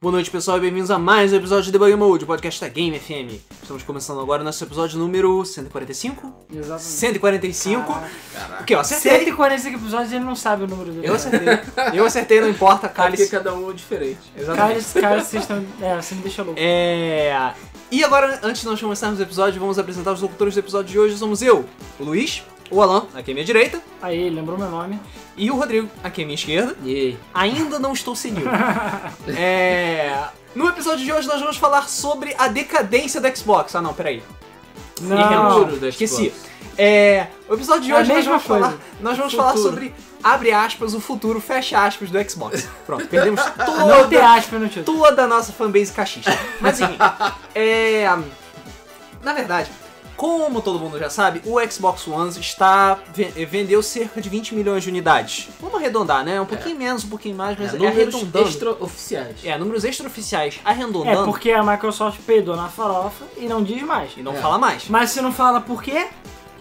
Boa noite, pessoal, e bem-vindos a mais um episódio de Debug Mode, o podcast da Game FM. Estamos começando agora o nosso episódio número 145? Exatamente. 145. Caraca. O que? Eu acertei. 145 episódios ele não sabe o número dele. Eu acertei. Eu acertei, não importa, Porque cálice. cada um é diferente. Exatamente. Cálice, cálice, vocês estão. É, você me deixa louco. É. E agora, antes de nós começarmos o episódio, vamos apresentar os locutores do episódio de hoje. Somos eu, o Luiz, o Alan, aqui à minha direita, Aí, lembrou meu nome. e o Rodrigo, aqui à minha esquerda. E Ainda não estou senil. é. No episódio de hoje nós vamos falar sobre a decadência do Xbox. Ah não, peraí. Não. Esqueci. Xbox. É, o episódio de É a hoje nós mesma vamos coisa. falar, nós vamos falar sobre abre aspas o futuro fecha aspas do Xbox. Pronto, perdemos Não tem toda, aspa no título. toda a nossa fanbase cachista. Mas enfim, é, na verdade, como todo mundo já sabe, o Xbox One está ve- vendeu cerca de 20 milhões de unidades. Vamos arredondar, né? Um pouquinho menos, um pouquinho mais, mas é, é, números arredondando. extra-oficiais. É, números extraoficiais É arredondando porque a Microsoft peidou na farofa e não diz mais. e não É. fala mais. Mas se não fala por quê?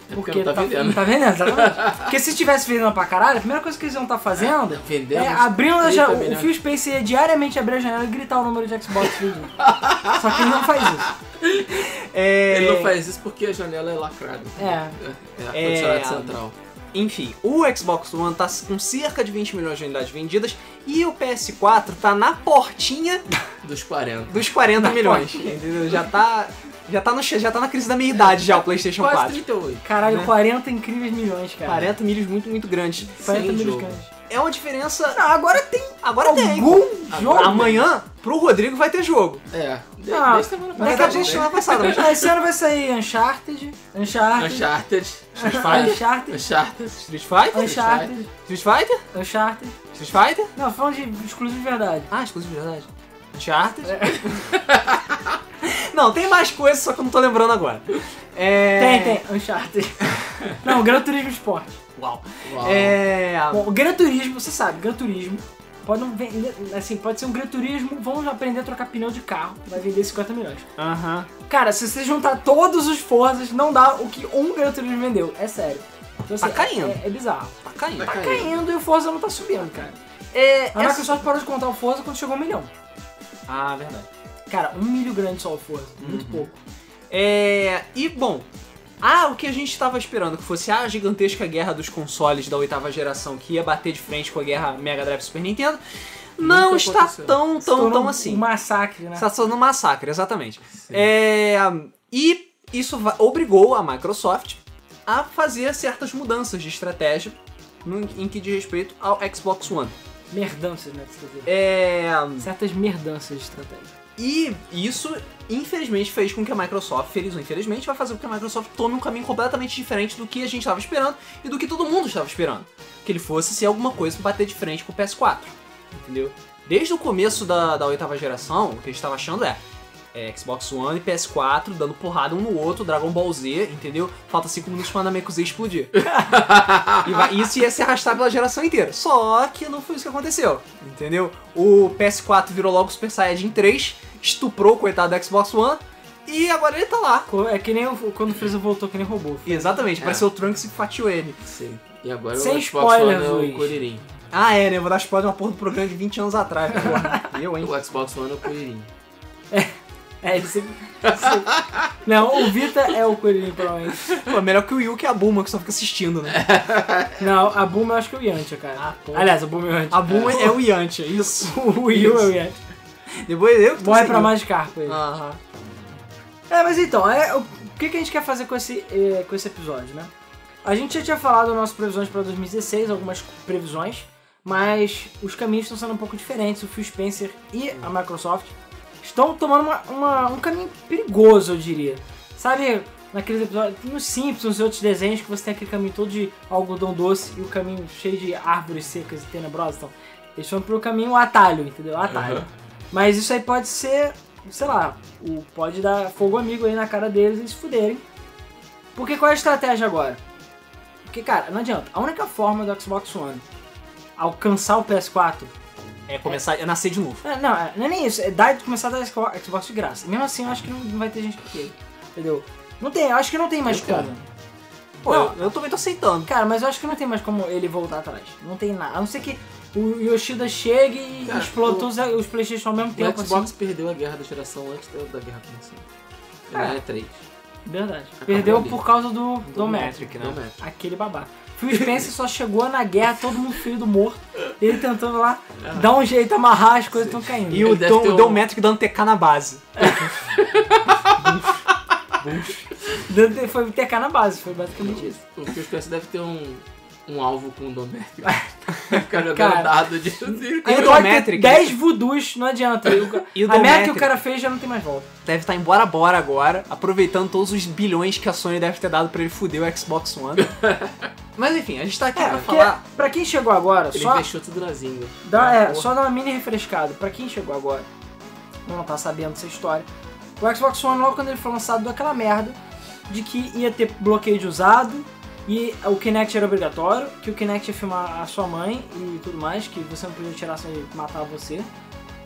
É porque não tá vendendo. Não tá vendendo, exatamente. porque se tivesse vendendo pra caralho, a primeira coisa que eles iam estar fazendo Vendemos é abrindo a 30 janela. O milhões. Phil Spencer ia diariamente abrir a janela e gritar o número de Xbox vendido. Só que ele não faz isso. É, Ele não faz isso porque a janela é lacrada. É. É, É, é ar-condicionado central. Enfim, o Xbox One tá com cerca de 20 milhões de unidades vendidas e o PS4 tá na portinha Dos 40. dos 40 Na milhões. Entendeu? Já tá. Já tá, no, já tá na crise da meia idade já o PlayStation Quase 4. 38. Caralho, Né? 40 incríveis milhões, cara. 40 milhos muito, muito grandes. 40 Sem milhões. jogo. É uma diferença. Não, agora tem Agora tem. algum jogo. Amanhã, pro Rodrigo, vai ter jogo. É. De, Ah, desde semana Na passada. Daqui a desde semana passada, mas. Ah, Esse ano vai sair Uncharted, Uncharted, Uncharted. Uncharted, Uncharted. Street Fighter? Uncharted, Street Fighter? Uncharted. Street Fighter? Não, falando de exclusivo de verdade. Ah, exclusivo de verdade. Uncharted? Não, tem mais coisas, só que eu não tô lembrando agora. É... Tem, tem, Uncharted. Não, Gran Turismo Sport. Uau. Uau. É... Bom, o Gran Turismo, você sabe, Gran Turismo pode não vender, assim, pode ser um Gran Turismo, vamos aprender a trocar pneu de carro, vai vender 50 milhões. Aham. Cara, se você juntar todos os Forzas, não dá o que um Gran Turismo vendeu, é sério. Então, Tá assim, caindo. É, é bizarro. Tá caindo. Tá Tá caindo. e o Forza não tá subindo, cara. É... A essa- Microsoft parou de contar o Forza quando chegou a um milhão. Ah, verdade. Cara, um milho grande só o Forza, muito pouco. É... E, bom... Ah, o que a gente estava esperando, que fosse a gigantesca guerra dos consoles da oitava geração que ia bater de frente com a guerra Mega Drive Super Nintendo, não Nunca está aconteceu. tão, tão, tão assim. Um massacre, né? Está sendo um massacre, exatamente. É, e isso obrigou a Microsoft a fazer certas mudanças de estratégia no, em que diz respeito ao Xbox One. Merdanças, né? É, Certas merdanças de estratégia. e isso, infelizmente, fez com que a Microsoft, feliz ou infelizmente, vai fazer com que a Microsoft tome um caminho completamente diferente do que a gente estava esperando e do que todo mundo estava esperando. Que ele fosse ser alguma coisa pra bater de frente com o PS4. Entendeu? Desde o começo da, da oitava geração, o que a gente estava achando é, é Xbox One e PS4 dando porrada um no outro, Dragon Ball Z, entendeu? Falta 5 minutos pra Nameku Z explodir. e vai- isso ia se arrastar pela geração inteira. Só que não foi isso que aconteceu, entendeu? O PS4 virou logo Super Saiyajin 3, estuprou o coitado do Xbox One e agora ele tá lá. É que nem o- quando o Freeza voltou, que nem roubou. Exatamente, É. pareceu o Trunks e fatiou ele. Sim. E agora Sem o Xbox spoilers, One é Luiz. o Kuririn. Ah, é, né? Eu Vou dar spoiler de uma porra do programa de 20 anos atrás. Porra. Eu, hein? O Xbox One é o Kuririn. É, esse... esse- Não, o Vita é o Coelhinho, provavelmente. Pô, melhor que o Yu, que é a Buma, que só fica assistindo, né? Não, a Buma eu acho que é o Yantia, cara. Ah, pô. Aliás, a Buma é o Yantia. A Buma é o Yantia, isso. O Wii U é o Yantia. Depois eu que tô Morre pra Yu. mais carro ele. Aham. É, mas então, é, o que, que a gente quer fazer com esse, eh, com esse episódio, né? A gente já tinha falado nossas previsões para 2016, algumas previsões, mas os caminhos estão sendo um pouco diferentes. O Phil Spencer e a Microsoft estão tomando uma- uma- um caminho perigoso, eu diria. Sabe, naqueles episódios, nos Simpsons e outros desenhos que você tem aquele caminho todo de algodão doce e o caminho cheio de árvores secas e tenebrosas. Então, eles foram pro caminho atalho, entendeu? Atalho. Aham. Mas isso aí pode ser, sei lá, o, pode dar fogo amigo aí na cara deles e se fuderem. Porque qual é a estratégia agora? Porque, cara, não adianta. A única forma do Xbox One alcançar o PS4 É começar a nascer de novo. é, não, é, não é nem isso, é dar, começar a dar Xbox Xbox de graça. Mesmo assim, eu acho que não, não vai ter gente que queira. Entendeu? Não tem, eu acho que não tem mais Eu quero. como. Pô, Não. eu, eu também tô aceitando. Cara, mas eu acho que não tem mais como ele voltar atrás. Não tem nada. A não ser que o Yoshida chega e Cara, explode o- todos os Playstation ao mesmo O tempo, Xbox assim. perdeu a guerra da geração antes da, da guerra começar. É. É 3. Verdade. Acabou Perdeu ali. por causa do, do, Do Metric. Né? Não mete. Aquele babaca. Phil Spencer só chegou na guerra, todo mundo filho do morto. Ele tentando lá dar um jeito, amarrar, as coisas estão caindo. E o Dom, ter um- Dom Metric dando TK na base. Foi TK na base, foi basicamente isso. O Phil Spencer deve ter um, um alvo com o Dométrico. Ficar jogando Cara. dado de. Aí o pode Dometric? ter 10 voodoos, não adianta. E o- E o a merda que o cara fez já não tem mais volta. Deve estar em Bora Bora agora, aproveitando todos os bilhões que a Sony deve ter dado pra ele fuder o Xbox One. Mas enfim, a gente tá aqui É, pra falar. pra quem chegou agora, Ele só, investiu tudo na Zinga. dá, Ah, é, porra. só dar uma mini refrescada. Pra quem chegou agora, não tá sabendo dessa história. O Xbox One, logo quando ele foi lançado, deu aquela merda de que ia ter bloqueio de usado e o Kinect era obrigatório, que o Kinect ia filmar a sua mãe e tudo mais, que você não podia tirar sem ele matar você.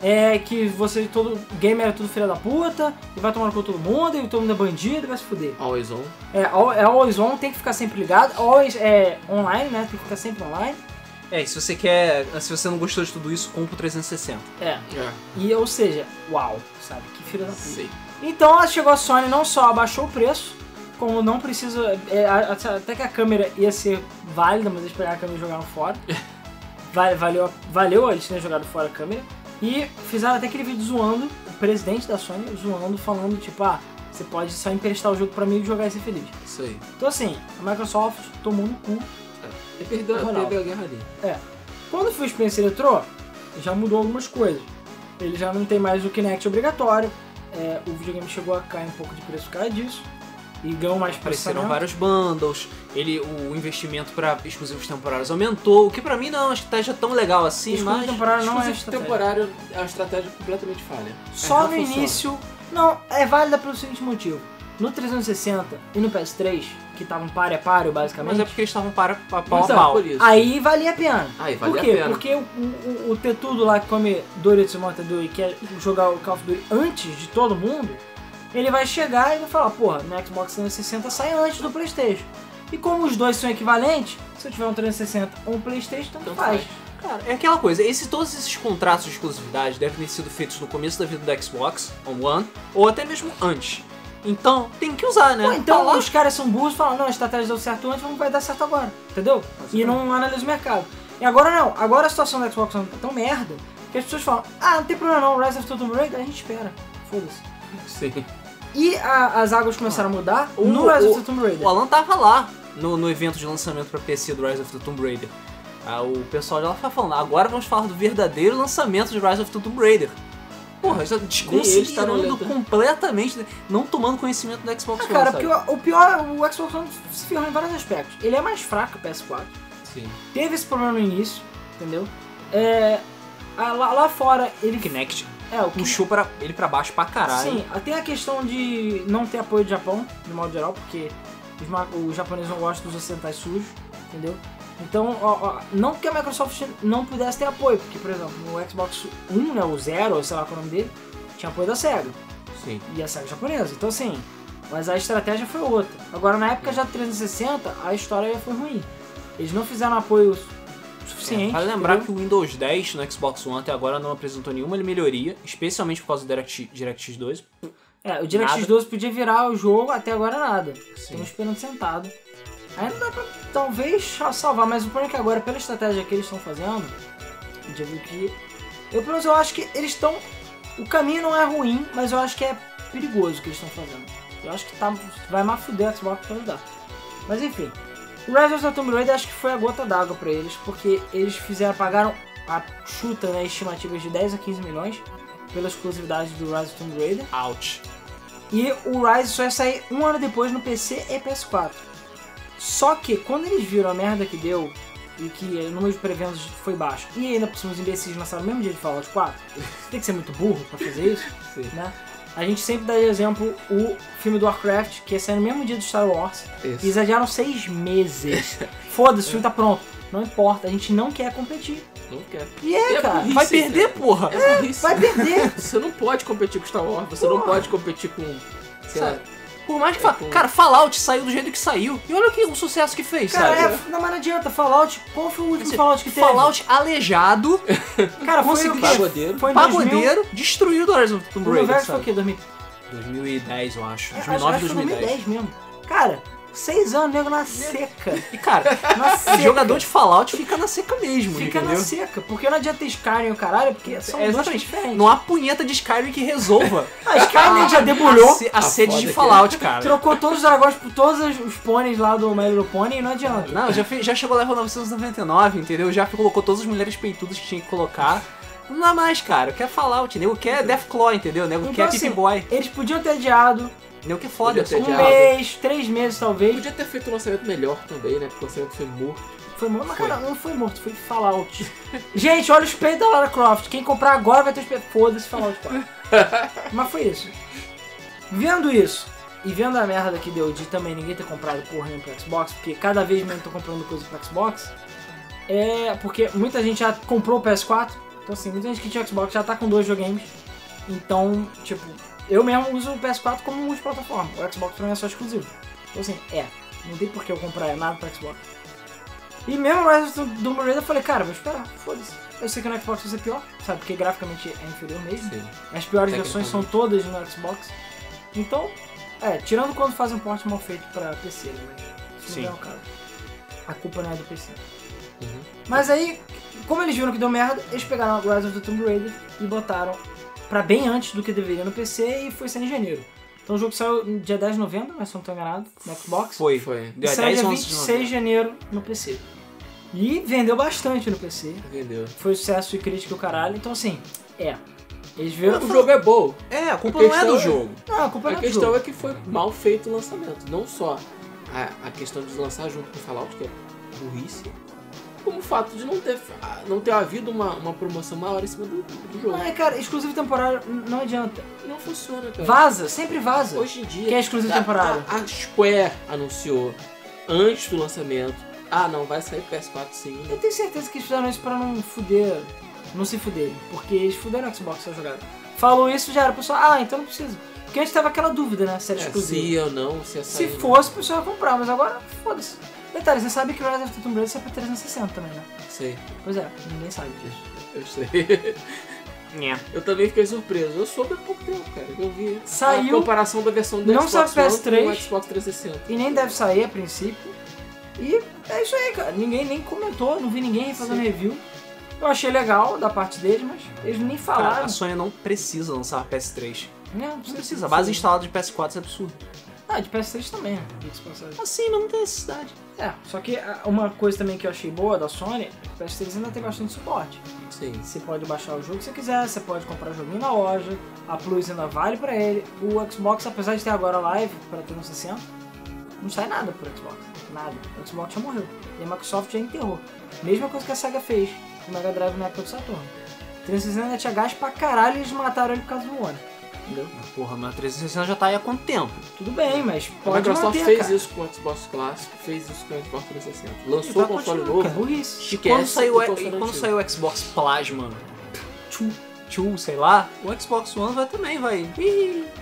É que você, todo gamer é tudo filha da puta, e vai tomar com todo mundo, e todo mundo é bandido, e vai se fuder. Always on. É, al- é always on, tem que ficar sempre ligado, always é online, né, tem que ficar sempre online. É, e se você quer. Se você não gostou de tudo isso, compra o 360. É, É, e ou seja, uau, sabe, que filha da puta. sei. Então ela chegou a Sony não só abaixou o preço, como não precisa. é, a- a- até que a câmera ia ser válida, mas eles pegaram a câmera e jogaram fora. Vale- valeu, valeu eles terem jogado fora a câmera. E fizeram até aquele vídeo zoando, o presidente da Sony zoando, falando tipo, ah, você pode só emprestar o jogo pra mim e jogar e ser feliz. Isso aí. Então assim, a Microsoft tomou no cu. Perdeu, Ronaldo. perdeu a guerra ali. É. Quando o Phil Spencer entrou, já mudou algumas coisas. Ele já não tem mais o Kinect obrigatório. é, o videogame chegou a cair um pouco de preço por causa disso. E ganhou mais Apareceram vários bundles, ele, o investimento pra exclusivos temporários aumentou, o que pra mim não esteja tão legal assim, Exclusivo mas. temporário não é Exclusivo estratégia. temporário é uma estratégia completamente falha. Só no funciona. início. Não, é válida pelo seguinte motivo. No 360 e no PS3, que estavam páreo a páreo basicamente, Mas é porque eles estavam para a pau a Então, pau. por aí valia a pena. Aí, Por vale quê? a pena. Porque o, o, o tetudo lá que come Doritos e Mortador e quer jogar o Call of Duty antes de todo mundo, ele vai chegar e vai falar, porra, no Xbox 360 sai antes do Playstation. E como os dois são equivalentes, se eu tiver um 360 ou um Playstation, tanto Tanto faz. faz. Cara, é aquela coisa, esse, todos esses contratos de exclusividade devem ter sido feitos no começo da vida do Xbox One, ou até mesmo antes. Então, tem que usar, né? Ou então Tá os caras são burros e falam, não, a estratégia deu certo antes, vamos vai dar certo agora. Entendeu? E não analisa o mercado. E agora não, agora a situação do Xbox One tá tão merda que as pessoas falam, ah, não tem problema não, Rise of the Tomb Raider, a gente espera. Foda-se. Sim. E a- as águas começaram a mudar O- no Rise of o- the Tomb Raider. O Alan tava lá no, no evento de lançamento pra PC do Rise of the Tomb Raider. Ah, o pessoal de lá tava falando, agora vamos falar do verdadeiro lançamento de Rise of the Tomb Raider. Porra, já estavam desconsiderando olhando. completamente, não tomando conhecimento do Xbox Ah, One, cara, sabe? porque o, o pior, o Xbox One se ferrou em vários aspectos. Ele é mais fraco que o PS4. Sim. Teve esse problema no início, entendeu? É, lá, lá fora, ele... Kinect É, o que puxou pra, ele pra baixo pra caralho. Sim, tem a questão de não ter apoio do Japão, de modo geral, porque os, os japoneses não gostam dos ocidentais sujos, entendeu? Então, ó, ó, não que a Microsoft não pudesse ter apoio, porque, por exemplo, no Xbox One, né, o Zero, sei lá qual é o nome dele, tinha apoio da SEGA, Sim. e a SEGA japonesa. Então, assim, mas a estratégia foi outra. Agora, na época já do 360, a história foi ruim. Eles não fizeram apoio suficiente. É, vale lembrar entendeu? que o Windows 10 no Xbox One até agora não apresentou nenhuma melhoria, especialmente por causa do Direct, DirectX 2. É, o DirectX Nada. 12 podia virar o jogo, até agora nada. Estamos esperando sentado. Aí não dá pra, talvez, salvar, mas o problema é que agora, pela estratégia que eles estão fazendo, a já viu que... Eu, pelo menos, eu acho que eles estão... O caminho não é ruim, mas eu acho que é perigoso o que eles estão fazendo. Eu acho que tá, vai mais fuder o Xbox pra ajudar. Mas enfim, Rise of the Tomb Raider acho que foi a gota d'água pra eles, porque eles fizeram, pagaram a chuta, né, estimativas de 10 a 15 milhões pela exclusividade do Rise of the Tomb Raider. Ouch. E o Rise só ia sair um ano depois no PC e PS4. Só que quando eles viram a merda que deu e que o número de pré-vendas foi baixo e ainda por cima os imbecis lançaram no mesmo dia de Fallout 4, tem que ser muito burro pra fazer isso, Sim. né? A gente sempre dá de exemplo o filme do Warcraft, que ia sair no mesmo dia do Star Wars, e Isso. exageraram seis meses. Foda-se, o filme tá pronto. Não importa, a gente não quer competir. Não quer. E é, É cara. burrice, Vai perder, porra! É burrice. Vai perder. Você não pode competir com Star Wars, você não Porra. pode competir com. Sei lá. Por mais que. É, fa- com- Cara, Fallout saiu do jeito que saiu. E olha o, que, o sucesso que fez, Cara, sabe? é, não, mas não adianta. Fallout, qual foi o último Esse Fallout que teve? Fallout aleijado, Cara, foi o? Pagodeiro. Foi em 2000. pagodeiro, destruiu o Horizon Tomb O Raider, universo foi o quê? 2000? 2010, eu acho. É, acho, 2009, acho que foi 2010. 2010 mesmo. Cara, seis anos, nego na seca. E cara, Na seca. jogador de Fallout fica na seca mesmo, Fica entendeu? na seca. Porque não adianta ter Skyrim e o caralho, porque são É, exatamente. diferentes. Não há punheta de Skyrim que resolva A Skyrim já debulhou. a, se- a A sede foda de que Fallout, cara. Trocou todos os dragões por todos os- pôneis lá do My Little Pony e não adianta. Não, já, fez, já chegou level 999, entendeu? Já colocou todas as mulheres peitudas que tinha que colocar. Não dá mais, cara. Eu quero Fallout, nego quer Deathclaw, entendeu? Nego Então, quer assim, Pip Boy. Eles podiam ter adiado Nego que foda. Ter só um um adiado. mês, três meses talvez. Podia ter feito um lançamento melhor também, né? Porque o lançamento foi morto. Foi morto, mas Foi. cara, não foi morto, foi Fallout. Gente, olha os peitos da Lara Croft. Quem comprar agora vai ter os peitos. Foda-se Fallout 4. mas foi isso. Vendo isso, e vendo a merda que deu de também ninguém ter comprado porra nenhuma pro Xbox, porque cada vez menos tô comprando coisa pro Xbox, é porque muita gente já comprou o PS4, então assim, muita gente que tinha Xbox já tá com dois videogames, então, tipo, eu mesmo uso o PS4 como multiplataforma, o Xbox pra mim é só exclusivo. Então assim, é, não tem por que eu comprar nada pro Xbox. E mesmo o Rise of Tomb Raider eu falei, cara, vou esperar, foda-se. Eu sei que no Xbox vai ser pior, sabe, porque graficamente é inferior mesmo. Sim. As piores versões são todas no Xbox. Então, é, tirando quando fazem um porte mal feito pra PC, né? Mas isso Sim. não é o caso. A culpa não é do PC. Uhum. Mas aí, como eles viram que deu merda, eles pegaram o Rise of the Tomb Raider e botaram pra bem antes do que deveria no PC e foi ser em janeiro. Então o jogo saiu no dia 10 de novembro, né, se eu não tô enganado, no Xbox. Foi. Foi. E Dia saiu 10, dia 11 de 26 de janeiro no PC. E vendeu bastante no PC. Entendeu? Foi sucesso e crítica e o caralho. Então assim, é. Eles viram. O jogo é bom. É, a culpa A não é do questão é- jogo. Não, a culpa não A é do questão jogo. é que foi mal feito o lançamento. Não só a, a questão de lançar junto com o Fallout, que é burrice, como o fato de não ter, não ter havido uma, uma promoção maior em cima do, do jogo. Não, é, cara, exclusivo temporário não adianta. Não funciona, cara. Vaza, sempre vaza. Hoje em dia. Que é exclusivo a- temporário. A, a Square anunciou antes do lançamento. Ah, não, vai sair PS4 sim. Eu tenho certeza que eles fizeram isso pra não fuder. Não se fuderem. Porque eles fuderam o Xbox essa jogada. Falou isso já era o pessoal, ah, então não precisa. Porque antes tava aquela dúvida, né? Se era É, exclusivo. se ou não, se ia Se sair. fosse, o pessoal ia comprar, mas agora foda-se. Detalhe, você sabe que o Rise of the Tomb Raider sai pra 360 também, né? Sei, Pois é, ninguém sabe disso. eu sei. É. Eu também fiquei surpreso. Eu soube há pouco tempo, cara. que Eu vi Saiu- a comparação da versão do Não Xbox saiu One PS3. com o Xbox 360. E nem deve sair a princípio. E é isso aí, cara. Ninguém nem comentou, não vi ninguém fazendo Sim. review. Eu achei legal da parte deles, mas eles nem Cara, falaram. a Sony não precisa lançar a PS3. Não, Não precisa. A base instalada de PS4 é absurdo. Ah, de PS3 também, né? Assim, mas não tem necessidade. É, só que ah, uma coisa também que eu achei boa da Sony é que o PS3 ainda tem bastante suporte. Sim. Você pode baixar o jogo você quiser, você pode comprar o joguinho na loja, a Plus ainda vale pra ele. O Xbox, apesar de ter agora live pra ter no 60, não sai nada pro Xbox. Nada. O Xbox já morreu. E a Microsoft já enterrou. Mesma coisa que a SEGA fez com o Mega Drive na época do Saturno. 360 ainda tinha gás pra caralho e eles mataram ele por causa do One. Entendeu? Mas, porra, mas 360 já tá aí há quanto tempo? Tudo bem, mas A pode Microsoft manter, fez cara. isso com o Xbox clássico, fez isso com o Xbox 360. E Lançou o console novo. cara, burrice. E Esquece quando saiu, o e quando saiu o Xbox Plasma 2, 2, sei lá, o Xbox One vai também, vai.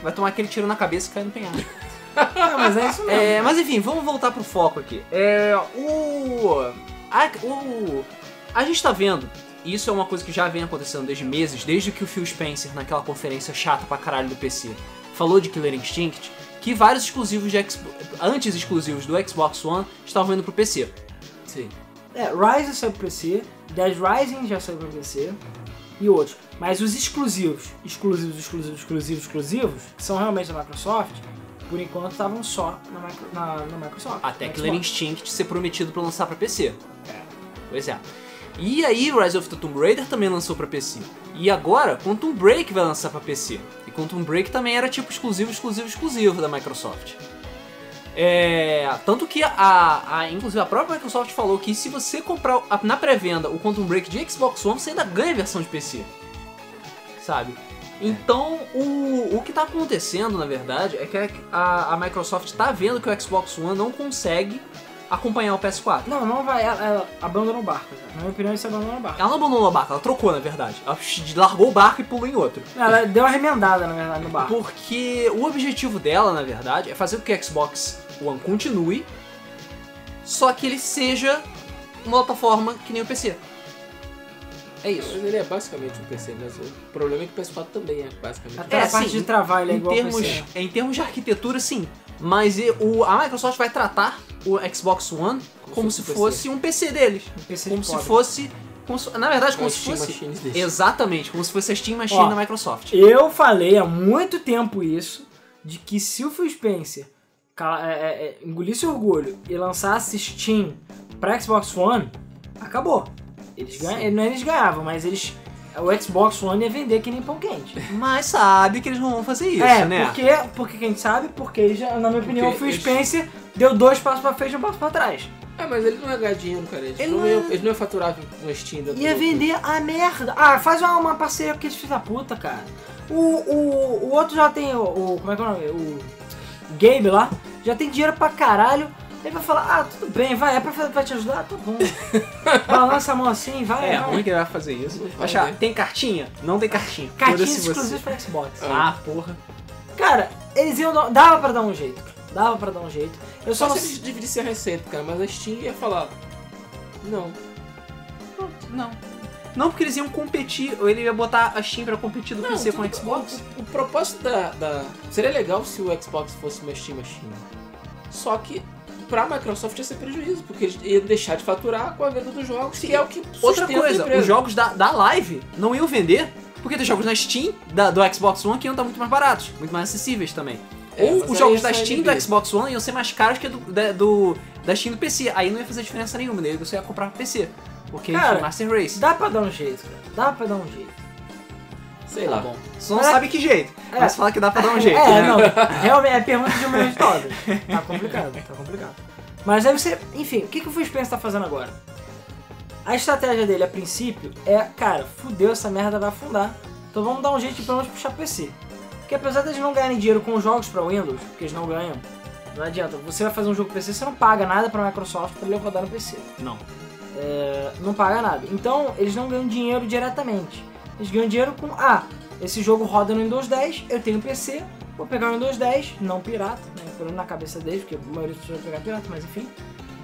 Vai tomar aquele tiro na cabeça e cair no penhasco. Ah, mas é isso mesmo. É, mas enfim, vamos voltar pro foco aqui. É, o, a, o. A gente tá vendo, isso é uma coisa que já vem acontecendo desde meses, desde que o Phil Spencer, naquela conferência chata pra caralho do PC, falou de Killer Instinct, que vários exclusivos de Xbox, antes exclusivos do Xbox One estavam indo pro PC. Sim. É, Rise saiu pro PC, Dead Rising já saiu pro PC e outros. Mas os exclusivos, exclusivos, exclusivos, exclusivos, exclusivos, que são realmente da Microsoft, por enquanto estavam só na, na, na Microsoft. Até Killer. Instinct ser prometido pra lançar pra PC. Pois é. E aí, Rise of the Tomb Raider também lançou pra PC. E agora, Quantum Break vai lançar pra PC. E Quantum Break também era tipo exclusivo, exclusivo, exclusivo da Microsoft. É, tanto que a, a, inclusive a própria Microsoft falou que se você comprar na pré-venda o Quantum Break de Xbox One, você ainda ganha a versão de PC. Sabe? Então, o, o que tá acontecendo, na verdade, é que a, a- a Microsoft tá vendo que o Xbox One não consegue acompanhar o PS4. Não, não vai. Ela, ela abandonou o barco. cara. Na minha opinião, isso abandonou o barco. Ela não abandonou o barco, ela trocou, na verdade. Ela largou o barco e pulou em outro. Ela deu uma remendada, na verdade, no barco. Porque o objetivo dela, na verdade, é fazer com que o Xbox One continue, só que ele seja uma plataforma que nem o PC. É isso. Mas ele é basicamente um PC, mas o problema é que o PS4 também é basicamente Até É, a parte sim, de travar ele é Em igual ao termos, PC. em termos de arquitetura, sim. Mas o, a Microsoft vai tratar o Xbox One como, se se fosse um um PC deles. Um PC Como de se pobre. fosse. como se- na verdade, como se fosse. Exatamente, como se fosse a Steam Machine Ó, da Microsoft. Eu falei há muito tempo isso, de que se o Phil Spencer cala- é, é, é, engolisse o orgulho e lançasse Steam pra Xbox One, acabou. Eles ganham, não eles ganhavam, mas eles. O Xbox One ia vender que nem pão quente. Mas sabe que eles não vão fazer isso, é, né? porque, porque quem sabe, porque eles, já- na minha opinião, o Phil eles- Spencer deu dois passos pra frente e um passo pra trás. Ah, mas ele não ia ganhar dinheiro, cara. Eles, Ele não, é- eles não iam faturar no Steam. Ia vender a merda. Ah, faz uma, uma parceria com aqueles filhos da puta, cara. O, o, o outro já tem o, o- Como é que é o nome? O Gabe lá. Já tem dinheiro pra caralho. Ele vai falar, ah, tudo bem, vai, é pra, fazer- pra te ajudar? Tá bom. Balança a mão assim, vai. É vai. ruim que ele vai fazer isso. Não vai Achar, tem cartinha? Não tem cartinha. Cartinhas exclusivas pra Xbox. Ah, porra. Cara, eles iam. dar- Dava pra dar um jeito. Dava pra dar um jeito. Eu só Só não se eles dividissem a receita, cara. Mas a Steam ia falar... Não. Não. Não, porque eles iam competir, ou ele ia botar a Steam pra competir do PC com o Xbox. O, o propósito da, da- Seria legal se o Xbox fosse uma Steam Machine. Só que pra Microsoft ia ser prejuízo, porque eles iam deixar de faturar com a venda dos jogos, que é o que Outra a coisa, os jogos da, da Live não iam vender, porque tem jogos na Steam da- do Xbox One que iam estar muito mais baratos, muito mais acessíveis também. É, Ou os jogos da é Steam do Xbox One iam ser mais caros que do, da, do- da Steam do PC. Aí não ia fazer diferença nenhuma, daí você ia comprar pro PC. Porque Cara, Master Race. Dá pra dar um jeito, cara. Dá pra dar um jeito. Sei Tá lá. bom. Você não É. sabe que jeito, É. mas fala que dá pra dar um jeito, é, né? não. Realmente, é pergunta de um milhão de dólares. Tá complicado, tá complicado. Mas aí você. Enfim, o que, que o Phil Spencer tá fazendo agora? A estratégia dele, a princípio, é, cara, fudeu, essa merda vai afundar. Então vamos dar um jeito de pelo menos puxar PC. Porque apesar deles não ganharem dinheiro com jogos pra Windows, porque eles não ganham, não adianta. Você vai fazer um jogo PC, você não paga nada pra Microsoft pra ele rodar no PC. Não. É, não paga nada. Então, eles não ganham dinheiro diretamente. Eles ganham dinheiro com, ah, esse jogo roda no Windows 10, eu tenho PC, vou pegar o Windows 10, não pirata, né, pelo na cabeça deles, porque a maioria das pessoas vai pegar pirata, mas enfim.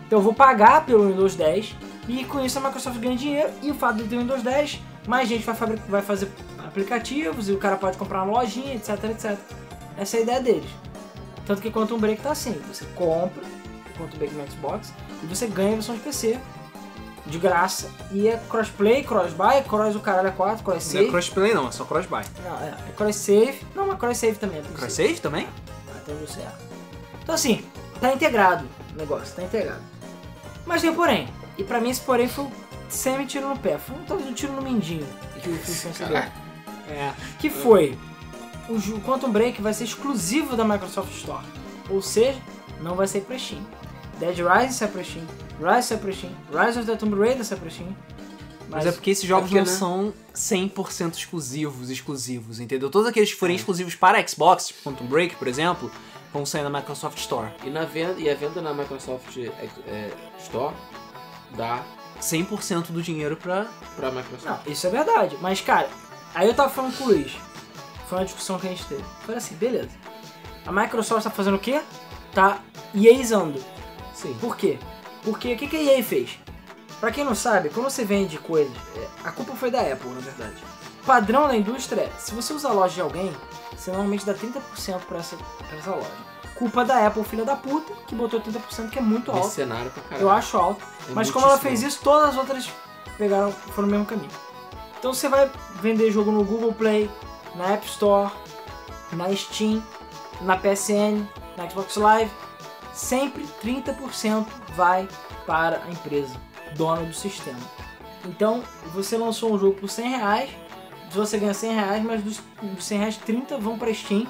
Então eu vou pagar pelo Windows 10 e com isso a Microsoft ganha dinheiro e o fato de ter o Windows 10, mais gente vai, vai fazer aplicativos e o cara pode comprar uma lojinha, etc, etc. Essa é a ideia deles. Tanto que Quantum Break tá assim, você compra o Quantum Break no Xbox e você ganha a versão de PC de graça. E é crossplay, cross-buy, cross o caralho é 4, cross Não é save. crossplay não, é só crossbuy. Não, é, é cross save. Não, mas cross save também. é Cross save também? Até onde você é. Então assim, tá integrado o negócio, tá integrado. Mas tem um porém. E pra mim esse porém foi um semi-tiro no pé. Foi um, talvez um tiro no mindinho que o deu. Caraca. É. Que foi, o Quantum Break vai ser exclusivo da Microsoft Store. Ou seja, não vai ser pra Steam. Dead Rising sai pra Steam, Rise sai pra Steam, Rise of the Tomb Raider sai pra Steam. Mas, é porque esses jogos porque, não né? são 100% exclusivos, exclusivos, entendeu? Todos aqueles que forem exclusivos para Xbox, tipo Quantum Break, por exemplo, vão sair na Microsoft Store. E, na venda, e a venda na Microsoft é, é, Store dá 100% do dinheiro pra... pra Microsoft. Não, isso é verdade. Mas, cara, aí eu tava falando com o Luiz. Foi uma discussão que a gente teve. Falei assim, beleza. A Microsoft tá fazendo o quê? Tá EAizando. Sim. Por quê? Porque o que, que a EA fez? Pra quem não sabe, quando você vende coisas, é, a culpa foi da Apple, na verdade. Padrão da indústria é, se você usa a loja de alguém, você normalmente dá 30% pra essa, pra essa loja. Culpa da Apple, filha da puta, que botou 30%, que é muito alto. Mercenário pra caralho. Eu acho alto. É Mas como ela fez isso, todas as outras pegaram, foram no mesmo caminho. Então você vai vender jogo no Google Play, na App Store, na Steam, na PSN, na Xbox Live, sempre 30% vai para a empresa, dona do sistema. Então você lançou um jogo por 100 reais, você ganha 100 reais, mas dos, dos 100 reais, 30 vão para Steam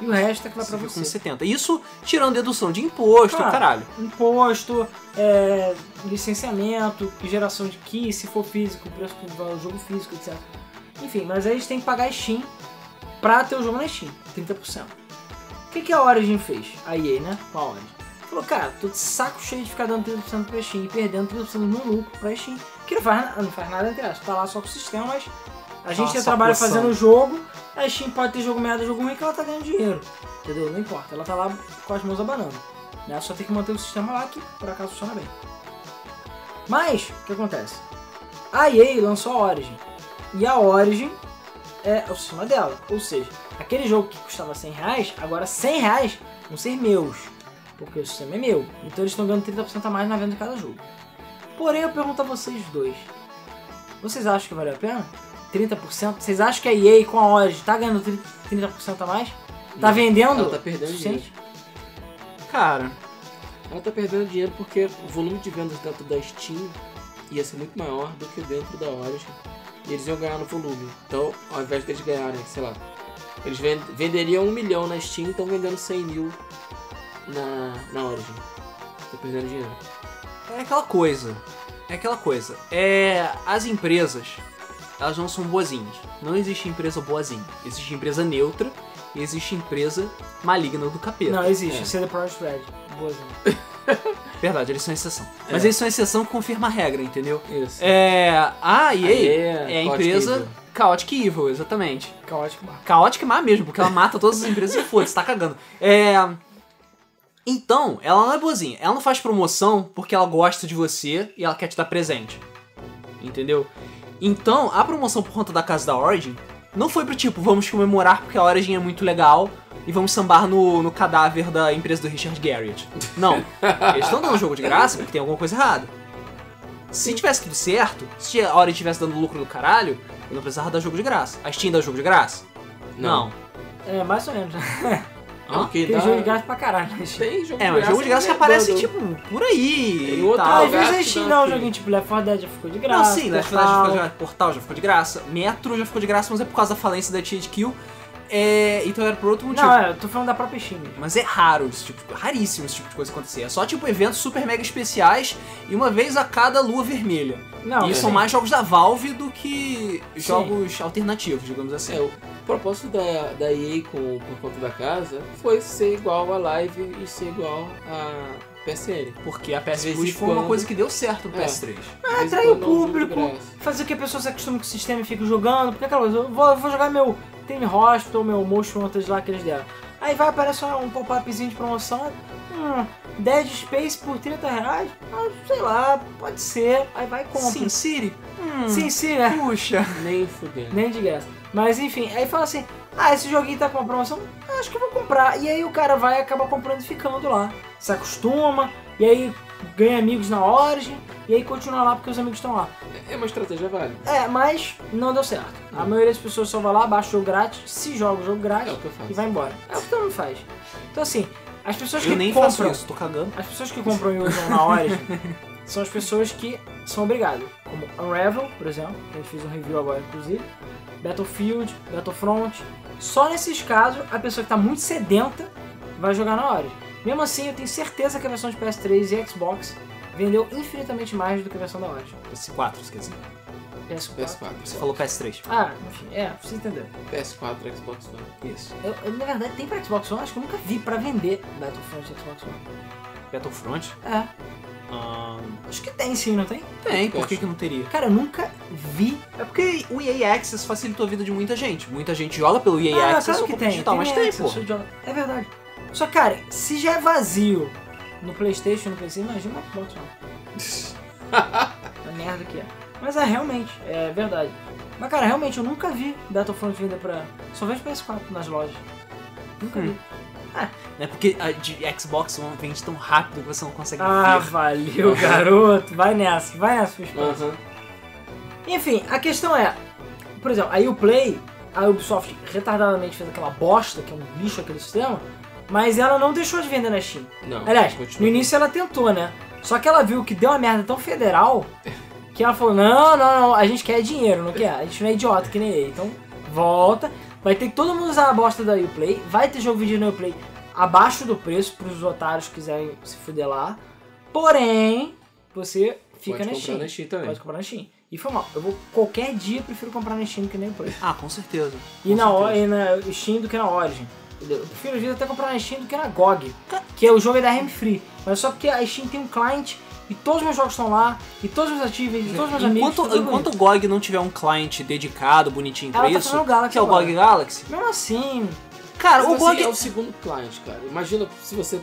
e o resto é que vai para Você com você. 70. Isso tirando dedução de imposto, Cara, caralho. imposto, é, licenciamento, geração de key, se for físico, preço do jogo físico, etc. Enfim, mas aí eles têm que pagar Steam pra ter o jogo na Steam, 30%. O que, que a Origin fez? A EA, né? Com a Origin. Falou, cara, tô de saco cheio de ficar dando 30% pra Steam e perdendo 30% do meu lucro pra Steam. Que não faz, não faz nada entre aspas, tá lá só com o sistema, mas a gente Nossa, trabalha poção. fazendo o jogo, a Steam pode ter jogo merda, jogo ruim, que ela tá ganhando dinheiro. Entendeu? Não importa, ela tá lá com as mãos abanando. Né? Só tem que manter o sistema lá que por acaso funciona bem. Mas, o que acontece? A EA lançou a Origin. E a Origin é o sistema dela. Ou seja, aquele jogo que custava 100 reais, agora 100 reais vão ser meus. Porque o sistema é meu. Então eles estão ganhando 30% a mais na venda de cada jogo. Porém, eu pergunto a vocês dois. Vocês acham que valeu a pena? 30%? Vocês acham que a EA com a Origin tá ganhando 30% a mais? Tá Não, vendendo? ela tá perdendo suficiente? Cara, Ela tá perdendo dinheiro porque o volume de vendas dentro da Steam ia ser muito maior do que dentro da Origin. E eles iam ganhar no volume. Então, ao invés deles ganharem, sei lá, eles ven- venderiam um milhão na Steam, estão vendendo 100 mil na, na Origin. Tá perdendo dinheiro. é aquela coisa. É aquela coisa. É. As empresas, elas não são boazinhas. Não existe empresa boazinha. Existe empresa neutra e existe empresa maligna do capeta. Não, existe. É. CD Projekt Red. Boazinha. Verdade, eles são exceção. Mas É. eles são exceção que confirma a regra, entendeu? Isso. É. A EA EA é a Chaotic empresa Evil. Chaotic Evil, exatamente. Caótico bar. Chaotic má mesmo, porque ela mata todas as empresas e foda-se, tá cagando. É. Então, ela não é boazinha. Ela não faz promoção porque ela gosta de você e ela quer te dar presente. Entendeu? Então, a promoção por conta da casa da Origin não foi pro tipo, vamos comemorar porque a Origin é muito legal e vamos sambar no, no cadáver da empresa do Richard Garriott. Não. Eles estão dando jogo de graça porque tem alguma coisa errada. Se tivesse tudo certo, se a Origin estivesse dando lucro do caralho, eu não precisava dar jogo de graça. A Steam dá jogo de graça? Não. É, mais ou menos. Não, Hã? que Tem dá- jogo de graça pra caralho. né? Tem jogo É, mas jogo de graça que aparece, tipo, por aí. Tem e outro. Ah, às vezes a dá um aqui. joguinho tipo Left 4 Dead já ficou de Não, graça. sim, Left 4 Dead já ficou de graça, Portal já ficou de graça, Metro já ficou de graça, mas é por causa da falência da THQ. É, então era por outro motivo. Não, é, eu tô falando da própria Steam. Mas é raro esse tipo, raríssimo esse tipo de coisa acontecer. É só tipo eventos super mega especiais e uma vez a cada lua vermelha. Não, e é. são mais jogos da Valve do que jogos alternativos, digamos assim. É, o propósito da, da EA com, por conta da casa foi ser igual a Live e ser igual a PSN. Porque a PS De vez Plus em foi uma coisa que deu certo no É. PS3. De vez em Ah, Atrai o público, fazer com que a pessoa se acostume com o sistema e fique jogando. Porque aquela coisa, eu vou, eu vou jogar meu Team Hospital, meu Motion Hunters lá que eles deram. Aí vai aparecer um pop-upzinho de promoção. Hum, Dead Space por 30 reais? Ah, sei lá, pode ser. Aí vai e compra. Sim, Siri. Hum, sim, sim, né? Puxa. Nem fudendo. Nem de graça. Mas enfim, aí fala assim: ah, esse joguinho tá com uma promoção? Ah, Acho que eu vou comprar. E aí o cara vai e acaba comprando e ficando lá. Se acostuma, e aí ganha amigos na Origin, e aí continua lá porque os amigos estão lá. É uma estratégia válida. É, mas não deu certo. A maioria das pessoas só vai lá, baixa o jogo grátis, se joga o jogo É grátis o que eu faço. e vai embora. É o que todo mundo faz. Então assim, as pessoas Eu que nem compram. faço isso, tô cagando. As pessoas que compram e usam na Origin são as pessoas que são obrigadas. Como Unravel, por exemplo, que a gente fez um review agora, inclusive. Battlefield, Battlefront. Só nesses casos, a pessoa que está muito sedenta vai jogar na Origin. Mesmo assim, eu tenho certeza que a versão de PS3 e Xbox vendeu infinitamente mais do que a versão da Origin. PS4, quer dizer. PS4. PS4. Você falou PS3. Ah, enfim, é, você entendeu. PS4, Xbox One. Isso. Eu, eu, na verdade, tem pra Xbox One, acho que eu nunca vi pra vender Battlefront e Xbox One. Battlefront? É, Ahn, acho que tem sim, não tem? tem, por que, que não teria? Cara, eu nunca vi É porque o EA Access facilitou a vida de muita gente. Muita gente joga pelo EA Ah, Access claro ou que tem. digital, mas tem, pô. É verdade. Só, cara, se já é vazio no Playstation, no PC, imagina no Xbox One. a merda que é. Mas é, realmente, é verdade. Mas, cara, realmente, eu nunca vi Battlefront vender pra... Só vejo PS4 nas lojas. Nunca Hum. vi. Né? Porque a de Xbox One vende tão rápido que você não consegue Ah, ver. valeu, garoto. Vai nessa, vai nessa. Aham. Enfim, a questão é, por exemplo, a Uplay, a Ubisoft retardadamente fez aquela bosta, que é um lixo aquele sistema, mas ela não deixou de vender na Steam. Não. Aliás, continua. no início ela tentou, né? Só que ela viu que deu uma merda tão federal que ela falou: não, não, não, a gente quer dinheiro, não quer? A gente não é idiota que nem ele. Então volta, vai ter que todo mundo usar a bosta da Uplay, vai ter jogo vendido na Uplay abaixo do preço pros otários que quiserem se fuder lá. Porém, você fica Pode na comprar Steam. na Steam também. Pode comprar na Steam. E foi mal. Eu vou qualquer dia prefiro comprar na Steam do que na Uplay. Ah, com certeza. E Com na, certeza. E na Steam do que na Origin. Eu prefiro às vezes até comprar na Steam do que na GOG. Que é o jogo é da Ham Free. Mas só porque a Steam tem um client e todos os meus jogos estão lá, e todos os meus achievements, e todos os meus amigos. Enquanto, tudo enquanto o GOG não tiver um client dedicado, bonitinho pra Ela tá isso, Galaxy que é o agora. GOG Galaxy, Mesmo assim, cara, Mas, o assim, GOG... é o segundo client, cara. Imagina se você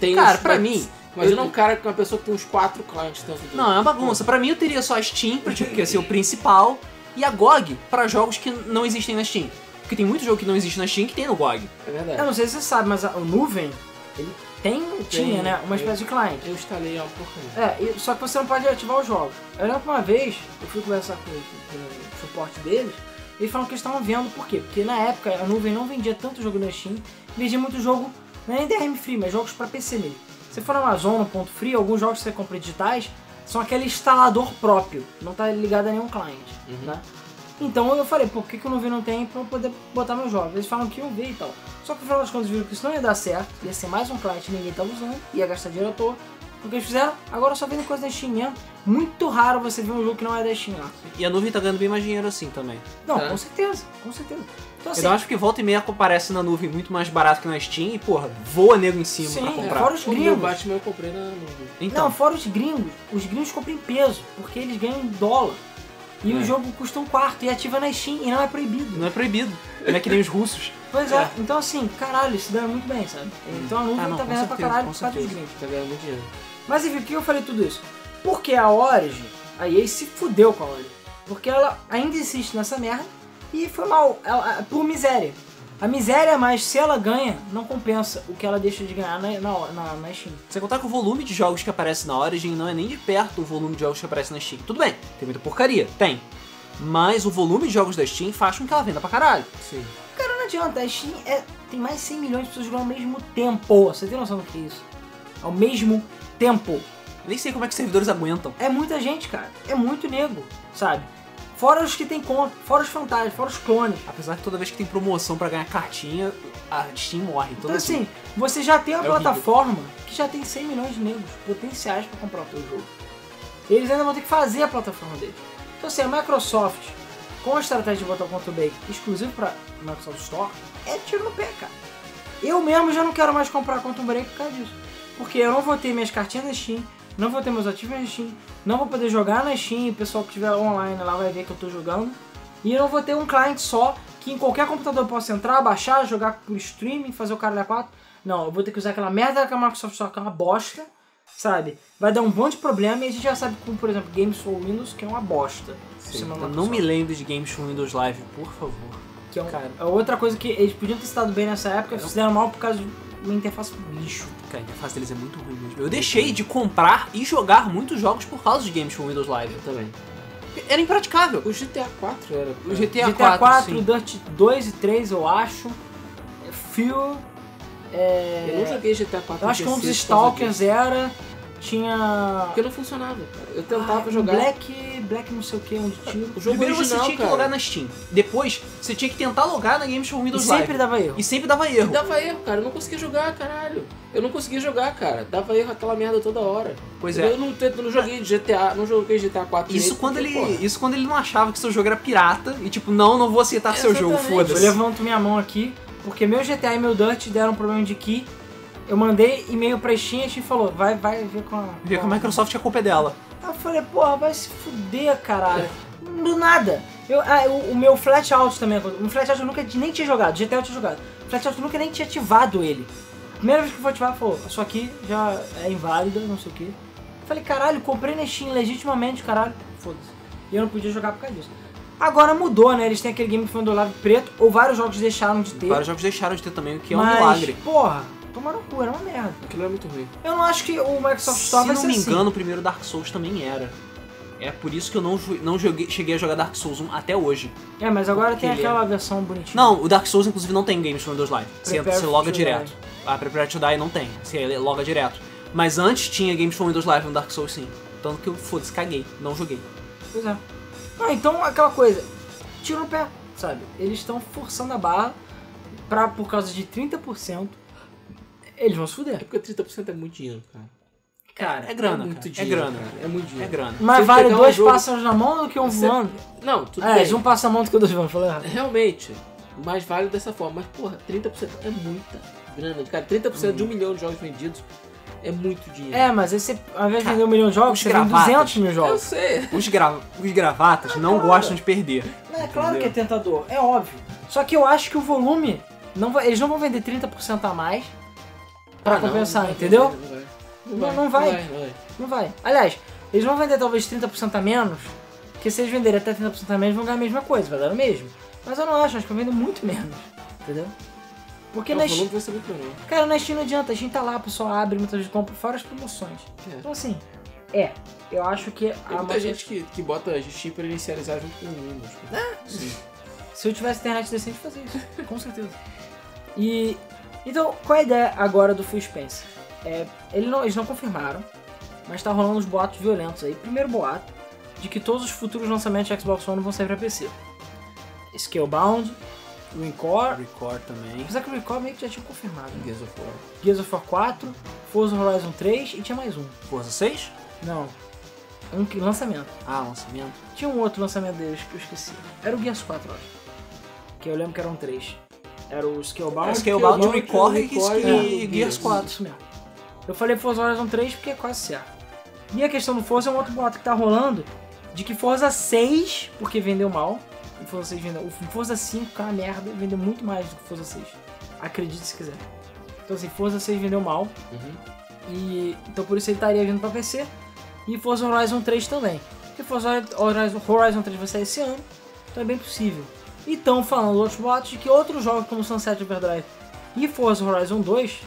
tem Cara, pra mim, Imagina eu- um cara com uma pessoa que tem uns quatro clients dentro do. Não, é uma bagunça. Pra mim eu teria só a Steam, pra, tipo, que ia ser o principal, e a GOG pra jogos que não existem na Steam. Porque tem muito jogo que não existe na Steam que tem no GOG. É verdade. eu não sei se você sabe, mas a- o Nuvem, ele tem, tinha, né, uma espécie de client. Eu instalei uma porcaria. É, e- só que você não pode ativar os jogos. Eu lembro que uma vez, eu fui conversar com, com o suporte deles, eles falaram que eles estavam vendo por quê? Porque na época a nuvem não vendia tanto jogo na Steam, vendia muito jogo, não é nem DRM Free, mas jogos pra PC mesmo. Se for na Amazon, no ponto free, alguns jogos que você compra digitais são aquele instalador próprio, não tá ligado a nenhum cliente, né? Então eu falei, por que, que o Nuvem não tem pra eu poder botar meus jogos? Eles falam que iam ver e tal. Só que no final das contas viram que isso não ia dar certo, ia ser mais um cliente ninguém tava usando, ia gastar dinheiro à toa. O que eles fizeram? Agora só vendem coisa da Steam mesmo. Muito raro você ver um jogo que não é da Steam lá. E a nuvem tá ganhando bem mais dinheiro assim também. Não, É. com certeza, com certeza. Então assim, Eu acho que volta e meia aparece na nuvem muito mais barato que na Steam e, porra, voa nego em cima Sim, pra é, comprar. fora os O meu gringos. Batman eu comprei na nuvem. Então, Não, fora os gringos, os gringos compram em peso, porque eles ganham em dólar. E É. o jogo custa um quarto e ativa na Steam e não é proibido. não é proibido. Não é que nem os russos. Pois é, então assim, caralho, isso dá muito bem, sabe? Então a nuvem Ah, não, tá ganhando pra certeza, caralho com por causa dos certeza. gringos. Tá ganhando muito dinheiro. Mas enfim, por que eu falei tudo isso? Porque a Origin, a EA se fudeu com a Origin. Porque ela ainda insiste nessa merda e foi mal, ela- por miséria. A miséria, mas se ela ganha, não compensa o que ela deixa de ganhar na, na, na, na Steam. Sem contar que o volume de jogos que aparece na Origin não é nem de perto o volume de jogos que aparece na Steam. Tudo bem, tem muita porcaria, tem. Mas o volume de jogos da Steam faz com que ela venda pra caralho. Sim. Cara, não adianta, a Steam é, tem mais de 100 milhões de pessoas jogando ao mesmo tempo. Você tem noção do que é isso? Ao mesmo tempo. Nem sei como é que os servidores aguentam. É muita gente, cara. É muito nego, sabe? Fora os que tem conta, fora os fantasmas, fora os clones. Apesar que toda vez que tem promoção pra ganhar cartinha, a Steam morre. Então Toda assim, você já tem uma É horrível. plataforma que já tem 100 milhões de negros potenciais pra comprar o teu jogo. Eles ainda vão ter que fazer a plataforma deles. Então assim, a Microsoft, com a estratégia de botar o Quantum Break exclusivo pra Microsoft Store, é tiro no pé, cara. Eu mesmo já não quero mais comprar Quantum Break por causa disso. Porque eu não vou ter minhas cartinhas na Steam, não vou ter meus ativos na Steam, não vou poder jogar na Steam, o pessoal que estiver online lá vai ver que eu tô jogando. E eu não vou ter um cliente só, que em qualquer computador eu possa entrar, baixar, jogar por streaming, fazer o cara da 4. Não, eu vou ter que usar aquela merda que a Microsoft Store que é uma bosta, sabe? Vai dar um monte de problema e a gente já sabe como, por exemplo, Games for Windows, que é uma bosta. Sim, é Eu não me lembro de games com Windows Live, por favor. Que é, um- Cara. é outra coisa que eles podiam ter estado bem nessa época, fizeram mal por causa de uma interface lixo. Cara, a interface deles é muito ruim mesmo. Eu deixei de comprar e jogar muitos jogos por causa de games com Windows Live. Eu também. Era impraticável. O GTA 4 era. O GTA, GTA 4, sim. Dirt 2 e 3, eu acho. Fuel. É... Eu não joguei GTA 4 Eu acho que um dos Stalkers disso. era. Tinha. Porque não funcionava, cara. Eu tentava Ah, jogar. Black. Black não sei o que, um de tiro. O jogo Primeiro original, você tinha que cara. logar na Steam. Depois, você tinha que tentar logar na Games E Windows sempre Live. dava erro. E sempre dava erro. Dava erro, cara. Eu não conseguia jogar, caralho. Eu não conseguia jogar, cara. Dava erro aquela merda toda hora. Pois é. Eu não, te- não joguei GTA, não joguei GTA 4 Isso direito, quando, porque, ele, porra, isso quando ele não achava que seu jogo era pirata e tipo, não, não vou aceitar seu jogo, Exatamente. Eu foda-se. levanto minha mão aqui, porque meu GTA e meu Dirt deram um problema de key. Eu mandei e-mail pra Steam e a Steam falou, vai, vai ver com a. Vê com a Microsoft que a culpa é dela. Aí eu falei, porra, vai se fuder, caralho. Do nada. Eu, ah, o, o meu flat out também, o flat out eu nunca nem tinha jogado, GTA eu tinha jogado. Flat out eu nunca nem tinha ativado ele. Primeira vez que eu vou ativar, falou, isso aqui já é inválida, não sei o que. Falei, caralho, comprei na Steam legitimamente, caralho. Foda-se. E eu não podia jogar por causa disso. Agora mudou, né? Eles têm aquele game que foi do lado preto, ou vários jogos deixaram de ter. Vários jogos deixaram de ter também, o que é um mas, milagre. porra, tomaram no cu, era uma merda. Aquilo é muito ruim. Eu não acho que o Microsoft Se Store vai não ser me assim. engano, o primeiro Dark Souls também era. É por isso que eu não, não joguei, cheguei a jogar Dark Souls 1 até hoje. É, mas agora Porque tem aquela versão bonitinha. Não, o Dark Souls inclusive não tem games com Windows Live. Você, Prepare você loga to direto. A Prepare to Die não tem. Você loga direto. Mas antes tinha games com Windows Live no Dark Souls sim. Tanto que eu, foda-se, caguei. Não joguei. Pois é. Ah, então aquela coisa, tira no pé, sabe? Eles estão forçando a barra pra, por causa de 30%, eles vão se É fuder. porque 30% é muito dinheiro, cara. Cara, É grana, muito cara. É dinheiro, grana. cara. É muito É dinheiro. grana. mas Você vale pegar um dois jogo- pássaros na mão do que um Você- voando. Não, tudo É, bem. de um pássaro na mão do que dois voando, falei errado. Realmente. mais vale dessa forma. Mas, porra, 30% é muita grana. Cara, 30% de um milhão de jogos vendidos é muito dinheiro. É, mas você, ao invés de vender um milhão de jogos, os você vende gravatas. 200 mil eu jogos. sei. Os, gra... os gravatas não claro. gostam de perder. É claro que é tentador, é óbvio. Só que eu acho que o volume, não vai, eles não vão vender 30% a mais pra Ah, não, compensar, não vai, entendeu? Não vai. Não- não vai. Não vai. Não vai. Aliás, eles vão vender talvez 30% a menos, porque se eles venderem até 30% a menos, vão ganhar a mesma coisa, vai dar o mesmo. Mas eu não acho, acho que eu vendo muito menos, entendeu? Porque na vai menor. cara, na Steam não adianta, a Steam tá lá, o pessoal abre, muitas vezes compra, fora as promoções. É. Então assim, é, eu acho que Tem a muita maioria- gente que, que bota a Steam pra inicializar junto com o Windows. É. Sim. Se eu tivesse internet decente, fazia isso, com certeza. E então, qual é a ideia agora do Phil Spencer? É, ele não- eles não confirmaram, mas tá rolando uns boatos violentos aí. Primeiro boato de que todos os futuros lançamentos de Xbox One vão sair pra PC. Scalebound, Ringcore, Record também. apesar que o Ringcore meio que já tinha confirmado. né? Gears of War. Gears of War 4, Forza Horizon 3 e tinha mais um. Forza 6? Não, um que- lançamento. Ah, lançamento. Tinha um outro lançamento deles que eu esqueci. Era o Gears 4, eu acho. Que eu lembro que eram três. Era o Scalebound, Scalebound, Scalebound, Record e, Record e, e Gears Gears. 4. Isso mesmo. Eu falei Forza Horizon 3 porque é quase certo. E a questão do Forza é um outro boato que tá rolando de que Forza 6, porque vendeu mal, o Forza 6 vendeu. O Forza 5, que é uma merda, vendeu muito mais do que o Forza 6. Acredite se quiser. Então assim, Forza 6 vendeu mal, Uhum. e então por isso ele estaria vindo pra PC. E Forza Horizon 3 também. Porque Forza Horizon, Horizon 3 vai sair esse ano, então é bem possível. E estão falando outros boatos de que outros jogos como Sunset Overdrive e Forza Horizon 2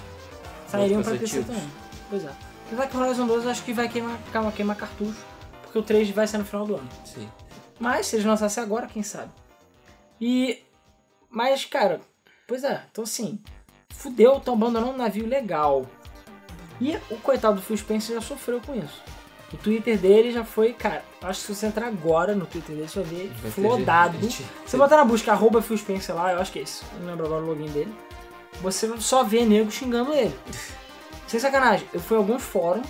sairiam pra PC também. Pois é. Apesar que o Horizon 2 eu acho que vai queimar, queimar, queimar cartucho, porque o 3 vai ser no final do ano. Sim. Mas se eles lançassem agora, quem sabe? E. Mas, cara, pois é, então assim, fudeu, estão abandonando um navio legal. E o coitado do Phil Spencer já sofreu com isso. O Twitter dele já foi, cara, acho que se você entrar agora no Twitter dele, você vai ver Vai flodado. gente- Você botar na busca arroba Phil Spencer lá, eu acho que é isso, não lembro agora o login dele. Você só vê nego xingando ele. Sem sacanagem, eu fui a alguns fóruns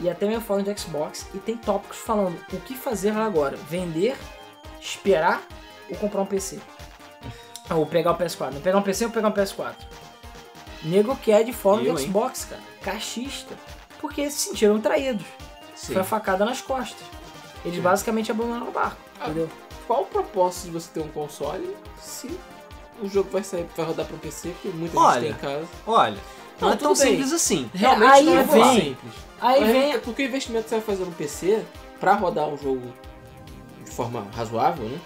e até meu fórum de Xbox e tem tópicos falando o que fazer lá agora. Vender, esperar ou comprar um PC. Ou pegar o PS4. Não pegar um PC ou pegar um PS4. Nego que é de fórum Eu, de hein? Xbox, cara. Cachista. Porque se sentiram traídos. Sim. Foi a facada nas costas. Eles Sim. basicamente abandonaram o barco. Ah, Entendeu? Qual o propósito de você ter um console se o jogo vai sair, vai rodar pra PC, que muita Olha, gente tem em casa? Olha, não, Não, é tão bem. simples assim. Realmente aí não é tão vem- simples. Aí Mas vem. é Porque o investimento que você vai fazer no PC pra rodar um jogo de forma razoável, né?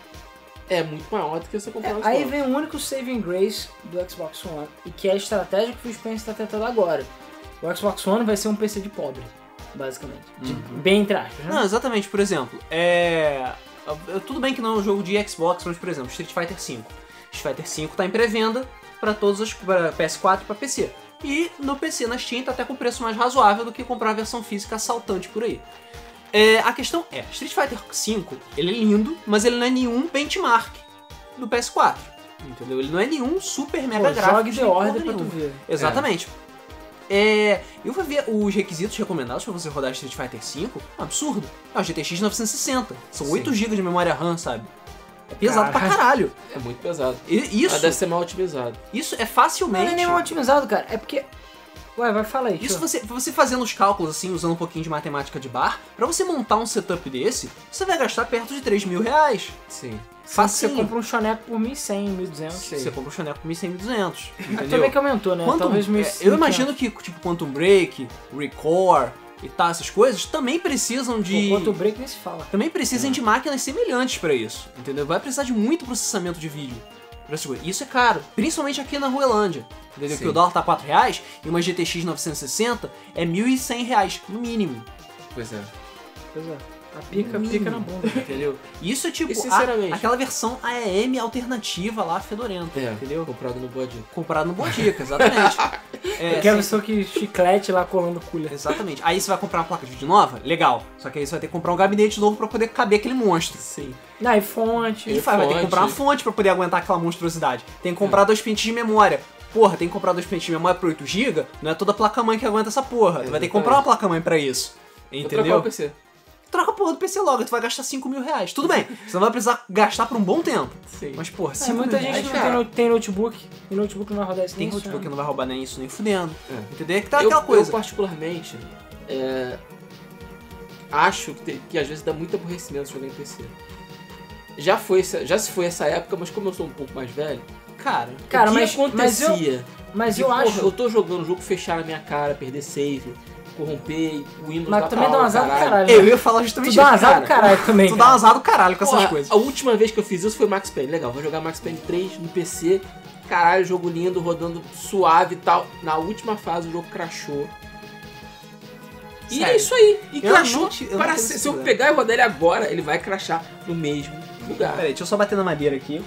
É muito maior do que você comprar um Aí vem o único saving grace do Xbox One e que é a estratégia que o Phil Spencer está tentando agora. O Xbox One vai ser um PC de pobre, basicamente. De- bem entre aspas, né? Não, exatamente, por exemplo, é. é- Tudo bem que não é um jogo de Xbox, mas por exemplo, Street Fighter V. Street Fighter V tá em pré-venda pra todos os pra PS4 e pra PC. E no PC na Steam tá até com preço mais razoável do que comprar a versão física assaltante por aí. É, a questão é, Street Fighter V, ele é lindo, mas ele não é nenhum benchmark do PS4. Entendeu? Ele não é nenhum super mega Pô, gráfico. jogue de porra pra tu ver. Exatamente. É, eu fui ver os requisitos recomendados pra você rodar Street Fighter V. Um absurdo. É o GTX 960. São Sim. 8 GB de memória RAM, sabe? É pesado pra Caralho. É muito pesado. E Mas isso, deve ser mal otimizado. isso é facilmente. não é nem mal otimizado, cara. É porque. Ué, vai, fala aí. Isso você, você fazendo os cálculos assim, usando um pouquinho de matemática de bar, pra você montar um setup desse, você vai gastar perto de 3 mil reais. Sim. Você Facinho. compra um chaneco por 1.100, 1.200. Sim. Você compra um chaneco por 1.100, 1.200. Ah, Entendeu? Também que aumentou, né? Quantum- Talvez é, 1.500. eu imagino que, tipo, Quantum Break, Record e tal, essas coisas, também precisam de. Enquanto o break nem se fala. também precisam de máquinas semelhantes pra isso, entendeu? Vai precisar de muito processamento de vídeo. Isso é caro, principalmente aqui na Ruelândia, entendeu? Sim. Que o dólar tá 4 reais e uma GTX 960 é 1.100 reais, no mínimo, Pois é. Pois é. A pica, pica na bunda. entendeu? Isso é tipo E, sinceramente- a- aquela versão AEM alternativa lá, fedorenta, É, entendeu? Comprado no Bodinho. Comprado no Boa Dica, exatamente. É, sim. só que chiclete lá colando cooler. Exatamente. Aí você vai comprar uma placa de vídeo nova? Legal. Só que aí você vai ter que comprar um gabinete novo pra poder caber aquele monstro. Sim. Não, e fonte. E vai, vai ter que comprar uma fonte pra poder aguentar aquela monstruosidade. Tem que comprar dois pentes de memória. Porra, tem que comprar dois pentes de memória por 8GB? Não é toda placa-mãe que aguenta essa porra. Tu vai ter que comprar uma placa-mãe pra isso. Vou trocar Entendeu? o PC. Troca a porra do PC logo, tu vai gastar 5 mil reais. Tudo bem, você não vai precisar gastar por um bom tempo. Sim. Mas, porra, É, 5 muita mil gente reais, não tem, tem notebook, e notebook não vai rodar isso tem nem notebook que não vai roubar nem isso, nem fudendo. É. Entendeu? É que tá eu, aquela coisa. eu, particularmente, é, acho que, te- que às vezes dá muito aborrecimento jogar em PC. Já, foi, já se foi essa época, mas como eu sou um pouco mais velho, Cara, Cara, o que mas, mas eu, acontecia? mas de, eu porra, acho... eu tô jogando o jogo, fechar na minha cara, perder save, corromper, o Windows Mas dá também dá um azar do caralho. caralho. eu ia falar justamente Tu dá um azar cara. do caralho também, Tu dá um azar do caralho com essas coisas. A última vez que eu fiz isso foi Max Payne. Legal, vou jogar Max Payne 3 no PC. Caralho, jogo lindo, rodando suave e tal. Na última fase o jogo crashou. E Sério? é isso aí. E Eu crashou. te- eu para se, se eu pegar e rodar ele agora, ele vai crashar no mesmo lugar. Peraí, deixa eu só bater na madeira aqui.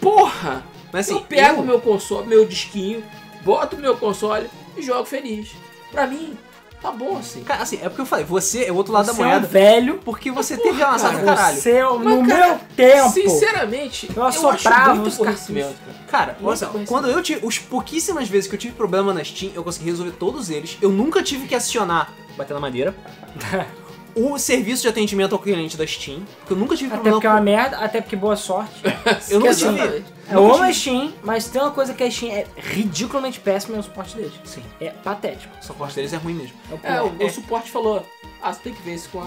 Porra! Mas assim, eu pego eu- o meu console, meu disquinho, boto o meu console e jogo feliz. Pra mim, tá bom assim. Cara, assim, é porque eu falei, você é o outro lado Você da é um moeda. velho, Porque você teve um azar do cara, caralho. você, é no cara, meu tempo... Sinceramente, eu acho assoprava muito os aborrecimento, cara. Cara, olha só, quando eu tive. Os pouquíssimas vezes que eu tive problema na Steam, eu consegui resolver todos eles. Eu nunca tive que acionar, bater na madeira, o serviço de atendimento ao cliente da Steam. Porque eu nunca tive Até problema porque é uma merda, até porque boa sorte. Eu não tive. Exatamente. Eu amo a Steam, mas tem uma coisa que a Steam é ridiculamente péssima é o suporte deles. Sim, É patético. o suporte deles é ruim mesmo. É o É, o, o suporte falou, ah, você tem que ver isso com a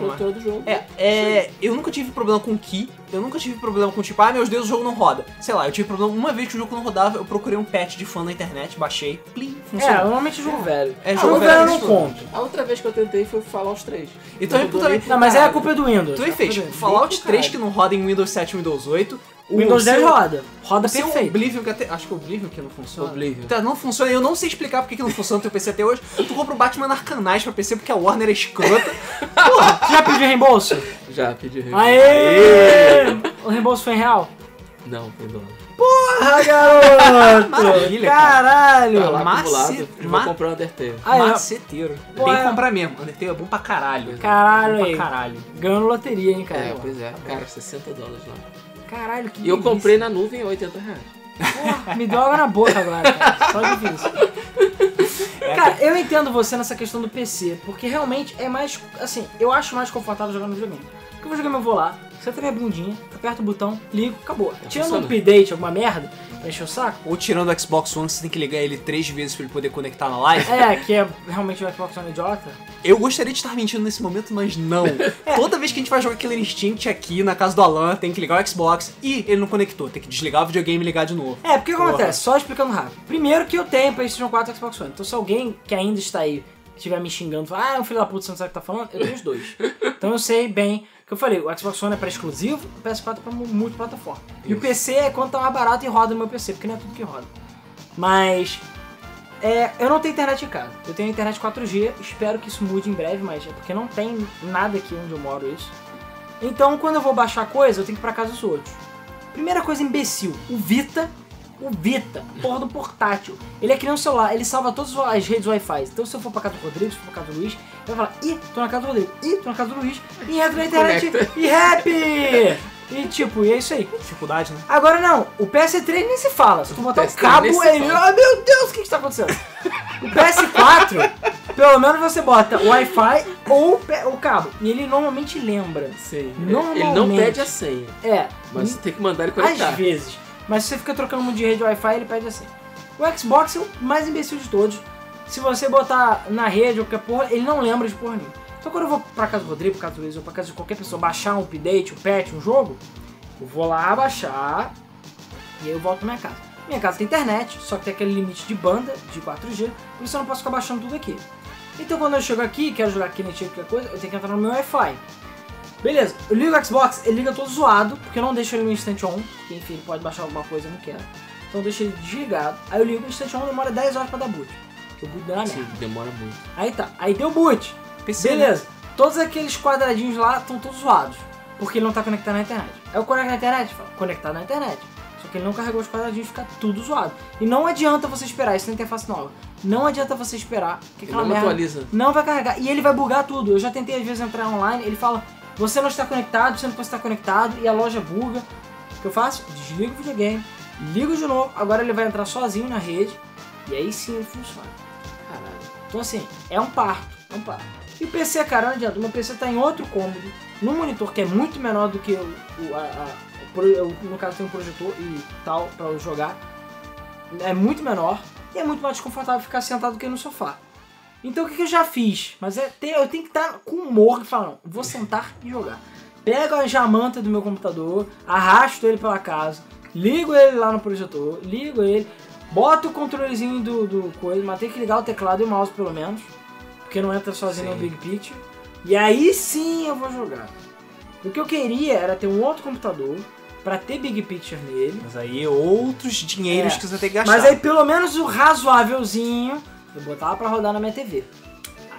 produtora do jogo. É, é, eu nunca tive problema com key, eu nunca tive problema com tipo, ah, meus Deus, o jogo não roda. Sei lá, eu tive problema uma vez que o jogo não rodava, eu procurei um patch de fã na internet, baixei, plim, É, funcionou. normalmente jogo velho. É, jogo, jogo velho eu velho, não conto. A outra vez que eu tentei foi Fallout 3. Então, mudou também- Não, mas aí a culpa é do Windows. Tu aí A fez é Fallout Bem 3 caralho. que não roda em Windows 7 e Windows 8. O Windows seu- 10 roda. Roda seu perfeito. Oblivion, que até, acho que é o Oblivion que não funciona. Oblivion. Tá, não funciona, eu não sei explicar porque que não funciona no teu PC até hoje. Tu compra o Batman Knight pra PC porque a Warner é escrota. Porra, já pediu reembolso? Já pedi review. Aê! O reembolso foi em real? Não, foi dólar. Ah, garoto! Maravilha, cara. Caralho! Tá lá Macet- acumulado, eu ma- vou comprar o Undertale. Ó, maceteiro. Pô, Tem é- que comprar mesmo. Undertale é bom pra caralho. Caralho bom aí. pra caralho. ganhando loteria, hein, cara? É, pois é. Cara, 60 dólares lá. Caralho, que E eu delícia. comprei na nuvem a 80 reais. Porra, me deu água na boca agora, cara. Só de isso. Cara, eu entendo você nessa questão do PC, porque realmente é mais. Assim, eu acho mais confortável jogar no videogame. Porque o videogame eu vou lá, senta minha bundinha, aperta o botão, ligo, acabou. Tirando um funciona. update, alguma merda, pra encher o saco. Ou tirando o Xbox One, você tem que ligar ele três vezes pra ele poder conectar na live. É, que é realmente o Xbox One idiota. Eu gostaria de estar mentindo nesse momento, mas não. Toda vez que a gente vai jogar Killer Instinct aqui na casa do Alan, tem que ligar o Xbox e ele não conectou. Tem que desligar o videogame e ligar de novo. É, porque o que acontece? Só explicando rápido. Primeiro que eu tenho PlayStation 4 e Xbox One. Então se alguém que ainda está aí estiver me xingando, falar, ah, é um filho da puta, você não sabe o que tá falando, eu tenho os dois. então eu sei bem que eu falei, o Xbox One é pra exclusivo, o PS4 é pra mu- multiplataforma. E o. PC é quando tá mais barato e roda no meu PC, porque não é tudo que roda. Mas é, eu não tenho internet em casa. Eu tenho internet 4G, espero que isso mude em breve, mas é porque não tem nada aqui onde eu moro isso. Então, quando eu vou baixar coisa, eu tenho que ir pra casa dos outros. Primeira coisa imbecil, o Vita, o Vita, porra do portátil. Ele é que nem um celular, ele salva todas as redes Wi-Fi. Então se eu for pra casa do Rodrigo, se eu for pra casa do Luiz, ele vai falar, ih, tô na casa do Rodrigo, ih, tô na casa do Luiz, e entra na internet Conecta. e rap! E tipo, e é isso aí. Dificuldade, né? Agora não, o PS3 nem se fala. Se tu botar o PS3 cabo, ele. fala. Ah, meu Deus, o que que está acontecendo? O PS4, pelo menos você bota o Wi-Fi ou o cabo. E ele normalmente lembra. Sim. Normalmente. Ele não pede a senha, É, mas você tem que mandar ele às conectar. vezes. Mas se você fica trocando muito de rede Wi-Fi, ele pede assim. O Xbox é o mais imbecil de todos. Se você botar na rede ou qualquer porra, ele não lembra de porra nenhuma. Então quando eu vou pra casa do Rodrigo, pra casa do Luiz ou pra casa de qualquer pessoa baixar um update, um patch, um jogo, eu vou lá baixar e aí eu volto pra minha casa. Minha casa tem internet, só que tem aquele limite de banda de 4G, por isso eu não posso ficar baixando tudo aqui. Então quando eu chego aqui quero jogar aqui nem qualquer coisa, eu tenho que entrar no meu Wi-Fi. Beleza, eu ligo o Xbox, ele liga todo zoado, porque eu não deixo ele no Instant On, porque enfim, ele pode baixar alguma coisa, eu não quero. Então eu deixo ele desligado. Aí eu ligo o Instant On, demora 10 horas pra dar boot. Porque o boot dá na Sim, merda. demora muito. Aí tá, aí deu boot. PC, Beleza, todos aqueles quadradinhos lá estão todos zoados, porque ele não tá conectado na internet. Aí eu conecto na internet, fala, conectado na internet. Só que ele não carregou os quadradinhos, fica tudo zoado. E não adianta você esperar, isso na interface nova. Não adianta você esperar, que Ele aquela não merda atualiza. não vai carregar. E ele vai bugar tudo. Eu já tentei às vezes entrar online, ele fala, você não está conectado, você não pode estar conectado, e a loja buga. O que eu faço? Desligo o videogame, ligo de novo, agora ele vai entrar sozinho na rede, e aí sim ele funciona. Caralho. Então assim, é um parto, é um parto. E o PC, cara, não adianta. O meu PC tá em outro cômodo, num monitor que é muito menor do que o, o, a, a- eu, no caso tem um projetor e tal pra eu jogar. É muito menor e é muito mais desconfortável ficar sentado do que no sofá. Então o que, que eu já fiz? Mas é, tem- eu tenho que estar com humor e falar, vou sentar e jogar. Pego a jamanta do meu computador, arrasto ele pela casa, ligo ele lá no projetor, ligo ele, boto o controlezinho do, do coisa, mas tem que ligar o teclado e o mouse pelo menos, porque não entra sozinho no Sim. Big Picture. E aí sim eu vou jogar. O que eu queria era ter um outro computador pra ter Big Picture nele, Mas aí outros dinheiros É. que você ter que gastar. mas aí pelo menos o razoávelzinho eu botava pra rodar na minha TV.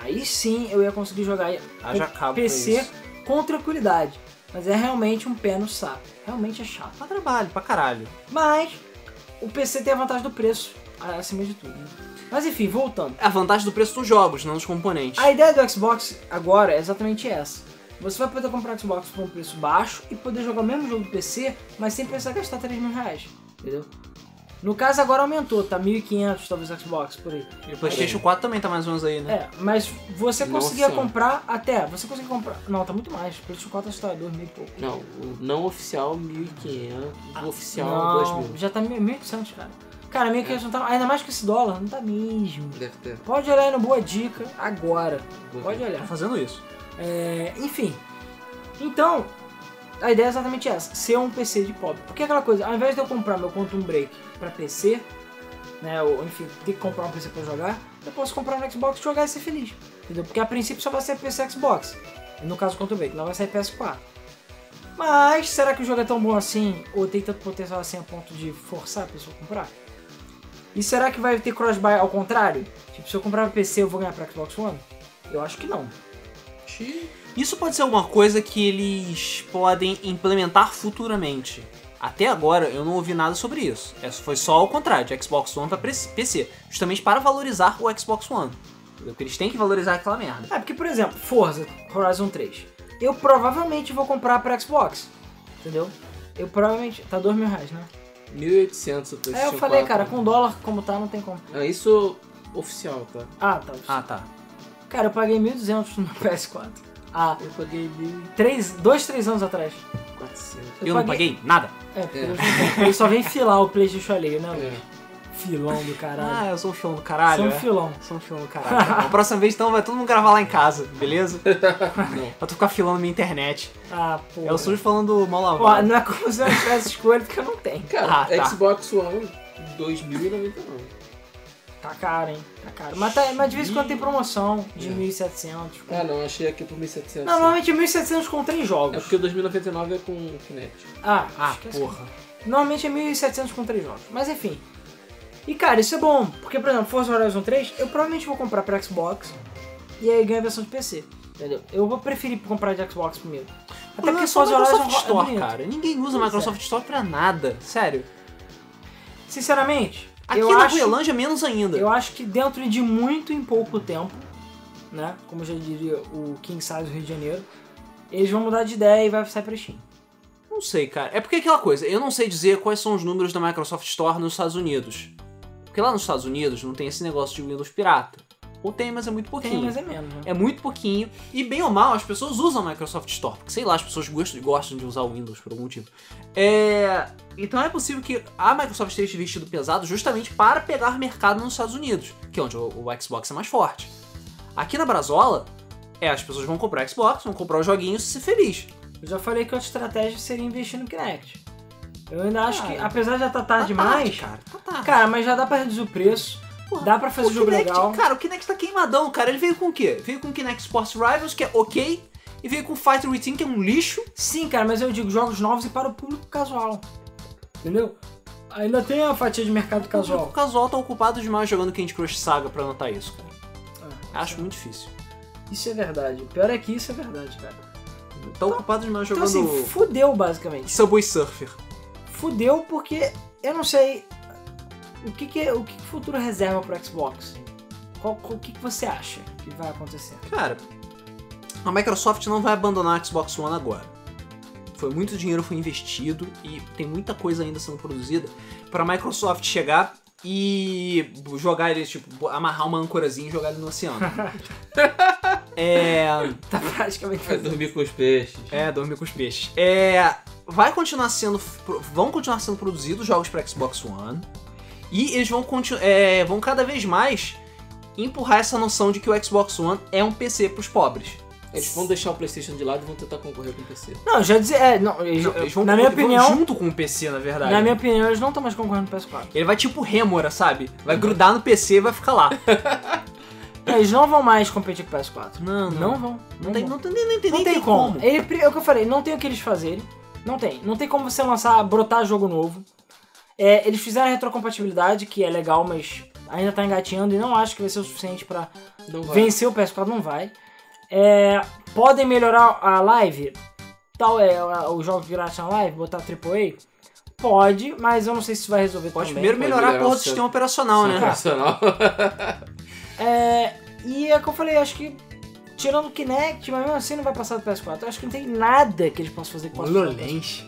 Aí sim eu ia conseguir jogar Haja cabo PC com tranquilidade. Mas é realmente um pé no saco. Realmente é chato. Pra trabalho, pra caralho. Mas o PC tem a vantagem do preço, acima de tudo. né? Mas enfim, voltando. A vantagem do preço dos jogos, não dos componentes. A ideia do Xbox agora é exatamente essa. Você vai poder comprar o Xbox por um preço baixo e poder jogar o mesmo jogo do PC, mas sem precisar gastar 3 mil reais. Entendeu? No caso agora aumentou, tá 1.500 talvez o Xbox por aí. E o PlayStation 4 também tá mais ou menos aí, né? É, mas você Não conseguia comprar até, você conseguia comprar, não, tá muito mais, o PlayStation 4 está 2 mil e pouco. Não, o não oficial 1.500, o oficial não, 2.000. já tá 1.800, cara. Cara, 1.500 não tá, ainda mais que esse dólar, não tá mesmo. Deve ter. Pode olhar aí no Boa Dica agora, pode Tá olhar. fazendo isso. É, enfim, então, a ideia é exatamente essa, ser um PC de pobre. Porque é aquela coisa, ao invés de eu comprar meu Quantum Break pra PC, né, ou enfim, ter que comprar um PC pra jogar, eu posso comprar no Xbox, jogar e ser feliz. Entendeu? Porque a princípio só vai ser PC e Xbox. E no caso do Quantum Break, não vai sair PS4. Mas, será que o jogo é tão bom assim, ou tem tanto potencial assim a ponto de forçar a pessoa a comprar? E será que vai ter cross-buy ao contrário? Tipo, se eu comprar pra PC, eu vou ganhar pra Xbox One? Eu acho que não. Isso pode ser alguma coisa que eles podem implementar futuramente. Até agora eu não ouvi nada sobre isso. Essa foi só o contrário, de Xbox One pra PC. Justamente para valorizar o Xbox One. Entendeu? Porque eles têm que valorizar aquela merda. É, porque, por exemplo, Forza Horizon 3. Eu provavelmente vou comprar pra Xbox. Entendeu? Eu provavelmente. Tá dois mil reais, né? 1.800 o PlayStation É, eu falei, 4. cara, com dólar como tá, não tem como. É isso oficial, tá? Ah, tá. Ah, tá. Cara, eu paguei 1.200 no meu PS4. Ah, Eu paguei três, dois, três anos atrás. 1.400. Eu, não paguei nada. É, porque É. ele só vem filar o Playstation alheio, né? Luiz? É. Filão do caralho. Ah, eu sou um filão do caralho. São é? filão. Sou um filão do caralho. A próxima vez então vai todo mundo gravar lá em casa, beleza? Não. Pra tu ficar filando minha internet. Ah, pô. É o Sujo falando mal Pô, lavado. não é como se eu tivesse escolha, porque eu não tenho. Cara, Ah, tá. Xbox One 2.099. Tá caro, hein? Tá caro. Mas, tá, mas de vez em quando tem promoção de 1.700. com- Ah, não, achei aqui por 1.700. Não, normalmente é 1.700 com três É jogos. porque o 2099 é com Kinect. Ah, Ah, porra. Normalmente é 1.700 com três jogos. Mas enfim. E cara, isso é bom. Porque, por exemplo, Forza Horizon 3, eu provavelmente vou comprar pra Xbox. E aí ganha a versão de PC. Entendeu? Eu vou preferir comprar de Xbox primeiro. Até porque só Forza Horizon Microsoft é Store, bonito. cara. Ninguém usa Pois Microsoft Store pra nada. Sério. Sinceramente, Aqui eu na acho... Ruelândia menos ainda. Eu acho que dentro de muito em pouco tempo, né? Como já diria o King Size do Rio de Janeiro, eles vão mudar de ideia e vai sair pra Steam. Não sei, cara. É porque é aquela coisa, eu não sei dizer quais são os números da Microsoft Store nos Estados Unidos. Porque lá nos Estados Unidos não tem esse negócio de Windows pirata. Ou tem, mas é muito pouquinho. Tem, mas é menos, né? É muito pouquinho. E bem ou mal, as pessoas usam a Microsoft Store. Porque sei lá, as pessoas gostam, gostam de usar o Windows por algum motivo. É... Então é possível que a Microsoft esteja investido pesado justamente para pegar mercado nos Estados Unidos, que é onde o, o Xbox é mais forte. Aqui na Brasola, é, as pessoas vão comprar Xbox, vão comprar os joguinhos e ser feliz. Eu já falei que outra estratégia seria investir no Kinect. Eu ainda acho que, apesar de já estar Tá tarde demais, tarde, cara. Tá tarde. cara, mas já dá pra reduzir o preço, dá pra fazer o jogo Kinect, legal. Cara, o Kinect tá queimadão, cara. Ele veio com o quê? Veio com o Kinect Sports Rivals, que é ok, e veio com o Fighter Routine, que é um lixo. Sim, cara, mas eu digo jogos novos e para o público casual. Entendeu? Ainda tem a fatia de mercado O casual. casual tá ocupado demais jogando Candy Crush Saga pra notar isso, cara. Ah, Acho muito difícil. Isso é verdade. O pior é que isso é verdade, cara. Tá ocupado demais Então jogando assim, fudeu basicamente. Subway Surfer. Fudeu porque eu não sei o que, que o que, que o futuro reserva pro Xbox. Qual, qual- o que, que você acha que vai acontecer? Cara, a Microsoft não vai abandonar a Xbox One agora. Foi muito dinheiro foi investido e tem muita coisa ainda sendo produzida pra Microsoft chegar e jogar ele, tipo, amarrar uma âncorazinha e jogar ele no oceano. É. Tá praticamente Vai fazendo. dormir com os peixes. É, dormir com os peixes. É. Vai continuar sendo. Vão continuar sendo produzidos jogos para Xbox One. E eles vão, é, vão cada vez mais empurrar essa noção de que o Xbox One é um PC pros pobres. Eles vão deixar o Playstation de lado e vão tentar concorrer com o PC. Não, já dizer. É, não, eles, Não, eles vão na minha opinião. junto com o PC, na verdade. Na minha opinião, eles não estão mais concorrendo com o PS4. Ele vai tipo Rêmora, sabe? Vai grudar no PC e vai ficar lá. Eles não vão mais competir com o PS4. Não, Não vão. Não tem, vão. não tem, nem, nem, Não tem como. Ele, é o que eu falei, não tem o que eles fazerem. Não tem. Não tem como você lançar, brotar jogo novo. É, eles fizeram a retrocompatibilidade, que é legal, mas ainda tá engatinhando e não acho que vai ser o suficiente pra Não vai. vencer o PS4, não vai. É, podem melhorar a live, tal é, a- os jogos grátis na live, botar AAA? Pode, mas eu não sei se isso vai resolver Pode também. primeiro Pode melhorar a melhorar porra o do sistema operacional, né? Sensacional. É, e é o que eu falei, acho que tirando o Kinect, mas mesmo assim não vai passar do PS4. Eu acho que não tem nada que eles possam fazer com o PS4. HoloLens.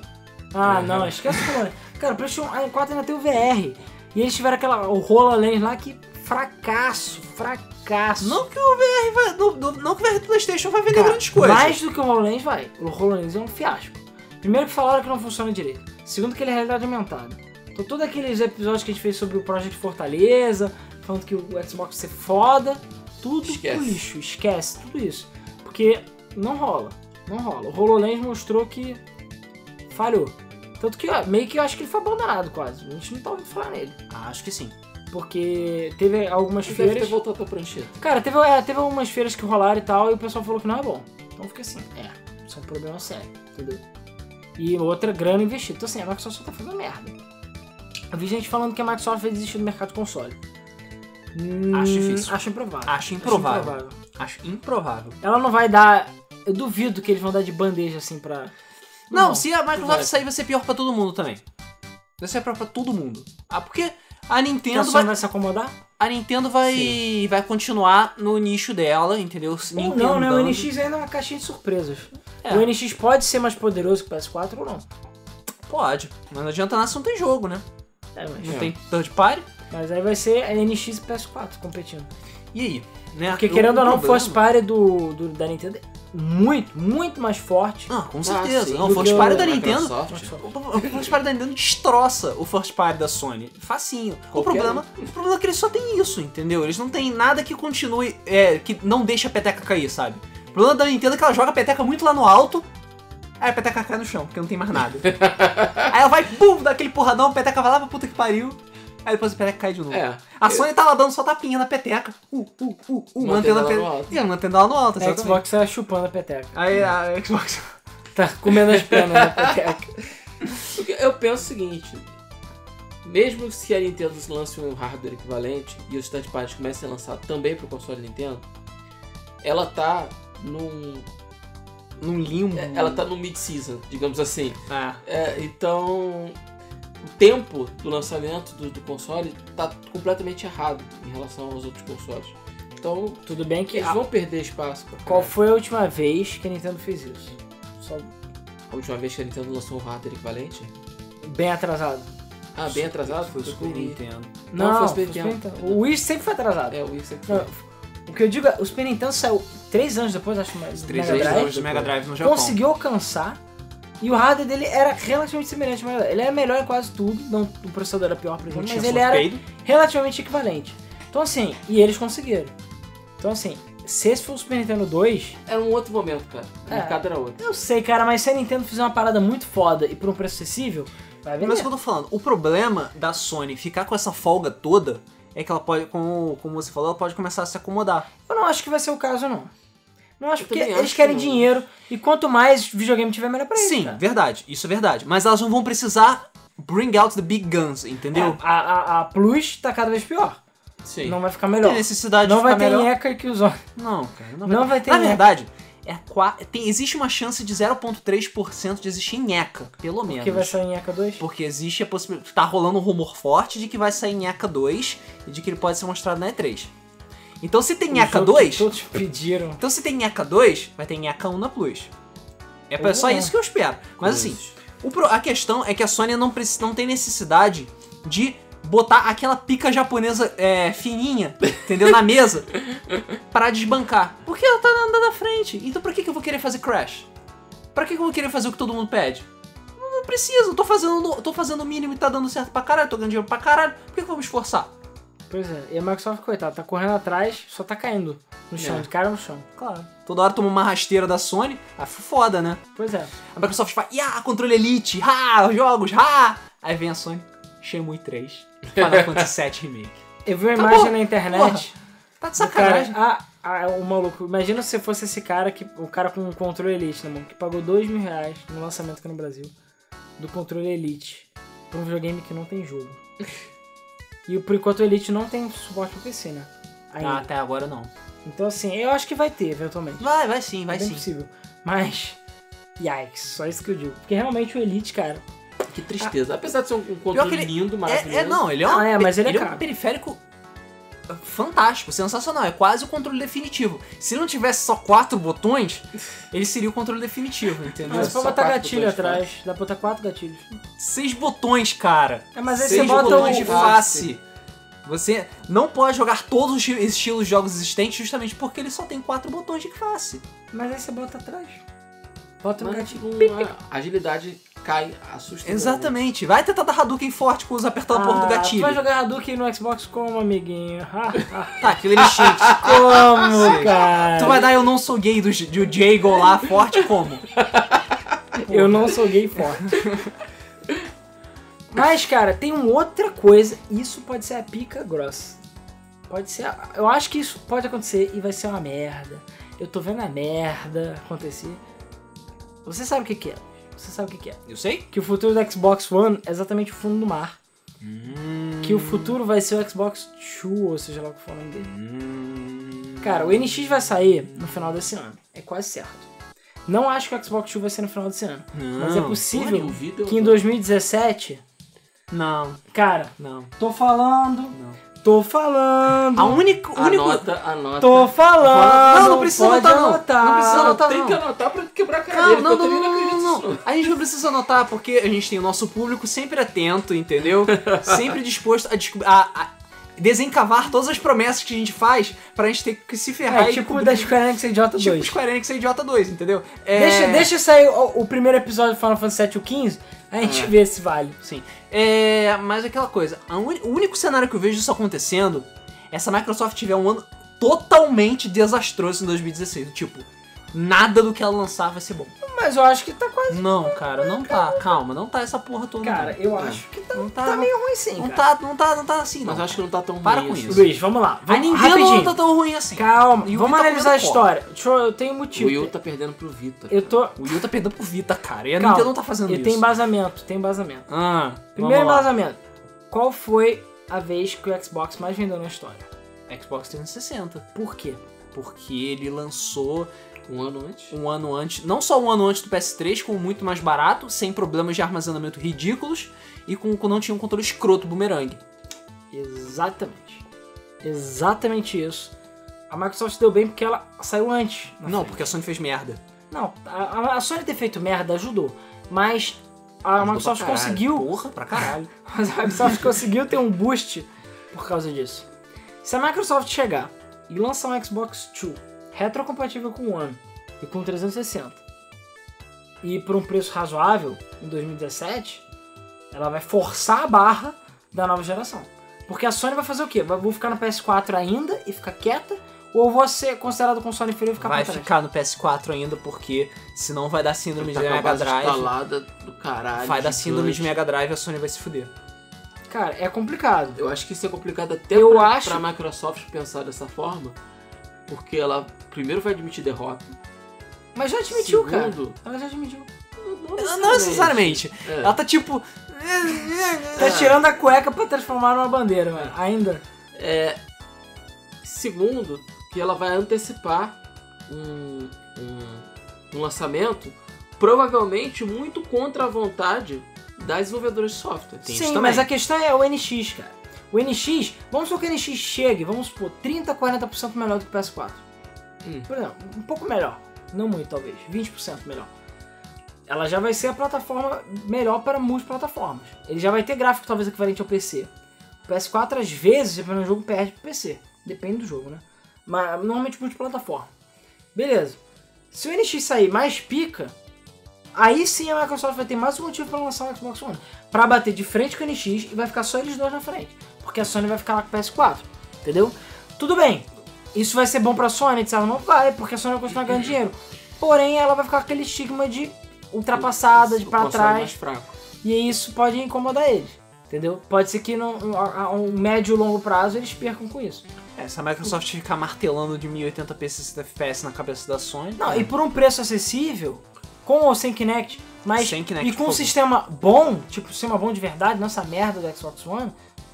Ah, Uhum. não, esquece o HoloLens. Cara, o PlayStation 4 ainda tem o VR. E eles tiveram aquela, o HoloLens lá que fracasso, fracasso. Não que o VR vai. Não, não- não que o VR do PlayStation vai vender Cara, grandes coisas. Mais do que o HoloLens vai. O HoloLens é um fiasco. Primeiro que falaram que não funciona direito. Segundo que ele é realidade aumentada. Então todos aqueles episódios que a gente fez sobre o Project Fortaleza, falando que o Xbox ia ser foda, tudo Esquece. pro lixo, esquece tudo isso. Porque não rola, não rola. O HoloLens mostrou que falhou. Tanto que ó, meio que eu acho que ele foi abandonado quase. A gente não tá ouvindo falar nele. Acho que sim. Porque teve algumas Deve ter feiras. voltado pra prancheta. Cara, teve, é, teve algumas feiras que rolaram e tal, e o pessoal falou que não é bom. Então fica assim, é, isso é um problema sério, entendeu? E outra grana investida. Então assim, a Microsoft só tá fazendo merda. Eu vi gente falando que a Microsoft vai desistir do mercado console. Hum, Acho difícil. Acho improvável. Acho improvável. improvável. Acho improvável. Ela não vai dar. Eu duvido que eles vão dar de bandeja assim pra. Não, se a Microsoft sair, vai ser pior pra todo mundo também. Vai ser pior pra todo mundo. Ah, porque a Nintendo vai. vai se acomodar? A Nintendo vai, vai continuar no nicho dela, entendeu? Ou não, né? O NX ainda é uma caixinha de surpresas. É. O NX pode ser mais poderoso que o PS4 ou não. Pode. Mas não adianta nada se não tem jogo, né? É, mas, Não É. tem third party. mas aí vai ser NX e PS4 competindo. E aí? Né? Porque querendo ou não, o problema- First Party do, do- da Nintendo é muito, muito mais forte. Ah, com certeza. sim. não, o first party da Nintendo. Microsoft. O first party da Nintendo destroça o first party da Sony. Facinho. O problema, o problema é que eles só têm isso, entendeu? Eles não têm nada que continue, é, que não deixe a peteca cair, sabe? O problema da Nintendo é que ela joga a peteca muito lá no alto, aí a peteca cai no chão, porque não tem mais nada. aí ela vai, pum, dá aquele porradão, a peteca vai lá pra puta que pariu, aí depois a peteca cai de novo. É. A Sony tá lá dando só tapinha na peteca, uh, uh, uh, uh, Mantendo mantendo a ela no peteca. alto. É, mantendo ela no alto, A. Xbox tá chupando a peteca. Aí a Xbox... Tá comendo as pernas da peteca. Eu penso o seguinte: mesmo se a Nintendo lance um hardware equivalente e os parties comecem a lançar também pro console Nintendo, ela tá num. Num limbo. Ela tá no mid-season, digamos assim. É. É, então, o tempo do lançamento do, do console tá completamente errado em relação aos outros consoles. Então, Tudo bem que. eles a- vão perder espaço. pra qual foi a última vez que a Nintendo fez isso? Só a última vez que a Nintendo lançou um hardware equivalente? bem atrasado. Ah, bem atrasado? Foi o Super. Nintendo. Não, Não, foi o Super Nintendo. O Wii sempre foi atrasado. É, o Wii sempre Não, foi. O que eu digo é, o Super Nintendo saiu três anos depois, acho mais Três Mega anos Drive. depois do Mega Drive no Japão. Conseguiu alcançar. E o hardware dele era relativamente semelhante ao Drive. Ele era melhor em quase tudo. Não, o processador era pior, por exemplo, mas ele era peido. relativamente equivalente. Então assim, e eles conseguiram. Então assim, se esse for o Super Nintendo 2, Era um outro momento, cara. O É. mercado era outro. eu sei, cara, mas se a Nintendo fizer uma parada muito foda e por um preço acessível, vai vender. Mas o que eu tô falando, o problema da Sony ficar com essa folga toda é que ela pode, como, como você falou, ela pode começar a se acomodar. Eu não acho que vai ser o caso, não. Não acho Eu porque eles acho querem que não. dinheiro e quanto mais videogame tiver, melhor pra eles. Sim, cara. verdade, isso é verdade. Mas elas não vão precisar bring out the big guns, entendeu? A, a, a Plus tá cada vez pior. Sim. Não vai ficar Não melhor. tem necessidade Não de vai ficar ter melhor. nheca e que os olhos. Não, cara, não, Não vai ter Na verdade, é qua- tem, existe uma chance de 0,3% de existir nheca, pelo menos. Que vai sair nheca 2. Porque existe a possibilidade. Tá rolando um rumor forte de que vai sair Nheca 2 e de que ele pode ser mostrado na E3. Então se tem Nheca 2. Todos pediram. Então se tem Nheca 2, vai ter Nheca 1 na Plus. É Ou só não. isso que eu espero. Mas assim, pro- a questão é que a Sony não, não tem necessidade de botar aquela pica japonesa é, fininha, entendeu? Na mesa, pra desbancar. Porque ela tá andando na frente. Então pra que, que eu vou querer fazer crash? Pra que, que eu vou querer fazer o que todo mundo pede? Não, não preciso, tô fazendo, tô fazendo o mínimo e tá dando certo pra caralho, tô ganhando dinheiro pra caralho. Por que, que eu vou me esforçar? Pois é, e a Microsoft, coitada, tá correndo atrás, só tá caindo no chão, É. de cara no chão. Claro. Toda hora toma uma rasteira da Sony, aí foi foda, né? Pois é. A Microsoft fala, ah, controle Elite, ah, jogos, ah. Aí vem a Sony, Shenmue 3, Final Fantasy VII Remake. Eu vi uma Acabou. imagem na internet Tá de cara. sacanagem. Ah, ah, o maluco. Imagina se fosse esse cara, que, o cara com o controle Elite na mão, que pagou dois mil reais no lançamento aqui no Brasil do controle Elite pra um videogame que não tem jogo. E por enquanto o Elite não tem suporte pro PC, né? Ainda. Ah, até agora não. Então assim, eu acho que vai ter, eventualmente. Vai, vai sim, vai é bem sim. possível. Mas. Yikes, só isso que eu digo. Porque realmente o Elite, cara. Que tristeza. Apesar de ser um, controle ele- lindo, maravilhoso. É, é, não, ele é um, Ah, é, mas ele é é um periférico fantástico, sensacional. É quase o controle definitivo. Se não tivesse só quatro botões, ele seria o controle definitivo, entendeu? Mas só pra botar gatilho atrás, dá pra botar quatro gatilhos. Seis botões, cara. É, mas aí Seis você bota botões o- de face. Você não pode jogar todos os esti- estilos de jogos existentes justamente porque ele só tem quatro botões de face. Mas aí você bota atrás. Bota um gatilho. agilidade cai assustadoramente. Exatamente. Vai tentar dar Hadouken forte com os apertar a porra do Ah, gatilho. Tu vai jogar Hadouken no Xbox como, amiguinho? Ah, ah. Tá, aquilo ele cheat. como, Sim. cara? tu vai dar eu não sou gay do, do Jago lá forte como? Eu não sou gay forte. Mas, cara, tem uma outra coisa. Isso pode ser a pica grossa. Pode ser. a- Eu acho que isso pode acontecer e vai ser uma merda. Eu tô vendo a merda acontecer. Você sabe o que, que é? Você sabe o que, é? Eu sei? Que o futuro do Xbox One é exatamente o fundo do mar. Hum. Que o futuro vai ser o Xbox Two, ou seja lá o que for o nome dele. Hum. Cara, o NX vai sair no final desse ano. É quase certo. Não acho que o Xbox Two vai ser no final desse ano. mas é Não. possível que em 2017. Não, Cara, não, tô falando. não. Tô falando. A única, único... Anota, anota. Tô falando. Não, não precisa pode anotar, não. anotar. Não precisa anotar. tem não. que anotar pra quebrar a cara Não, dele, não, não, eu também não, acredito não, não. A gente não precisa anotar porque a gente tem o nosso público sempre atento, entendeu? sempre disposto a, desco- a- a desencavar todas as promessas que a gente faz pra gente ter que se ferrar É e tipo cobrir- da Square Enix Idiota tipo 2. Square Enix é Idiota 2, entendeu? É... Deixa, deixa sair o, o primeiro episódio do Final Fantasy VII e o 15, a gente É. vê se vale. Sim. É, mas aquela coisa, a uni- o único cenário que eu vejo isso acontecendo é se a Microsoft tiver um ano totalmente desastroso em 2016. Tipo, nada do que ela lançar vai ser bom. Mas eu acho que tá quase. Não, cara, não tá. Calma, não tá essa porra toda. Cara, não. eu acho que tá, Não tá, tá não- meio ruim sim. Não cara. tá, não tá, não tá assim, Mas não. acho que não tá tão Para ruim com assim. isso. Luiz, vamos lá. A Vamos, Nintendo rapidinho. não tá tão ruim assim. Calma, E o vamos tá analisar a história. Deixa eu, eu tenho O motivo. Will tá perdendo pro Vita. Eu tô. O Wii tá perdendo por Vita, cara. E a Calma, Nintendo não tá fazendo Eu isso. tenho embasamento, tem embasamento. Ah, Primeiro vamos lá. embasamento. Qual foi a vez que o Xbox mais vendeu na história? Xbox 360. Por quê? Porque ele lançou Um ano antes. um ano antes, não só um ano antes do PS3, com muito mais barato, sem problemas de armazenamento ridículos e com, com não tinha um controle escroto boomerang. Exatamente. Exatamente isso. A Microsoft deu bem porque ela saiu antes. Não, frente. porque a Sony fez merda. Não, a, a Sony ter feito merda ajudou. Mas a Ajudou Microsoft pra caralho. conseguiu. Porra, pra caralho. Mas a Microsoft conseguiu ter um boost por causa disso. Se a Microsoft chegar e lançar um Xbox Two retrocompatível com o One e com 360 e por um preço razoável em 2017, ela vai forçar a barra da nova geração. Porque a Sony vai fazer o quê? Vai vou ficar no PS4 ainda e ficar quieta? Ou vou ser considerado console inferior e ficar Vai pra trás? ficar no PS4 ainda, porque senão vai dar síndrome Tá de com a Mega base Drive. instalada do caralho. Vai dar síndrome de. Mega Drive e a Sony vai se fuder. Cara, é complicado. Eu acho que isso é complicado até Eu pra, acho- pra Microsoft pensar dessa forma. Porque ela primeiro vai admitir derrota. Mas já admitiu, Segundo, cara. Ela já admitiu. Não, Não necessariamente. É. Ela tá tipo. Tá tirando a cueca pra transformar numa bandeira, mano. Ainda. É, segundo, que ela vai antecipar um, um, um lançamento provavelmente muito contra a vontade das desenvolvedoras de software. Tem Sim, mas a questão é o NX, cara. O NX, vamos supor que o NX chegue, vamos supor, 30, 40% melhor do que o PS4. Hum. Por exemplo, um pouco melhor. Não muito, talvez. 20% melhor. Ela já vai ser a plataforma melhor para multiplataformas. Ele já vai ter gráfico talvez equivalente ao PC. PS4 às vezes, dependendo do jogo, perde pro PC. Depende do jogo, né? Mas normalmente multiplataforma. Beleza. Se o NX sair mais pica, aí sim a Microsoft vai ter mais um motivo pra lançar o Xbox One. Pra bater de frente com o NX e vai ficar só eles dois na frente. Porque a Sony vai ficar lá com o PS4. Entendeu? Tudo bem. Isso vai ser bom pra Sony, de certa forma? Vai, porque a Sony vai continuar ganhando dinheiro. Porém, ela vai ficar com aquele estigma de ultrapassada, de console trás. E isso pode incomodar eles. Entendeu? Pode ser que no, a, a um médio e longo prazo eles percam com isso. É, se a Microsoft ficar martelando de 1080p 60 FPS na cabeça da Sony. Não, é. e por um preço acessível, com ou sem Kinect, mas Sem Kinect, e com um sistema bom, tipo sistema bom de verdade, não essa merda do Xbox One.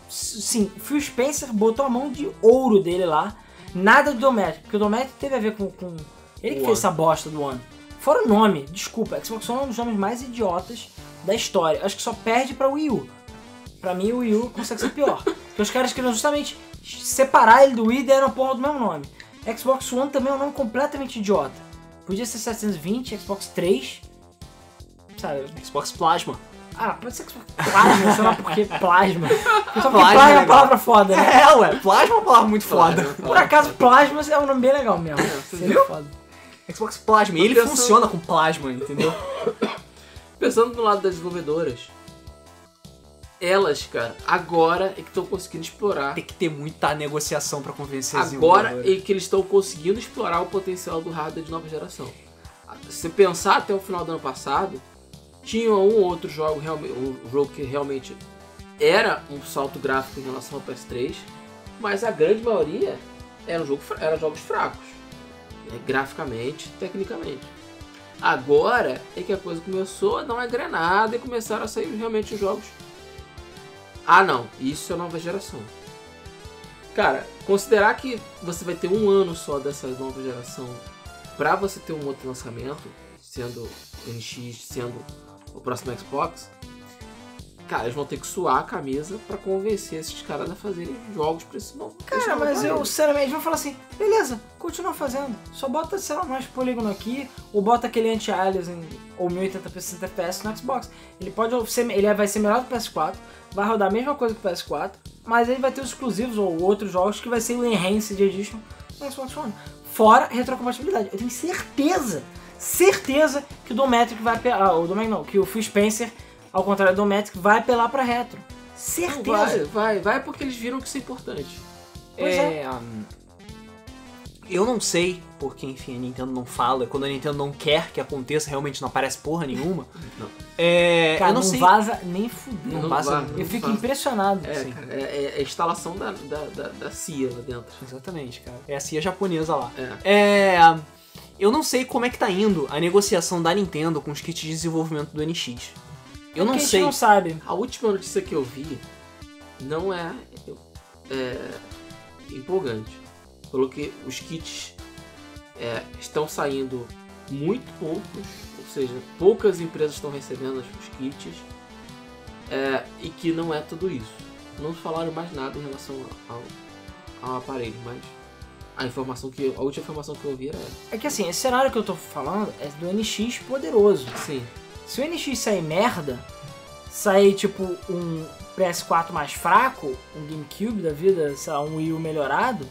Sim, o Phil Spencer botou a mão de ouro dele lá. Nada do Dometic, porque o Dometic teve a ver com. com ele que O fez One. essa bosta do One. Fora o nome, desculpa, Xbox One é um dos nomes mais idiotas da história. Acho que só perde pra Wii U. Pra mim, o Wii U consegue ser pior. Porque os caras queriam justamente separar ele do Wii e deram a porra do mesmo nome. Xbox One também é um nome completamente idiota. Podia ser 720, Xbox 3. Sabe? Xbox Plasma. Ah, pode ser Xbox Plasma, sei lá por que Plasma. Só porque Plasma Plasma, é é uma legal. palavra foda, né? É, ué, Plasma é uma palavra muito foda. Plasma. Por acaso, Plasma é um nome bem legal mesmo. Seria foda. Xbox Plasma. E ele pensando- funciona com Plasma, entendeu? Pensando do lado das desenvolvedoras, elas, cara, agora é que estão conseguindo explorar. Tem que ter muita negociação pra convencer as Agora é que eles estão conseguindo explorar o potencial do hardware de nova geração. Se você pensar até o final do ano passado, tinha um ou outro jogo, realme- um jogo que realmente era um salto gráfico em relação ao PS3, mas a grande maioria eram, jogo, eram jogos fracos, né, graficamente, tecnicamente. Agora é que a coisa começou a dar uma granada e começaram a sair realmente os jogos. Ah não, isso é nova geração. Cara, considerar que você vai ter um ano só dessa nova geração pra você ter um outro lançamento, sendo NX, sendo o próximo Xbox, cara, eles vão ter que suar a camisa pra convencer esses caras a fazerem jogos pra esse novo. Cara, mas eu, sinceramente, vou falar assim, beleza, continua fazendo. Só bota, sei lá, mais polígono aqui, ou bota aquele anti-aliasing ou 1080p 60 FPS no Xbox. Ele pode ser, ele vai ser melhor do PS4, vai rodar a mesma coisa que o PS4, mas ele vai ter os exclusivos ou outros jogos que vai ser o Enhanced Edition no Xbox One. Fora retrocompatibilidade. Eu tenho certeza, certeza que o Dometric vai apelar, ah, o Dometric não, que o Phil Spencer, ao contrário do Dometric, vai apelar pra retro. Não, Certeza. vai, vai, vai porque eles viram que isso é importante. Pois é, hum, eu não sei, porque enfim, a Nintendo não fala, quando a Nintendo não quer que aconteça, realmente não aparece porra nenhuma. Não. É, Cara, eu não, não sei. vaza nem fudeu. Não vaza, vai, Eu não fico vaza. impressionado. É, Sim. cara, é, é a instalação da, da, da, da CIA lá dentro. Exatamente, cara. É a CIA japonesa lá. É. É. Eu não sei como é que tá indo a negociação da Nintendo com os kits de desenvolvimento do NX. Eu não Porque a sei. gente não sabe. A última notícia que eu vi não é, é, empolgante. Falou que os kits é, estão saindo muito poucos, ou seja, poucas empresas estão recebendo os kits é, e que não é tudo isso. Não falaram mais nada em relação ao, ao aparelho, mas a informação que a última informação que eu vi era. É que assim, esse cenário que eu tô falando é do NX poderoso. Sim, Se o NX sair merda, sair tipo um PS4 mais fraco, um GameCube da vida, sei lá, um Wii U melhorado,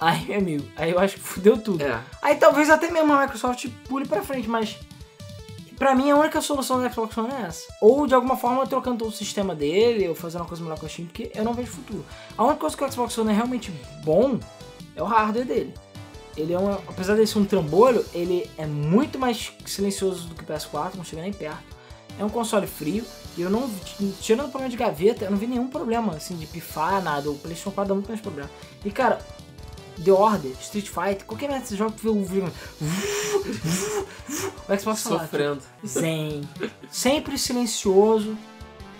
aí, meu amigo, aí eu acho que fudeu tudo. é. Aí talvez até mesmo a Microsoft pule pra frente, mas pra mim a única solução do Xbox One é essa. Ou de alguma forma trocando todo o sistema dele, ou fazendo uma coisa melhor com a Steam, porque eu não vejo futuro. A única coisa que o Xbox One é realmente bom é o hardware dele. Ele é um, apesar de ser um trambolho, ele é muito mais silencioso do que o PS4, não chega nem perto. É um console frio, e eu não, tirando o problema de gaveta, eu não vi nenhum problema, assim, de pifar, nada. O PlayStation 4 dá muito mais problema. E cara, The Order, Street Fighter, qualquer merda desse jogo que vê o vídeo. O Xbox One. Sofrendo. Zen. Sempre silencioso.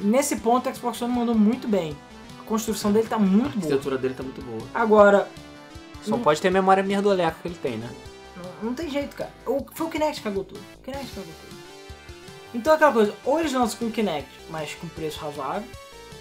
Nesse ponto, o Xbox One mandou muito bem. A construção dele tá A muito boa. arquitetura dele tá muito boa. Agora, Só pode ter a memória merdoleca que ele tem, né? não, não tem jeito, cara. O, foi o Kinect que cagou tudo. O Kinect cagou tudo. Então, aquela coisa, ou eles lançam com o Kinect, mas com preço razoável,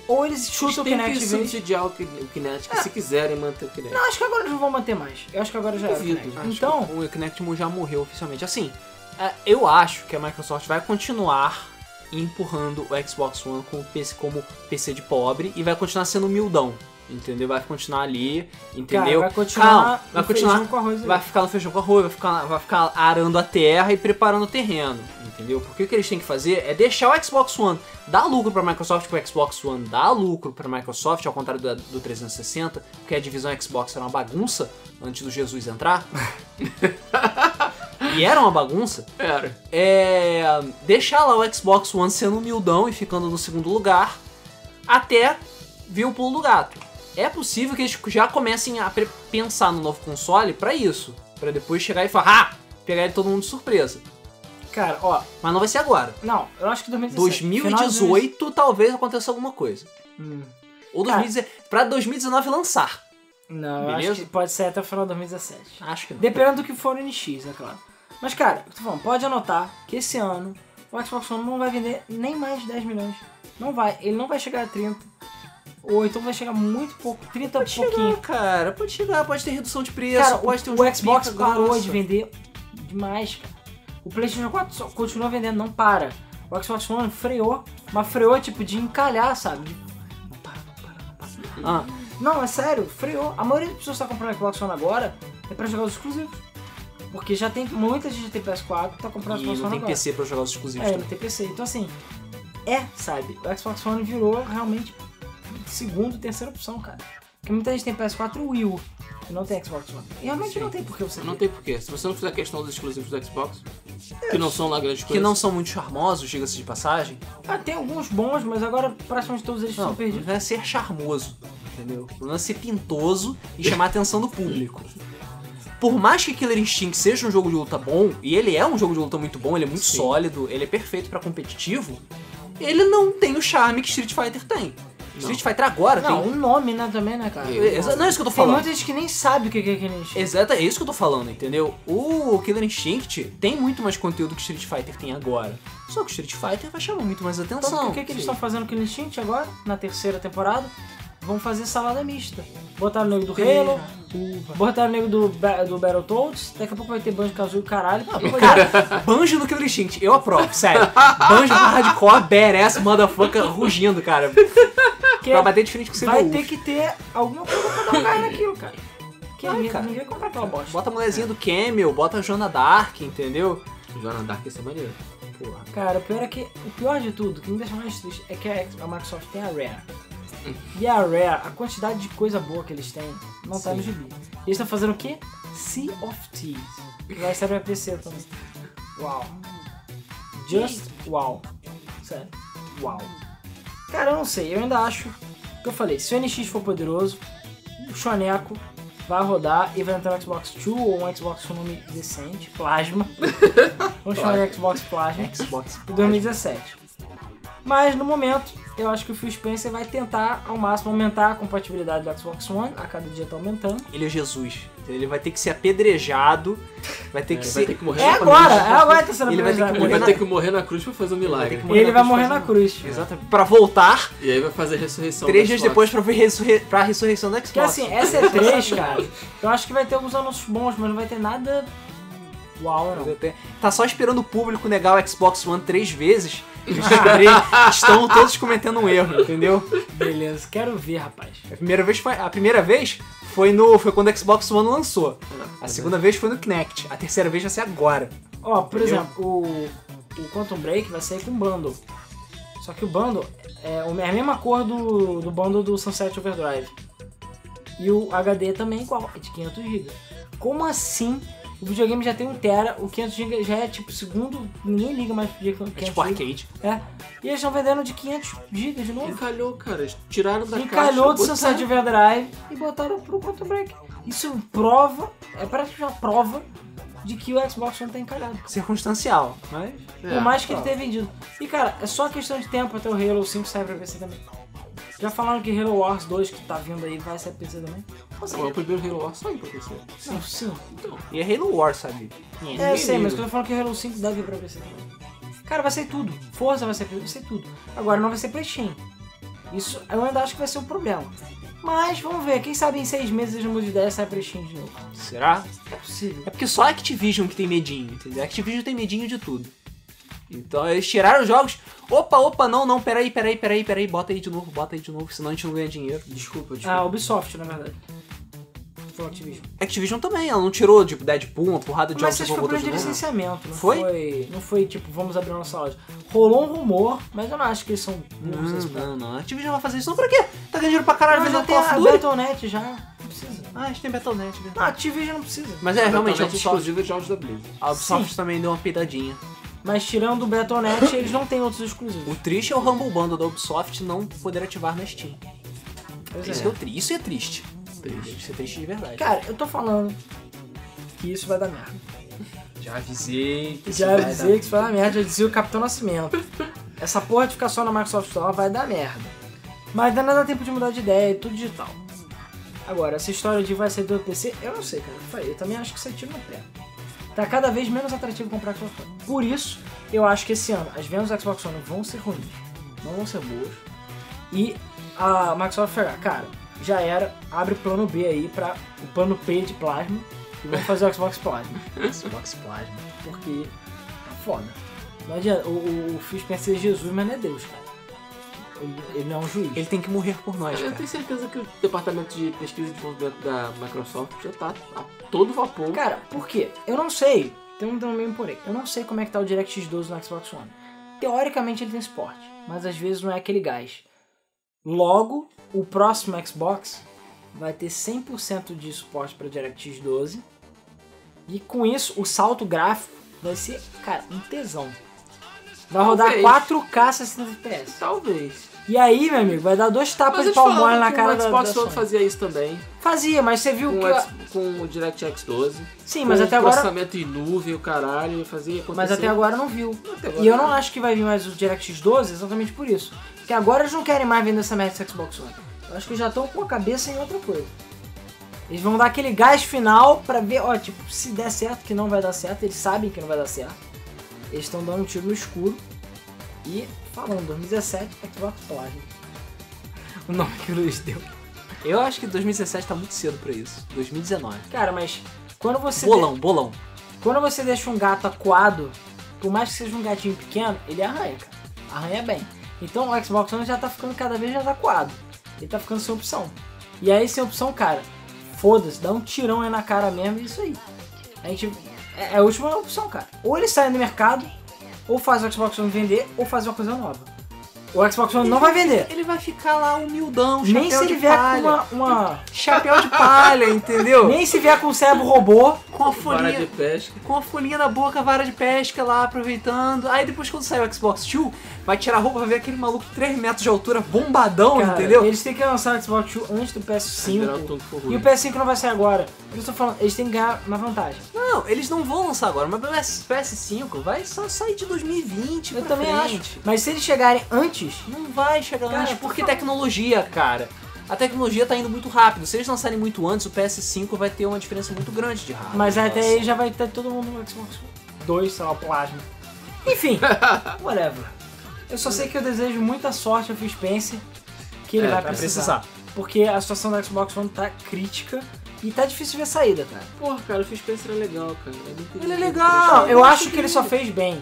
ou eles Eles chutam o Kinect vez. subsidiar o Ki- o Kinect, se quiserem manter o Kinect. Não, acho que agora eles não vão manter mais. Eu acho que agora já é o Duvido. Kinect. Acho Então, o Kinect já morreu oficialmente. Assim, é, eu acho que a Microsoft vai continuar empurrando o Xbox One como PC, como PC de pobre e vai continuar sendo humildão. Entendeu? Vai continuar ali, entendeu? Cara, vai continuar, Calma, vai continuar com arroz. vai ficar no feijão com arroz, vai ficar, vai ficar arando a terra e preparando o terreno, entendeu? Porque o que eles têm que fazer é deixar o Xbox One dar lucro pra Microsoft, porque o Xbox One dá lucro pra Microsoft, ao contrário do, do 360, porque a divisão Xbox era uma bagunça antes do Jesus entrar. e era uma bagunça. Era. É. Deixar lá o Xbox One sendo humildão e ficando no segundo lugar, até vir o pulo do gato. É possível que eles já comecem a pensar no novo console pra isso. Pra depois chegar e falar, ah, pegar ele todo mundo de surpresa. Cara, ó, Mas não vai ser agora. não, eu acho que 2017. final de 2018 talvez aconteça alguma coisa. Hum. Ou Cara. 2019, pra 2019 lançar. Não, Beleza? acho que pode ser até o final de 2017. Acho que não. Dependendo do que for o NX, é claro. Mas, cara, eu tô falando, pode anotar que esse ano o Xbox One não vai vender nem mais de 10 milhões. Não vai. Ele não vai chegar a 30. Ou então vai chegar muito pouco, 30 Pode pouquinho. chegar, cara. Pode chegar, pode ter redução de preço, Cara, pode ter um o, o Xbox parou grossa. de vender demais, cara. O PlayStation 4 só continua vendendo, não para. O Xbox One freou, mas freou tipo de encalhar, sabe? Não para, não para, não para. Ah, Não, é sério, freou. A maioria das pessoas que tá comprando Xbox One agora é pra jogar os exclusivos. Porque já tem muita gente que tem PS4 que tá comprando e Xbox não One tem agora. PC pra jogar os exclusivos É, também. não tem PC. Então assim, é, sabe? O Xbox One virou realmente segundo, terceira opção, cara. Porque muita gente tem PS4 e Wii U, e não tem Xbox One. E realmente não tem por que você Não tem porquê. Se você não fizer questão dos exclusivos do Xbox, que não são lá grandes Que coisas. não são muito charmosos, diga-se de passagem. Ah, tem alguns bons, mas agora praticamente todos eles Não, estão perdidos. não é ser charmoso, entendeu? O problema é ser pintoso e chamar a atenção do público. Por mais que Killer Instinct seja um jogo de luta bom, e ele é um jogo de luta muito bom, ele é muito Sim. sólido, ele é perfeito pra competitivo, ele não tem o charme que Street Fighter tem. Street Fighter agora Não, tem. um nome, né, também, né, cara? Eu- Exa- Não é isso que eu tô Tem falando. muita gente que nem sabe o que é aquele Instinct. Exato, é isso que eu tô falando, entendeu? O Killer Instinct tem muito mais conteúdo que Street Fighter tem agora. Só que o Street Fighter vai chamar muito mais Então, atenção. o que, que eles estão fazendo com o Instinct agora, na terceira temporada? Vão fazer salada mista. Botaram o nego do Halo, botaram o nego do, Ba- do Battletoads, daqui a pouco vai ter Banjo Kazooie e o caralho. Cara, Banjo no Killer Instinct, eu aprovo, sério. Banjo hardcore, badass, motherfucker, rugindo, cara. Que Pra bater de frente com o vai CPU. ter que ter alguma coisa pra dar um gás naquilo, cara. Que Vai, ninguém, cara. ninguém vai comprar aquela bosta. Bota a mulherzinha do Camel, bota a Joana Dark, entendeu? Joana Dark ia ser maneiro. Porra. Cara, o pior é que. O pior de tudo, que me deixa mais triste, é que a, Microsoft tem a Rare. E a Rare, a quantidade de coisa boa que eles têm, não tá Sim. no gibi. Eles estão fazendo o quê? Sea of Thieves. Que vai sair pra PC também. Uau. Just uau. Sério. Uau. Cara, eu não sei, eu ainda acho. O que eu falei, se o NX for poderoso, o Choneco vai rodar e vai entrar no Xbox Two ou um Xbox com nome decente, Plasma. Vamos chamar de Xbox Plasma. Xbox. Em 2017. Mas no momento, eu acho que o Phil Spencer vai tentar ao máximo aumentar a compatibilidade do Xbox One, a cada dia tá aumentando. Ele é Jesus. Ele vai ter que ser apedrejado, vai ter É, que ele ser. vai ter que morrer É na agora, cruz. é agora que tá sendo Ele vai ter que apedrejado. Ele vai na- ter que morrer na cruz pra fazer um Vai milagre. que morrer Ele vai morrer na fazendo- cruz. Exatamente. Pra voltar, E aí vai fazer a ressurreição. três dias Xbox. depois pra, ver ressurre... pra ressurreição do Xbox. Porque assim, essa é 3, cara. Eu acho que vai ter alguns anúncios bons, mas não vai ter nada. Uau, não. Tá só esperando o público negar o Xbox One três vezes descobrir que estão todos cometendo um erro, entendeu? Beleza, quero ver, rapaz. A primeira vez foi, a primeira vez foi no foi quando o Xbox One lançou. A segunda vez foi no Kinect. A terceira vez vai ser agora. Ó, por Entendeu? exemplo, o, o Quantum Break vai sair com bundle. Só que o bundle é o- é a mesma cor do, do bundle do Sunset Overdrive. E o HD é também igual, é de 500 GB. Como assim? O videogame já tem 1 tera, o 500 GB já é tipo segundo, ninguém liga mais pro 500 É tipo arcade. É. E eles estão vendendo de 500 GB de novo. Encalhou, cara. Eles Tiraram da Encalhou caixa. do Sunset Overdrive e botaram pro Quantum Break. Isso prova, é praticamente uma prova de que o Xbox One tá encalhado. Circunstancial, mas É, Por mais que ele tá. tenha vendido. E cara, é só questão de tempo até o Halo 5 sair pra PC também. Já falaram que Halo Wars 2 que tá vindo aí vai sair pra PC também? Não, o primeiro Halo Wars saiu pra PC. Não, sim. Então, e é Halo War, sabe? É, eu sei, mas eu tô falando que Halo 5 deve vir pra PC também. Cara, vai ser tudo. Força vai ser vai ser tudo. Agora não vai ser Steam. Isso eu ainda acho que vai ser um problema. Mas vamos ver, quem sabe em seis meses eles mudam de ideia e sai Steam de novo. Será? É possível. É porque só a Activision que tem medinho, entendeu? A Activision tem medinho de tudo. Então eles tiraram os jogos. Opa, opa, não, não, peraí, peraí, peraí, peraí, bota aí de novo, bota aí de novo, senão a gente não ganha dinheiro. Desculpa, Ah, desculpa. Ubisoft, na verdade. Activision. Activision também, ela não tirou, tipo, Deadpool, uma porrada de Mas jogos isso que foi problema de licenciamento, não Foi? foi? Não foi tipo, vamos abrir nossa loja. Rolou um rumor, mas eu não acho que eles são Não, ponto. não, não. A Activision vai fazer isso não pra quê? Tá ganhando dinheiro pra caralho Mas já tem a. Battle.net já. Não precisa. Ah, a gente tem Battle.net, Não, a verdade. Activision não precisa. Mas é, realmente, a Ubisoft, exclusivo de jogos da Blizzard. a Ubisoft Sim. também deu uma peidadinha. Mas tirando o Battle.net, eles não têm outros exclusivos. O triste é o Humble Bundle da Ubisoft não poder ativar na Steam. Pois Isso, é. que é isso é triste. Isso é triste de verdade. Cara, eu tô falando que isso vai dar merda. já avisei que Já avisei que isso vai dar merda, já dizia o Capitão Nascimento. Essa porra de ficar só na Microsoft Store vai dar merda. Mas ainda dá tempo de mudar de ideia, é tudo digital. Agora, essa história de vai ser do PC, eu não sei, cara. Eu falei, Eu também acho que isso é tiro no pé. Tá cada vez menos atrativo comprar Xbox One. Por isso, eu acho que esse ano as vendas do Xbox One vão ser ruins. Não vão ser boas. E a Microsoft vai falar, cara, já era, abre plano B aí para o plano P de plasma e vamos fazer o Xbox Plasma. Xbox Plasma. Porque tá foda. Não adianta, o, o, o Phil Spencer é Jesus, mas não é Deus, cara. Ele, ele não é um juiz. Ele tem que morrer por nós, Eu cara. tenho certeza que o departamento de pesquisa e desenvolvimento da Microsoft já tá a todo vapor. Cara, por quê? Eu não sei. Tem um também porém. Eu não sei como é que tá o DirectX 12 no Xbox One. Teoricamente ele tem suporte, mas às vezes não é aquele gás. Logo, o próximo Xbox vai ter 100% de suporte para DirectX 12. E com isso, o salto gráfico vai ser, cara, um tesão. Vai rodar Talvez. 4K 60 FPS. Talvez. E aí, meu amigo, vai dar dois tapas de pau mole na cara o da, Xbox da One fazia isso também. Fazia, mas você viu Com, que... o com o DirectX 12. Sim, mas até agora... processamento em nuvem, o caralho, fazia acontecer. Mas até agora não viu. Até agora E eu não. não acho que vai vir mais o DirectX 12 exatamente por isso. Porque agora eles não querem mais vender essa merda desse Xbox One. Eu acho que já estão com a cabeça em outra coisa. Eles vão dar aquele gás final pra ver, ó, tipo, se der certo, que não vai dar certo, eles sabem que não vai dar certo. Eles estão dando um tiro no escuro. E falando, 2017, Xbox Plasma. O nome que o Luiz deu. Eu acho que 2017 tá muito cedo pra isso. 2019. Cara, mas quando você. Bolão, bolão. Quando você deixa um gato acuado, por mais que seja um gatinho pequeno, ele arranha, cara. Arranha bem. Então o Xbox One já tá ficando cada vez mais acuado. Ele tá ficando sem opção. E aí, sem opção, cara, foda-se, dá um tirão aí na cara mesmo e isso aí. A gente. É é a última opção, cara. Ou eles saem do mercado, ou faz o Xbox One vender, ou faz uma coisa nova. O Xbox One não vai vender. Ele vai ficar lá humildão, Nem se ele de vier palha. com uma. uma- Chapéu de palha, entendeu? Nem se vier com um cérebro robô. Com a Vara de folhinha, pesca. com a folhinha na boca, vara de pesca lá, aproveitando. Aí depois quando sair o Xbox 2, vai tirar a roupa, vai ver aquele maluco de 3 metros de altura, bombadão, Cara, entendeu? Eles têm que lançar o Xbox One antes do Virar o PS5. tom que for E o PS5 não vai sair agora. Por isso eu tô falando, eles têm que ganhar uma vantagem. Não, eles não vão lançar agora, mas o PS- PS5 vai só sair de 2020 Eu pra também frente. acho. Mas se eles chegarem antes, Não vai chegar Cara, antes, por porque tecnologia, cara. A tecnologia tá indo muito rápido. Se eles lançarem muito antes, o PS5 vai ter uma diferença muito grande de hardware. mas até aí já vai ter todo mundo no Xbox One. Dois, sei lá, Plasma. Enfim, whatever. Eu só sei que eu desejo muita sorte ao Phil Spencer, que ele É, vai vai precisar. precisar. Porque a situação do Xbox One tá crítica e tá difícil de ver saída, cara. Porra, cara, o Phil Spencer é legal, cara. Ele é ver legal. Não, eu eu acho que ele só fez bem.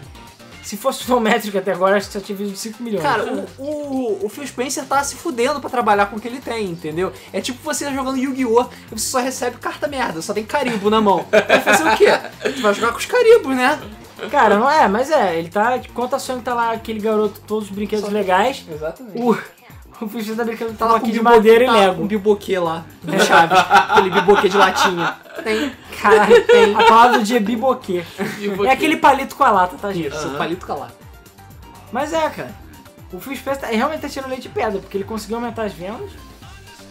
Se fosse o métrico até agora, acho que só tinha visto 5 milhões. Cara, o, o, o Phil Spencer tá se fudendo pra trabalhar com o que ele tem, entendeu? É tipo você jogando Yu-Gi-Oh! e você só recebe carta merda, só tem carimbo na mão. Vai fazer o quê? Tu vai jogar com os carimbos, né? Cara, não é, mas é, ele tá. Enquanto a Sony tá lá, aquele garoto, todos os brinquedos Só- legais, Exatamente. o, o Fischer tá brincando Tá com lá aqui com de madeira tá e Lego. Um biboquê lá, de chave. Aquele biboquê de latinha. Tem. Caralho, tem. A palavra do dia é biboquê. E É aquele palito com a lata, tá, gente? Isso, palito calado. Mas é, cara. O Phil Spencer tá, realmente tá tirando leite de pedra, porque ele conseguiu aumentar as vendas,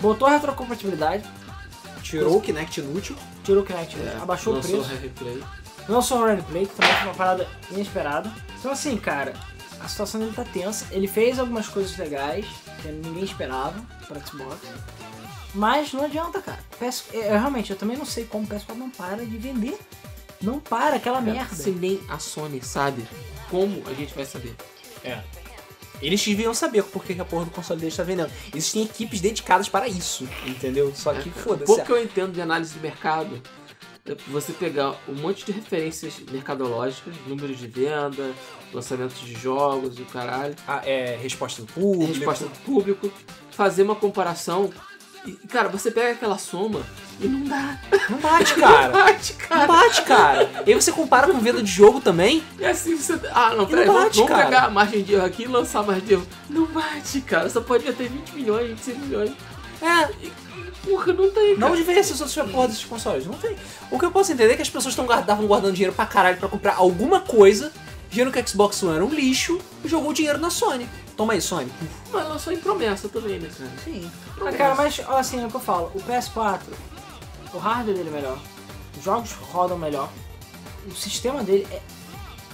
botou a retrocompatibilidade, Tirou o Kinect inútil. tirou o Kinect, É, abaixou o lançou preço, replay. lançou o Ready Play, que também foi uma parada inesperada. Então assim, cara, a situação dele tá tensa. Ele fez algumas coisas legais, que ninguém esperava para Xbox. Mas não adianta, cara. PS, é, realmente, eu também não sei como o PS4 não para de vender. Não para, aquela merda. Se nem a Sony sabe, como a gente vai saber? É. Eles deviam saber por que a porra do console deles tá vendendo. Existem equipes dedicadas para isso, entendeu? Só que É, foda-se. Pouco que eu entendo de análise de mercado, é você pegar um monte de referências mercadológicas, números de venda, lançamentos de jogos e o caralho, Ah, é resposta do público. resposta do público, fazer uma comparação. E, cara, você pega aquela soma e não dá. Não bate, cara. Bate, Não cara. bate, cara. E aí você compara com venda de jogo também. E assim você. Ah, não, peraí, não vamos, bate, vamos pegar a margem de erro aqui e lançar margem de erro. Não bate, cara. Só pode ter 20 milhões, 25 milhões. É, Porra, não tem, não onde vem essas porra desses consoles? Não tem. O que eu posso entender é que as pessoas estavam guardando dinheiro pra caralho pra comprar alguma coisa, viram que o Xbox One era um lixo e jogou o dinheiro na Sony. Toma aí, Sony. Mas lançou em promessa também, né, cara? Sim. Ah, cara, mas assim, é o que eu falo, o PS4, o hardware dele é melhor, os jogos rodam melhor, o sistema dele é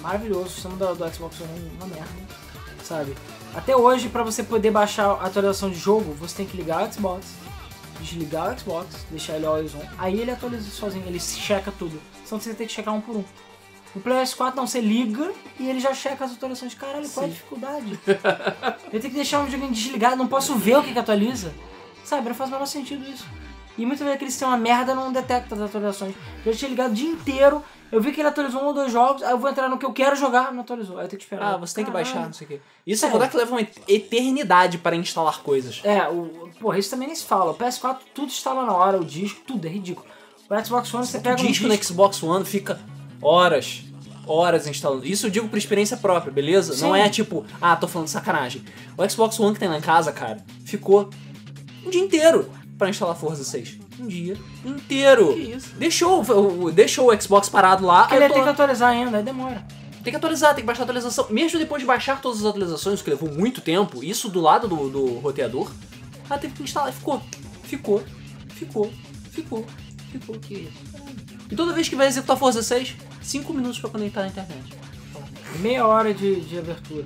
maravilhoso, o sistema do, do Xbox One é uma merda, sabe? Até hoje, pra você poder baixar a atualização de jogo, você tem que ligar o Xbox, desligar o Xbox, deixar ele always on, aí ele atualiza sozinho, ele checa tudo, senão você tem que checar um por um. O PS4 não, você liga e ele já checa as atualizações. Caralho, qual é a dificuldade? Eu tenho que deixar o videogame desligado, não posso ver o que, que atualiza. Sabe, não faz o menor sentido isso. E muitas vezes que eles têm uma merda não detecta as atualizações. Eu já tinha ligado o dia inteiro, eu vi que ele atualizou um ou dois jogos, aí eu vou entrar no que eu quero jogar, não atualizou. Aí eu tenho que esperar. Ah, você tem que Caralho. baixar, não sei o quê. Isso é É. contar que leva uma eternidade para instalar coisas. É, o, porra, isso também nem se fala. O PS4 tudo instala na hora, o disco, tudo, é ridículo. O Xbox One você O pega um disco disco... no Xbox One fica horas, horas instalando. Isso eu digo por experiência própria, beleza? Sim. Não é tipo, ah, tô falando sacanagem. O Xbox One que tem lá em casa, cara, ficou um dia inteiro pra instalar Forza 6. Um dia inteiro. Que isso? Deixou, deixou o Xbox parado lá. Porque ele tô tem que atualizar ainda, aí demora. Tem que atualizar, tem que baixar a atualização. Mesmo depois de baixar todas as atualizações, o que levou muito tempo, isso do lado do, do roteador, ela teve que instalar. Ficou, ficou, ficou, ficou, ficou. Que isso? E toda vez que vai executar Forza 6, 5 minutos pra conectar na internet. Meia hora de, de abertura.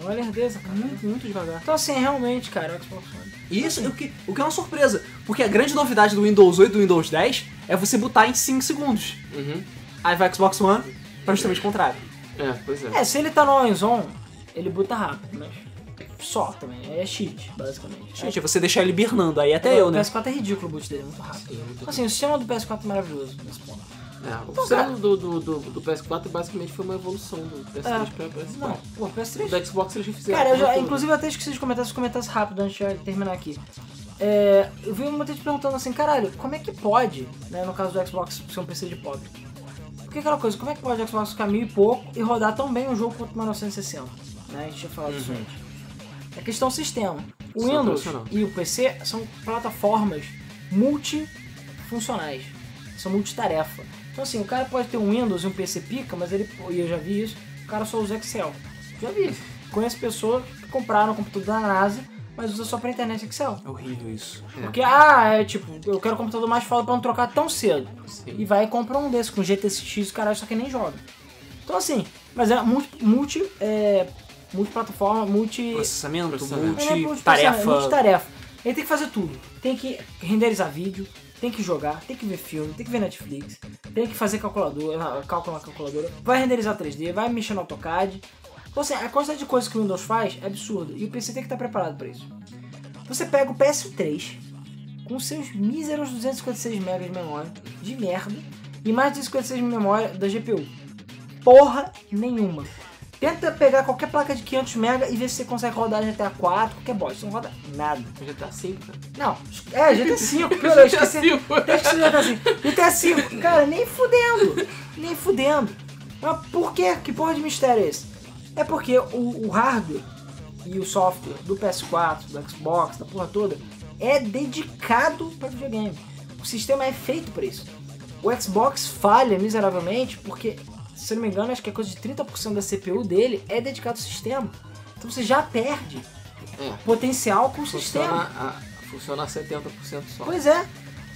É uma lerdeza, cara. Muito, muito devagar. Então assim, realmente, cara, o Xbox One. E isso, o que, o que é uma surpresa, porque a grande novidade do Windows 8 e do Windows 10 é você botar em 5 segundos. Uhum. Aí vai Xbox One, pra justamente o contrário. É, pois é. É, se ele tá no on, ele buta rápido, mas só também. É cheat, basicamente. Gente, é você deixar ele birnando, aí até É, eu, o né? PS4 é ridículo o boot dele, é muito rápido. Sim, muito Assim, o sistema do PS4 é maravilhoso nesse ponto. É, o cara- do, do, do, do PS4 basicamente foi uma evolução do PS3 É. pra PS4. Não, pô, PS3 O do Xbox eles já fizeram. Cara, eu já, inclusive eu até esqueci de comentar, se comentasse rápido antes de terminar aqui. É, eu vi muita gente perguntando assim, caralho, como é que pode, né, no caso do Xbox ser um PC de pobre? Porque aquela coisa, como é que pode o Xbox ficar mil e pouco e rodar tão bem um jogo quanto o 1960? Né, a gente tinha falado disso antes. É questão sistema. O é Windows e o PC são plataformas multifuncionais, são multitarefa. Então assim, o cara pode ter um Windows e um PC pica, mas ele, e eu já vi isso, o cara só usa Excel. Já vi. Conheço pessoas que compraram um computador da NASA, mas usa só pra internet Excel. É horrível isso. Porque, ah, é tipo, eu quero um computador mais foda pra não trocar tão cedo. Sim. E vai e compra um desse com GTX e caralho, só que nem joga. Então assim, mas é multi, multi é, multiplataforma, multi... Processamento, é multitarefa. multitarefa. multitarefa. Ele tem que fazer tudo. Tem que renderizar vídeo, tem que jogar, tem que ver filme, tem que ver Netflix, tem que fazer calculadora, ah, cálculo na calculadora, vai renderizar 3D, vai mexer no AutoCAD. Então assim, a quantidade de coisas que o Windows faz é absurda. E o PC tem que estar preparado para isso. Você pega o PS3 com seus míseros 256 MB de memória, de merda, e mais de 256 de memória da GPU. Porra nenhuma. Tenta pegar qualquer placa de 500 MB e ver se você consegue rodar GTA 4, qualquer bosta. Você não roda nada. Tá 5, cara. Não, é, GTA 5, pior, eu esqueci. GTA. Até esqueci GTA 5. GTA 5, cara, nem fudendo. Nem fudendo. Mas por quê? Que porra de mistério é esse? É porque o, o hardware e o software do PS4, do Xbox, da porra toda, é dedicado para videogame. O sistema é feito para isso. O Xbox falha miseravelmente porque, se eu não me engano, acho que é coisa de 30% da CPU dele é dedicado ao sistema. Então você já perde É. potencial com o sistema. A, funciona a 70% só. Pois é.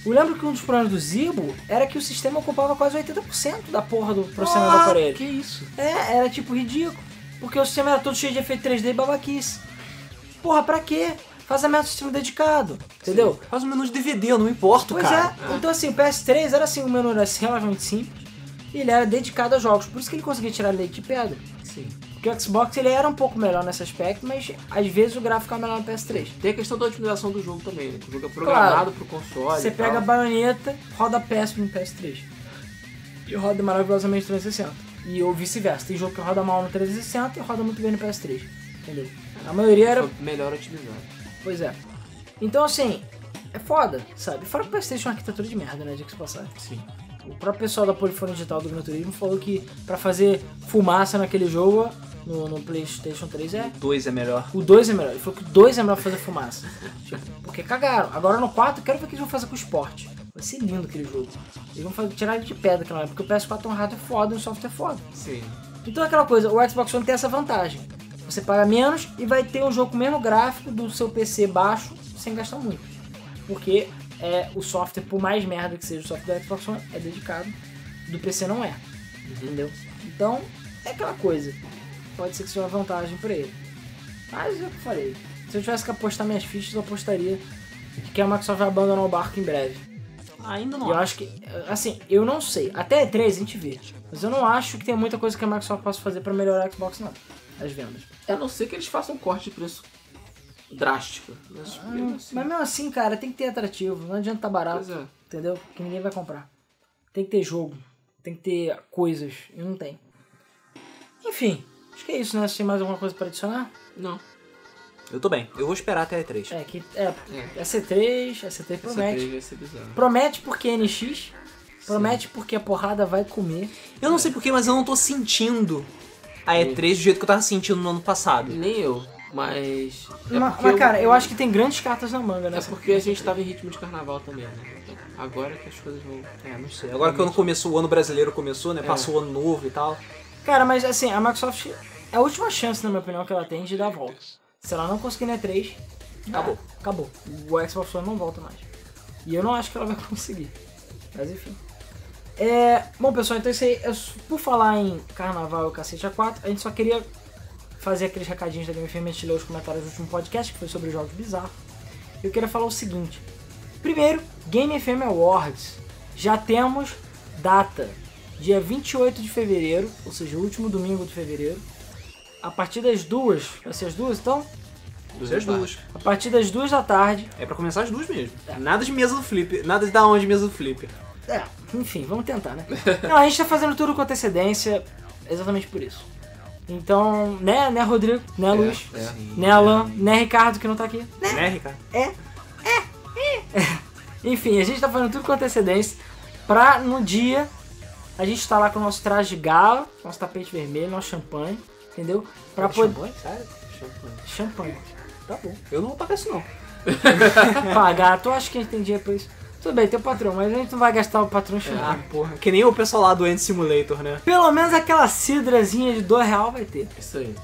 Eu lembro que um dos problemas do Zibo era que o sistema ocupava quase 80% da porra do processamento do Ah, aparelho. Que isso? É, era tipo ridículo. Porque o sistema era todo cheio de efeito 3D e babaquice. Porra, pra quê? Faz a merda do sistema dedicado, entendeu? Faz um menu de DVD, eu não me importo, Pois cara. é. Então assim, o PS3 era assim, o menu era relativamente simples. E ele era dedicado a jogos. Por isso que ele conseguia tirar leite de pedra. Sim. Porque o Xbox ele era um pouco melhor nesse aspecto, mas às vezes o gráfico é melhor no PS3. Tem a questão da otimização do jogo também, né? O jogo é programado pro console. Você pega a tal. baioneta, roda péssimo no PS3. E roda maravilhosamente no 360. E ou vice-versa. Tem jogo que roda mal no 360 e roda muito bem no PS3. Entendeu? A maioria era. Foi melhor otimizado. Pois é. Então assim, é foda, sabe? Fora que o PS3 tinha uma arquitetura de merda, né? De que se passar. Sim. O próprio pessoal da Polifone Digital do Gran Turismo falou que pra fazer fumaça naquele jogo, no, no PlayStation 3 é. 2 é melhor. O 2 é melhor. Ele falou que o 2 é melhor pra fazer fumaça. Tipo, porque cagaram. Agora no 4, eu quero ver o que eles vão fazer com o esporte. Vai ser lindo aquele jogo. Eles vão fazer, tirar ele de pedra aquela época, porque o PS4 é um hardware foda e um software foda. Sim. Então é aquela coisa, o Xbox One tem essa vantagem. Você paga menos e vai ter um jogo com o mesmo gráfico do seu PC baixo sem gastar muito. Porque é, o software, por mais merda que seja o software do Xbox One, é dedicado. Do PC não é. Entendeu? Então, é aquela coisa. Pode ser que seja uma vantagem pra ele. Mas é o que eu falei. Se eu tivesse que apostar minhas fichas, eu apostaria que a Microsoft vai abandonar o barco em breve. Ainda E não. eu acho que, assim, eu não sei. Até E3 a gente vê. Mas eu não acho que tem muita coisa que a Microsoft possa fazer pra melhorar o Xbox, não. As vendas. A não ser que eles façam um corte de preço drástico. Mas, mesmo assim, Mas mesmo assim, cara, tem que ter atrativo. Não adianta tá barato. Pois é. Entendeu? Porque ninguém vai comprar. Tem que ter jogo. Tem que ter coisas. E não tem. Enfim, acho que é isso, né? Você tem mais alguma coisa pra adicionar? Não. Eu tô bem. Eu vou esperar até a E3. É, que. É, É. é C3, é C3 Essa promete. três vai ser bizarro. Promete porque é NX. Promete porque a porrada vai comer. Eu não sei porquê, mas eu não tô sentindo a E3 do jeito que eu tava sentindo no ano passado. Nem eu, mas. É mas, mas, cara, eu acho que tem grandes cartas na manga, né? É porque a gente tava em ritmo de carnaval também, né? Então, agora que as coisas vão. É, não sei. Agora que quando começou, o ano brasileiro começou, né? É. Passou o ano novo e tal. Cara, mas assim, a Microsoft é a última chance, na minha opinião, que ela tem de dar a volta. Se ela não conseguir na E3, acabou. Acabou. O Xbox One não volta mais. E eu não acho que ela vai conseguir. Mas enfim. É, bom, pessoal, então isso aí. é por falar em Carnaval e o Cacete A4, a gente só queria fazer aqueles recadinhos da Game FM antes de ler os comentários do último podcast, que foi sobre jogos bizarros. Eu queria falar o seguinte. Primeiro, Game FM Awards. Já temos data. Dia 28 de fevereiro, ou seja, o último domingo de fevereiro. A partir das duas. Vai ser as duas, então? Dos As duas. A partir das duas da tarde. É pra começar as duas mesmo. Nada de mesa do flip. Nada de dar onde mesa do flip. É, enfim, vamos tentar, né? Não, a gente tá fazendo tudo com antecedência, exatamente por isso. Então, né, né, Rodrigo? Né, Luiz? é. Né, Alan? Né, Ricardo, que não tá aqui? Né, Ricardo? Enfim, a gente tá fazendo tudo com antecedência pra no dia a gente tá lá com o nosso traje de gala, nosso tapete vermelho, nosso champanhe, entendeu? Pra poder. Champanhe? Sério? Champanhe. Champanhe. Tá bom. Eu não vou pagar isso não. Pagar, tu acha que a gente tem dinheiro pra isso? Tudo bem, tem o patrão, mas a gente não vai gastar o patrão champanhe. Ah, porra. Que nem o pessoal lá do End Simulator, né? Pelo menos aquela cidrazinha de 2 real vai ter. Isso aí.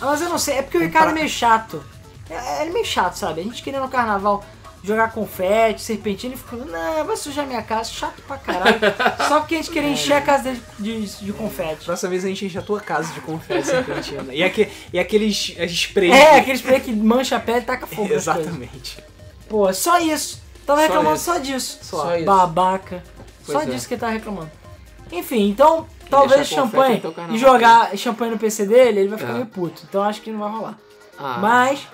Ah, Mas eu não sei, é porque o Ricardo é meio chato. É, é meio chato, sabe? A gente queria no carnaval jogar confete, serpentina e ficou, não, vai sujar minha casa, chato pra caralho. Só porque a gente queria encher a casa de, de, de confete. Próxima vez a gente enche a tua casa de confete serpentina. E, aque, e aqueles sprays. É, aquele spray que mancha a pele e taca fogo. Exatamente. Pô, só isso. Tava Só reclamando isso. só disso. Só isso. Babaca. só Pois é. disso que ele tava reclamando. Enfim, então, talvez deixar confete champanhe e jogar champanhe no PC dele, ele vai ficar É. meio puto. Então acho que não vai rolar. Ah, Mas,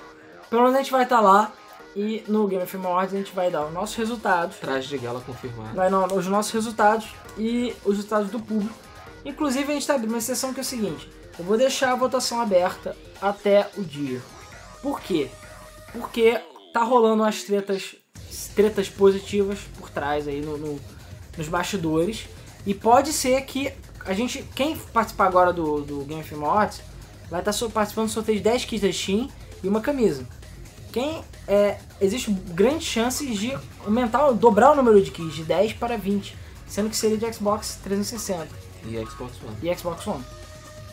pelo menos a gente vai estar lá e no Game of Awards a gente vai dar os nossos resultados. traje de gala confirmado. Vai dar os nossos resultados e os resultados do público. Inclusive a gente está abrindo uma exceção que é o seguinte. Eu vou deixar a votação aberta até o dia. Por quê? Porque tá rolando umas tretas, tretas positivas por trás aí no, no- nos bastidores. E pode ser que a gente, quem participar agora do, do Game of Awards, vai estar participando do sorteio de 10 kits da Steam e uma camisa. Quem é, existe grandes chances de aumentar, dobrar o número de kits de 10 para 20, sendo que seria de Xbox 360 E Xbox One. e Xbox One.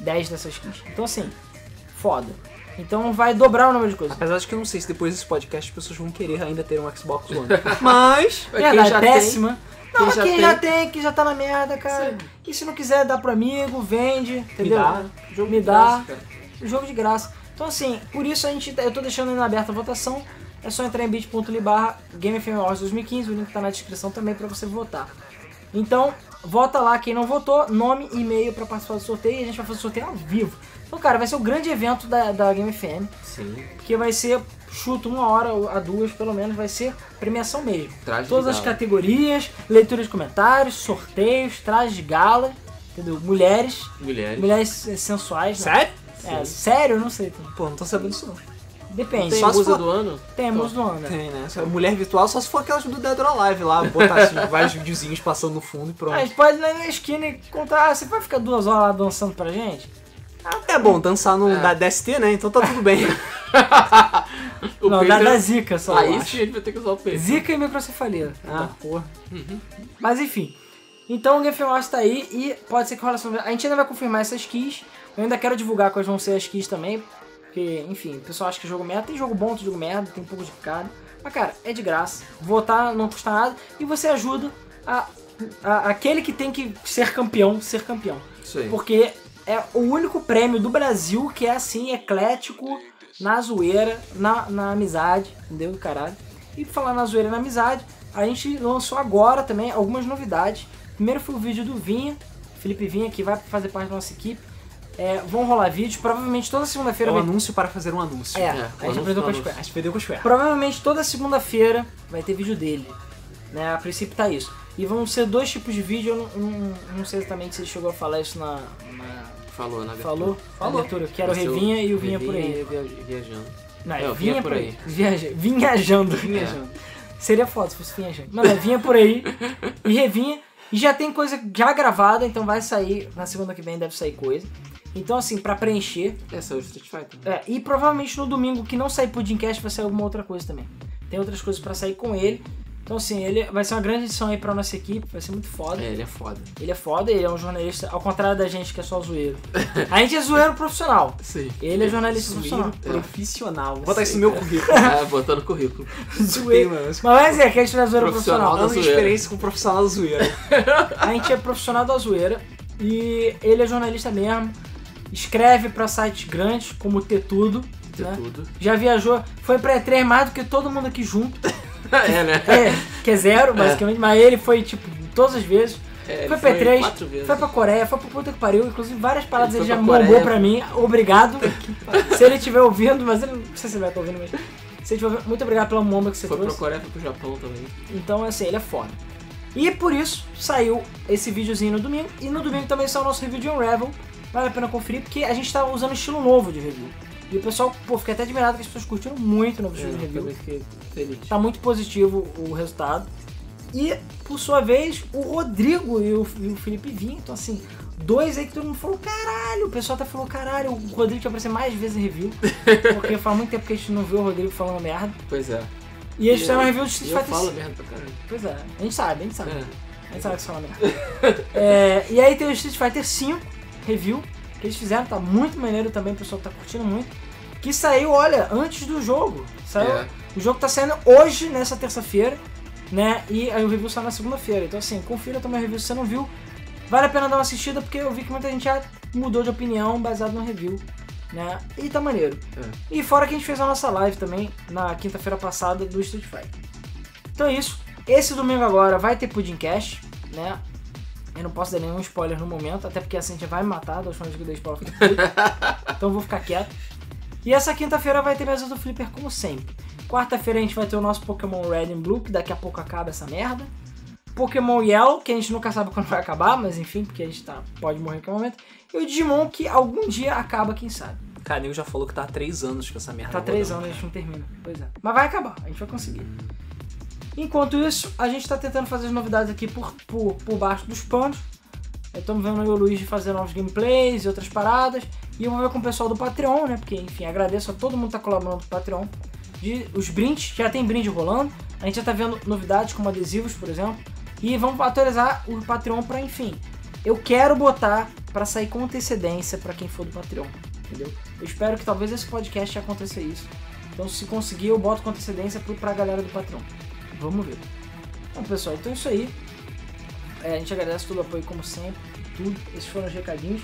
10 dessas kits. Então assim, foda. Então vai dobrar o número de coisas. Apesar de que eu não sei se depois desse podcast as pessoas vão querer ainda ter um Xbox One. Mas. Quem Verdade, já péssima. Não, quem mas já quem tem- já tem, que já tá na merda, cara. E se não quiser, dá pro amigo, vende, entendeu? dá. Jogo Me dá. graça, jogo de graça. Então assim, por isso a gente, eu tô deixando ainda aberta a votação. É só entrar em bit.ly barra Game FM Awards 2015, o link tá na descrição também pra você votar. Então, vota lá quem não votou, nome e e-mail pra participar do sorteio e a gente vai fazer o sorteio ao vivo. Então, cara, vai ser o grande evento da, da Game FM, Sim. porque vai ser, chuto, uma hora a duas pelo menos, vai ser premiação mesmo. Traje Todas de as categorias, leitura de comentários, sorteios, trajes de gala, entendeu? Mulheres, Mulheres. mulheres sensuais. né? Sério? É, sério? Eu não sei. Pô, não tô sabendo disso não. Depende. Tem Só se musa for- do ano? Tem a música do ano, né? Tem, né? Mulher virtual só se for aquelas do Dead or Alive lá, botar assim, vários videozinhos passando no fundo e pronto. Ah, a gente pode ir lá na esquina e encontrar. Ah, você vai ficar duas horas lá dançando pra gente? É bom, dançar no É. da DST, né? Então tá tudo bem. O não, dá da Zika só. Aí sim a gente vai ter que usar o peito. Zika e microcefalia. Ah, porra. Uhum. Mas enfim. Então o Game Watch tá aí e pode ser que rola A gente ainda vai confirmar essas keys. Eu ainda quero divulgar quais vão ser as keys também. Porque, enfim, o pessoal acha que é jogo merda. Tem jogo bom, tem jogo merda, tem um pouco de cada. Mas, cara, é de graça. Votar não custa nada. E você ajuda a, a- aquele que tem que ser campeão, ser campeão. Isso aí. Porque é o único prêmio do Brasil que é assim, eclético, na zoeira, na, na amizade, entendeu? Do caralho. E falar na zoeira e na amizade, a gente lançou agora também algumas novidades. Primeiro foi o vídeo do Vinha, Felipe Vinha, que vai fazer parte da nossa equipe. É, vão rolar vídeos, provavelmente toda É segunda-feira um vai anúncio para fazer um anúncio. É, É, a gente aprendeu com a. A gente perdeu com o Square. Provavelmente toda segunda-feira vai ter vídeo dele. Né? A princípio tá isso. E vão ser dois tipos de vídeo, eu não, não- não sei exatamente se ele chegou a falar isso na. na- Falou na abertura. falou? Falou. Na abertura, que era o Revinha e o Vinha por aí. via- Viajando. Não, É, é o Vinha Vinha por aí. aí. Viaja, vinhajando. Vinhajando. Seria foda se fosse vinhajando. Mas é, vinha por aí. E revinha. E já tem coisa já gravada, então vai sair. Na segunda que vem deve sair coisa. Então, assim, pra preencher. Essa é o Street Fighter. É, e provavelmente no domingo que não sair Pudimcast vai sair alguma outra coisa também. Tem outras coisas pra sair com ele. Então, assim, ele vai ser uma grande edição aí pra nossa equipe, vai ser muito foda. É, ele é foda. Ele é foda, ele é um jornalista, ao contrário da gente que é só zoeiro. A gente é zoeiro profissional. Sim. Ele é jornalista Zoeiro profissional. profissional. Vou botar isso no meu currículo. É, botando no currículo. Zoeiro. Mano, Mas vai dizer que a gente não é zoeiro Profissional profissional. da zoeira. experiência com profissional da zoeira. A gente é profissional da zoeira e ele é jornalista mesmo. Escreve pra sites grandes, como o Ter Tudo. Tem né? Já viajou, foi pra E3 mais do que todo mundo aqui junto. é, né? É, que é zero, basicamente, mas ele foi, tipo, todas as vezes. É, foi ele pra E3, quatro vezes. foi pra Coreia, foi pra puta que pariu. Inclusive, várias paradas Ele ele, foi já pra mandou pra mim. Obrigado. se ele estiver ouvindo, mas ele não sei se ele vai estar ouvindo, mas. Se ele estiver ouvindo, muito obrigado pela momba que você Foi pra trouxe. Coreia, foi pro Japão também. Então, assim, ele é foda. E por isso saiu esse videozinho no domingo. E no domingo também saiu o nosso review de Unravel. Vale a pena conferir, porque a gente tá usando um estilo novo de review. E o pessoal, pô, fiquei até admirado que as pessoas curtiram muito o novo estilo de É, review. também fiquei feliz. Tá muito positivo o resultado. E, por sua vez, o Rodrigo e o, e o Felipe Vinha. Então, assim, dois aí que todo mundo falou, caralho. O pessoal até falou, caralho, o Rodrigo tinha aparecer mais vezes em review. Porque faz muito tempo que a gente não viu o Rodrigo falando merda. Pois é. E eles fizeram eu- um review de E Street eu Fighter falo V. merda pra caralho. Pois é, a gente sabe, a gente sabe. É. A gente sabe que você fala merda. É, e aí tem o Street Fighter V review que eles fizeram, tá muito maneiro também, o pessoal tá curtindo muito. Que saiu, olha, antes do jogo. Saiu, É. O jogo tá saindo hoje, nessa terça-feira, né? E aí o review sai na segunda-feira. Então assim, confira também o review se você não viu. Vale a pena dar uma assistida porque eu vi que muita gente já mudou de opinião baseado no review. Né? E tá maneiro. É. E fora que a gente fez a nossa live também na quinta-feira passada do Street Fighter. Então é isso. Esse domingo agora vai ter Pudim Cash, né? Eu não posso dar nenhum spoiler no momento, até porque a Cintia vai me matar última vez que eu dei spoiler. então eu vou ficar quieto. E essa quinta-feira vai ter mesa do Flipper como sempre. Quarta-feira a gente vai ter o nosso Pokémon Red and Blue, que daqui a pouco acaba essa merda. Pokémon Yellow, que a gente nunca sabe quando vai acabar, mas enfim, porque a gente tá, pode morrer em qualquer momento. E o Digimon, que algum dia acaba, quem sabe. Cara, nego já falou que tá há três anos com essa merda. Tá três rodando, anos, a gente não termina. Pois é. Mas vai acabar, a gente vai conseguir. Enquanto isso, a gente tá tentando fazer as novidades aqui por, por, por baixo dos panos. Estamos vendo eu e o Luiz fazer novos gameplays e outras paradas. E eu vou ver com o pessoal do Patreon, né? Porque, enfim, agradeço a todo mundo que tá colaborando com o Patreon. De, os brindes, já tem brinde rolando. A gente já tá vendo novidades como adesivos, por exemplo. E vamos atualizar o Patreon pra, enfim. Eu quero botar pra sair com antecedência pra quem for do Patreon, entendeu? Eu espero que talvez esse podcast aconteça isso. Então, se conseguir, eu boto com antecedência pro- pra galera do Patreon. Vamos ver. Bom, pessoal, então é isso aí. É, a gente agradece todo o apoio, como sempre, tudo. Esses foram os recadinhos.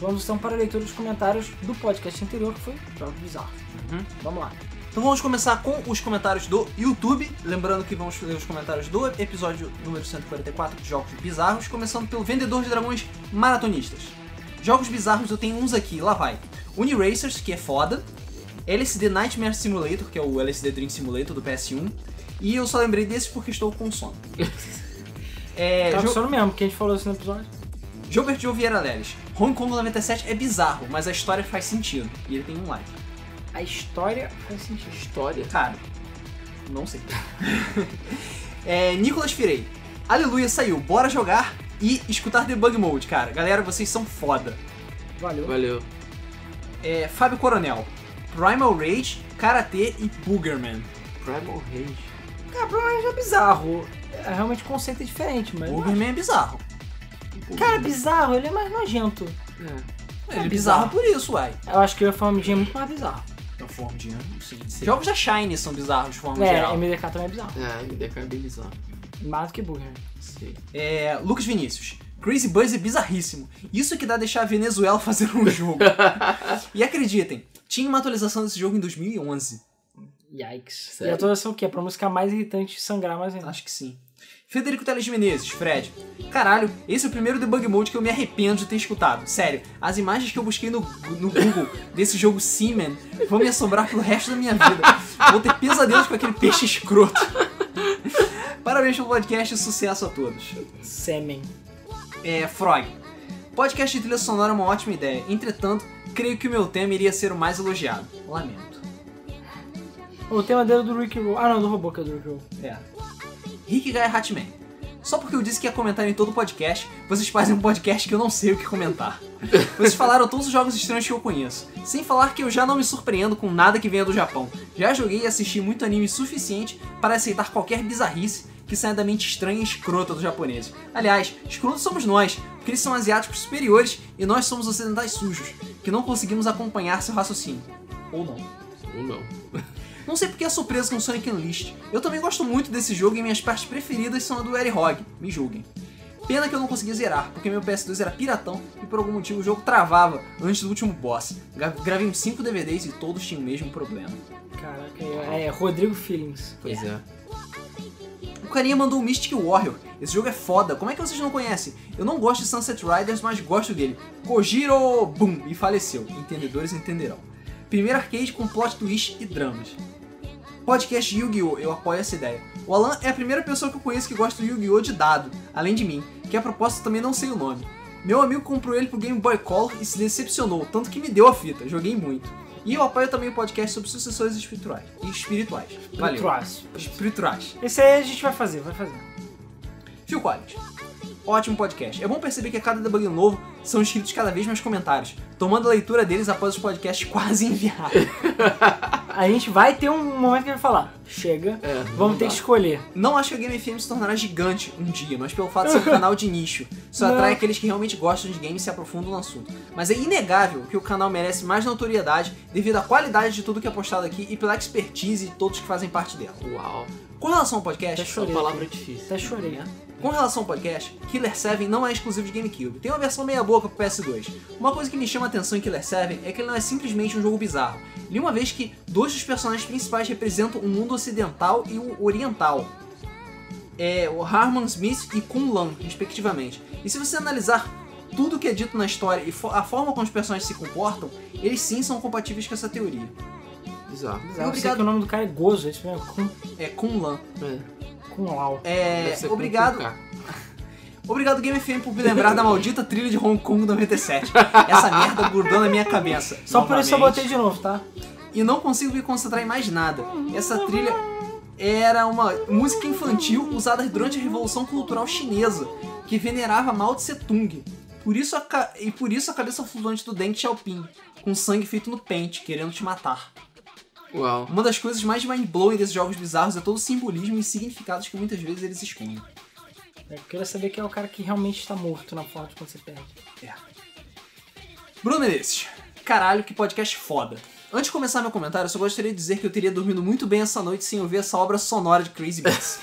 Vamos então para a leitura dos comentários do podcast anterior, que foi Jogos Bizarros. Uhum. Vamos lá. Então vamos começar com os comentários do YouTube. Lembrando que vamos ler os comentários do episódio número 144 de Jogos Bizarros, começando pelo Vendedor de Dragões Maratonistas. Jogos bizarros eu tenho uns aqui, lá vai. Uniracers, que é foda. LSD Nightmare Simulator, que é o LSD Dream Simulator do PS1. E eu só lembrei desses porque estou com sono. É, Tá jo- funcionando mesmo, porque a gente falou isso no episódio. Gilbert Joe Vieira Leles. Hong Kong 97 é bizarro, mas a história faz sentido. E ele tem um like. A história faz sentido. História. Cara, não sei. é, Nicolas Firei. Aleluia saiu, bora jogar e escutar Debug Mode, cara. Galera, vocês são foda. Valeu. Valeu. É, Fábio Coronel. Primal Rage, Karate e Boogerman. Primal Rage. Cara, provavelmente é bizarro. É, realmente o conceito é diferente, mas. Boogerman é bizarro. Cara, bizarro, ele é mais nojento. É. Ele é bizarro. bizarro por isso, uai. Eu acho que o Formidinho é muito mais bizarro. É sim, sim. Jogos da Shine são bizarros de forma É, geral. MDK também é bizarro. É, MDK é bem bizarro. Mais do que Burger. Sei. É, Lucas Vinícius. Crazy Buzz é bizarríssimo. Isso que dá deixar a Venezuela fazer um jogo. e acreditem, tinha uma atualização desse jogo em 2011. Yikes. Sério? E a atuação o quê? Pra música mais irritante sangrar mais ainda. Acho que sim. Federico Teles Menezes, Fred. Caralho, esse é o primeiro debug mode que eu me arrependo de ter escutado. Sério, as imagens que eu busquei no, no Google desse jogo Seaman vão me assombrar pelo resto da minha vida. Vou ter pesadelos com aquele peixe escroto. Parabéns pelo podcast e sucesso a todos. Sêmen. É, Frog. Podcast de trilha sonora é uma ótima ideia. Entretanto, creio que o meu tema iria ser o mais elogiado. Lamento. O tema dele é do Rick Roll. Ah, não, do robô que é do Rick Roll. É. Rick Gaia Hatman. Só porque eu disse que ia comentar em todo o podcast, vocês fazem um podcast que eu não sei o que comentar. Vocês falaram todos os jogos estranhos que eu conheço. Sem falar que eu já não me surpreendo com nada que venha do Japão. Já joguei e assisti muito anime suficiente para aceitar qualquer bizarrice que saia da mente estranha e escrota dos japoneses. Aliás, escrotos somos nós, porque eles são asiáticos superiores e nós somos ocidentais sujos, que não conseguimos acompanhar seu raciocínio. Ou não. Ou não. Não sei porque é surpresa com Sonic Unleashed. Eu também gosto muito desse jogo e minhas partes preferidas são a do Eri Hog. Me julguem. Pena que eu não conseguia zerar, porque meu PS2 era piratão e por algum motivo o jogo travava antes do último boss. Gra- Gravei uns 5 DVDs e todos tinham o mesmo problema. Caraca, é, é Rodrigo Feelings. Pois é. O carinha mandou o Mystic Warrior. Esse jogo é foda, como é que vocês não conhecem? Eu não gosto de Sunset Riders, mas gosto dele. Kojiro Boom e faleceu. Entendedores entenderão. Primeiro arcade com plot twist e dramas. Podcast Yu-Gi-Oh! Eu apoio essa ideia. O Alan é a primeira pessoa que eu conheço que gosta do Yu-Gi-Oh! de dado, além de mim, que a propósito também não sei o nome. Meu amigo comprou ele pro Game Boy Color e se decepcionou, tanto que me deu a fita, joguei muito. E eu apoio também o podcast sobre sucessores espirituais. Espirituais. Valeu. Troço. Espirituais. Esse aí a gente vai fazer, vai fazer. Phil Collins. Ótimo podcast. É bom perceber que a cada debug novo são escritos cada vez mais comentários, tomando a leitura deles após os podcasts quase enviados. A gente vai ter um momento que vai falar. Chega, É, vamos ter dá. que escolher. Não acho que a Game FM se tornará gigante um dia, mas pelo fato de ser um canal de nicho, isso Não. atrai aqueles que realmente gostam de games e se aprofundam no assunto. Mas é inegável que o canal merece mais notoriedade devido à qualidade de tudo que é postado aqui e pela expertise de todos que fazem parte dela. Uau. Com relação ao podcast, Até chorei. palavra é difícil. Até chorei. né? Com relação ao podcast, Killer 7 não é exclusivo de GameCube. Tem uma versão meia boca pro PS2. Uma coisa que me chama a atenção em Killer 7 é que ele não é simplesmente um jogo bizarro. Li uma vez que dois dos personagens principais representam o mundo ocidental e o oriental. É o Harmon Smith e Kun Lan, respectivamente. E se você analisar tudo que é dito na história e fo- a forma como os personagens se comportam, eles sim são compatíveis com essa teoria. Bizarro. Eu sei que o nome do cara é Gozo, mesmo, com, É Kun Lan. É. com Lau. É, obrigado. Obrigado Game FM por me lembrar da maldita trilha de Hong Kong 97. Essa merda grudou na minha cabeça. Só por isso eu novamente. botei de novo, tá? E não consigo me concentrar em mais nada. Essa trilha era uma música infantil usada durante a Revolução Cultural Chinesa, que venerava Mao Tse Tung. Por isso a ca- E por isso a cabeça flutuante do Deng Xiaoping, com sangue feito no pente, querendo te matar. Uau. Uma das coisas mais mind-blowing desses jogos bizarros é todo o simbolismo e significados que muitas vezes eles escondem. Eu queria saber quem é o cara que realmente está morto na foto quando você perde. Bruno Menezes, caralho, que podcast foda. Antes de começar meu comentário, eu só gostaria de dizer que eu teria dormido muito bem essa noite sem ouvir essa obra sonora de Crazy Beats.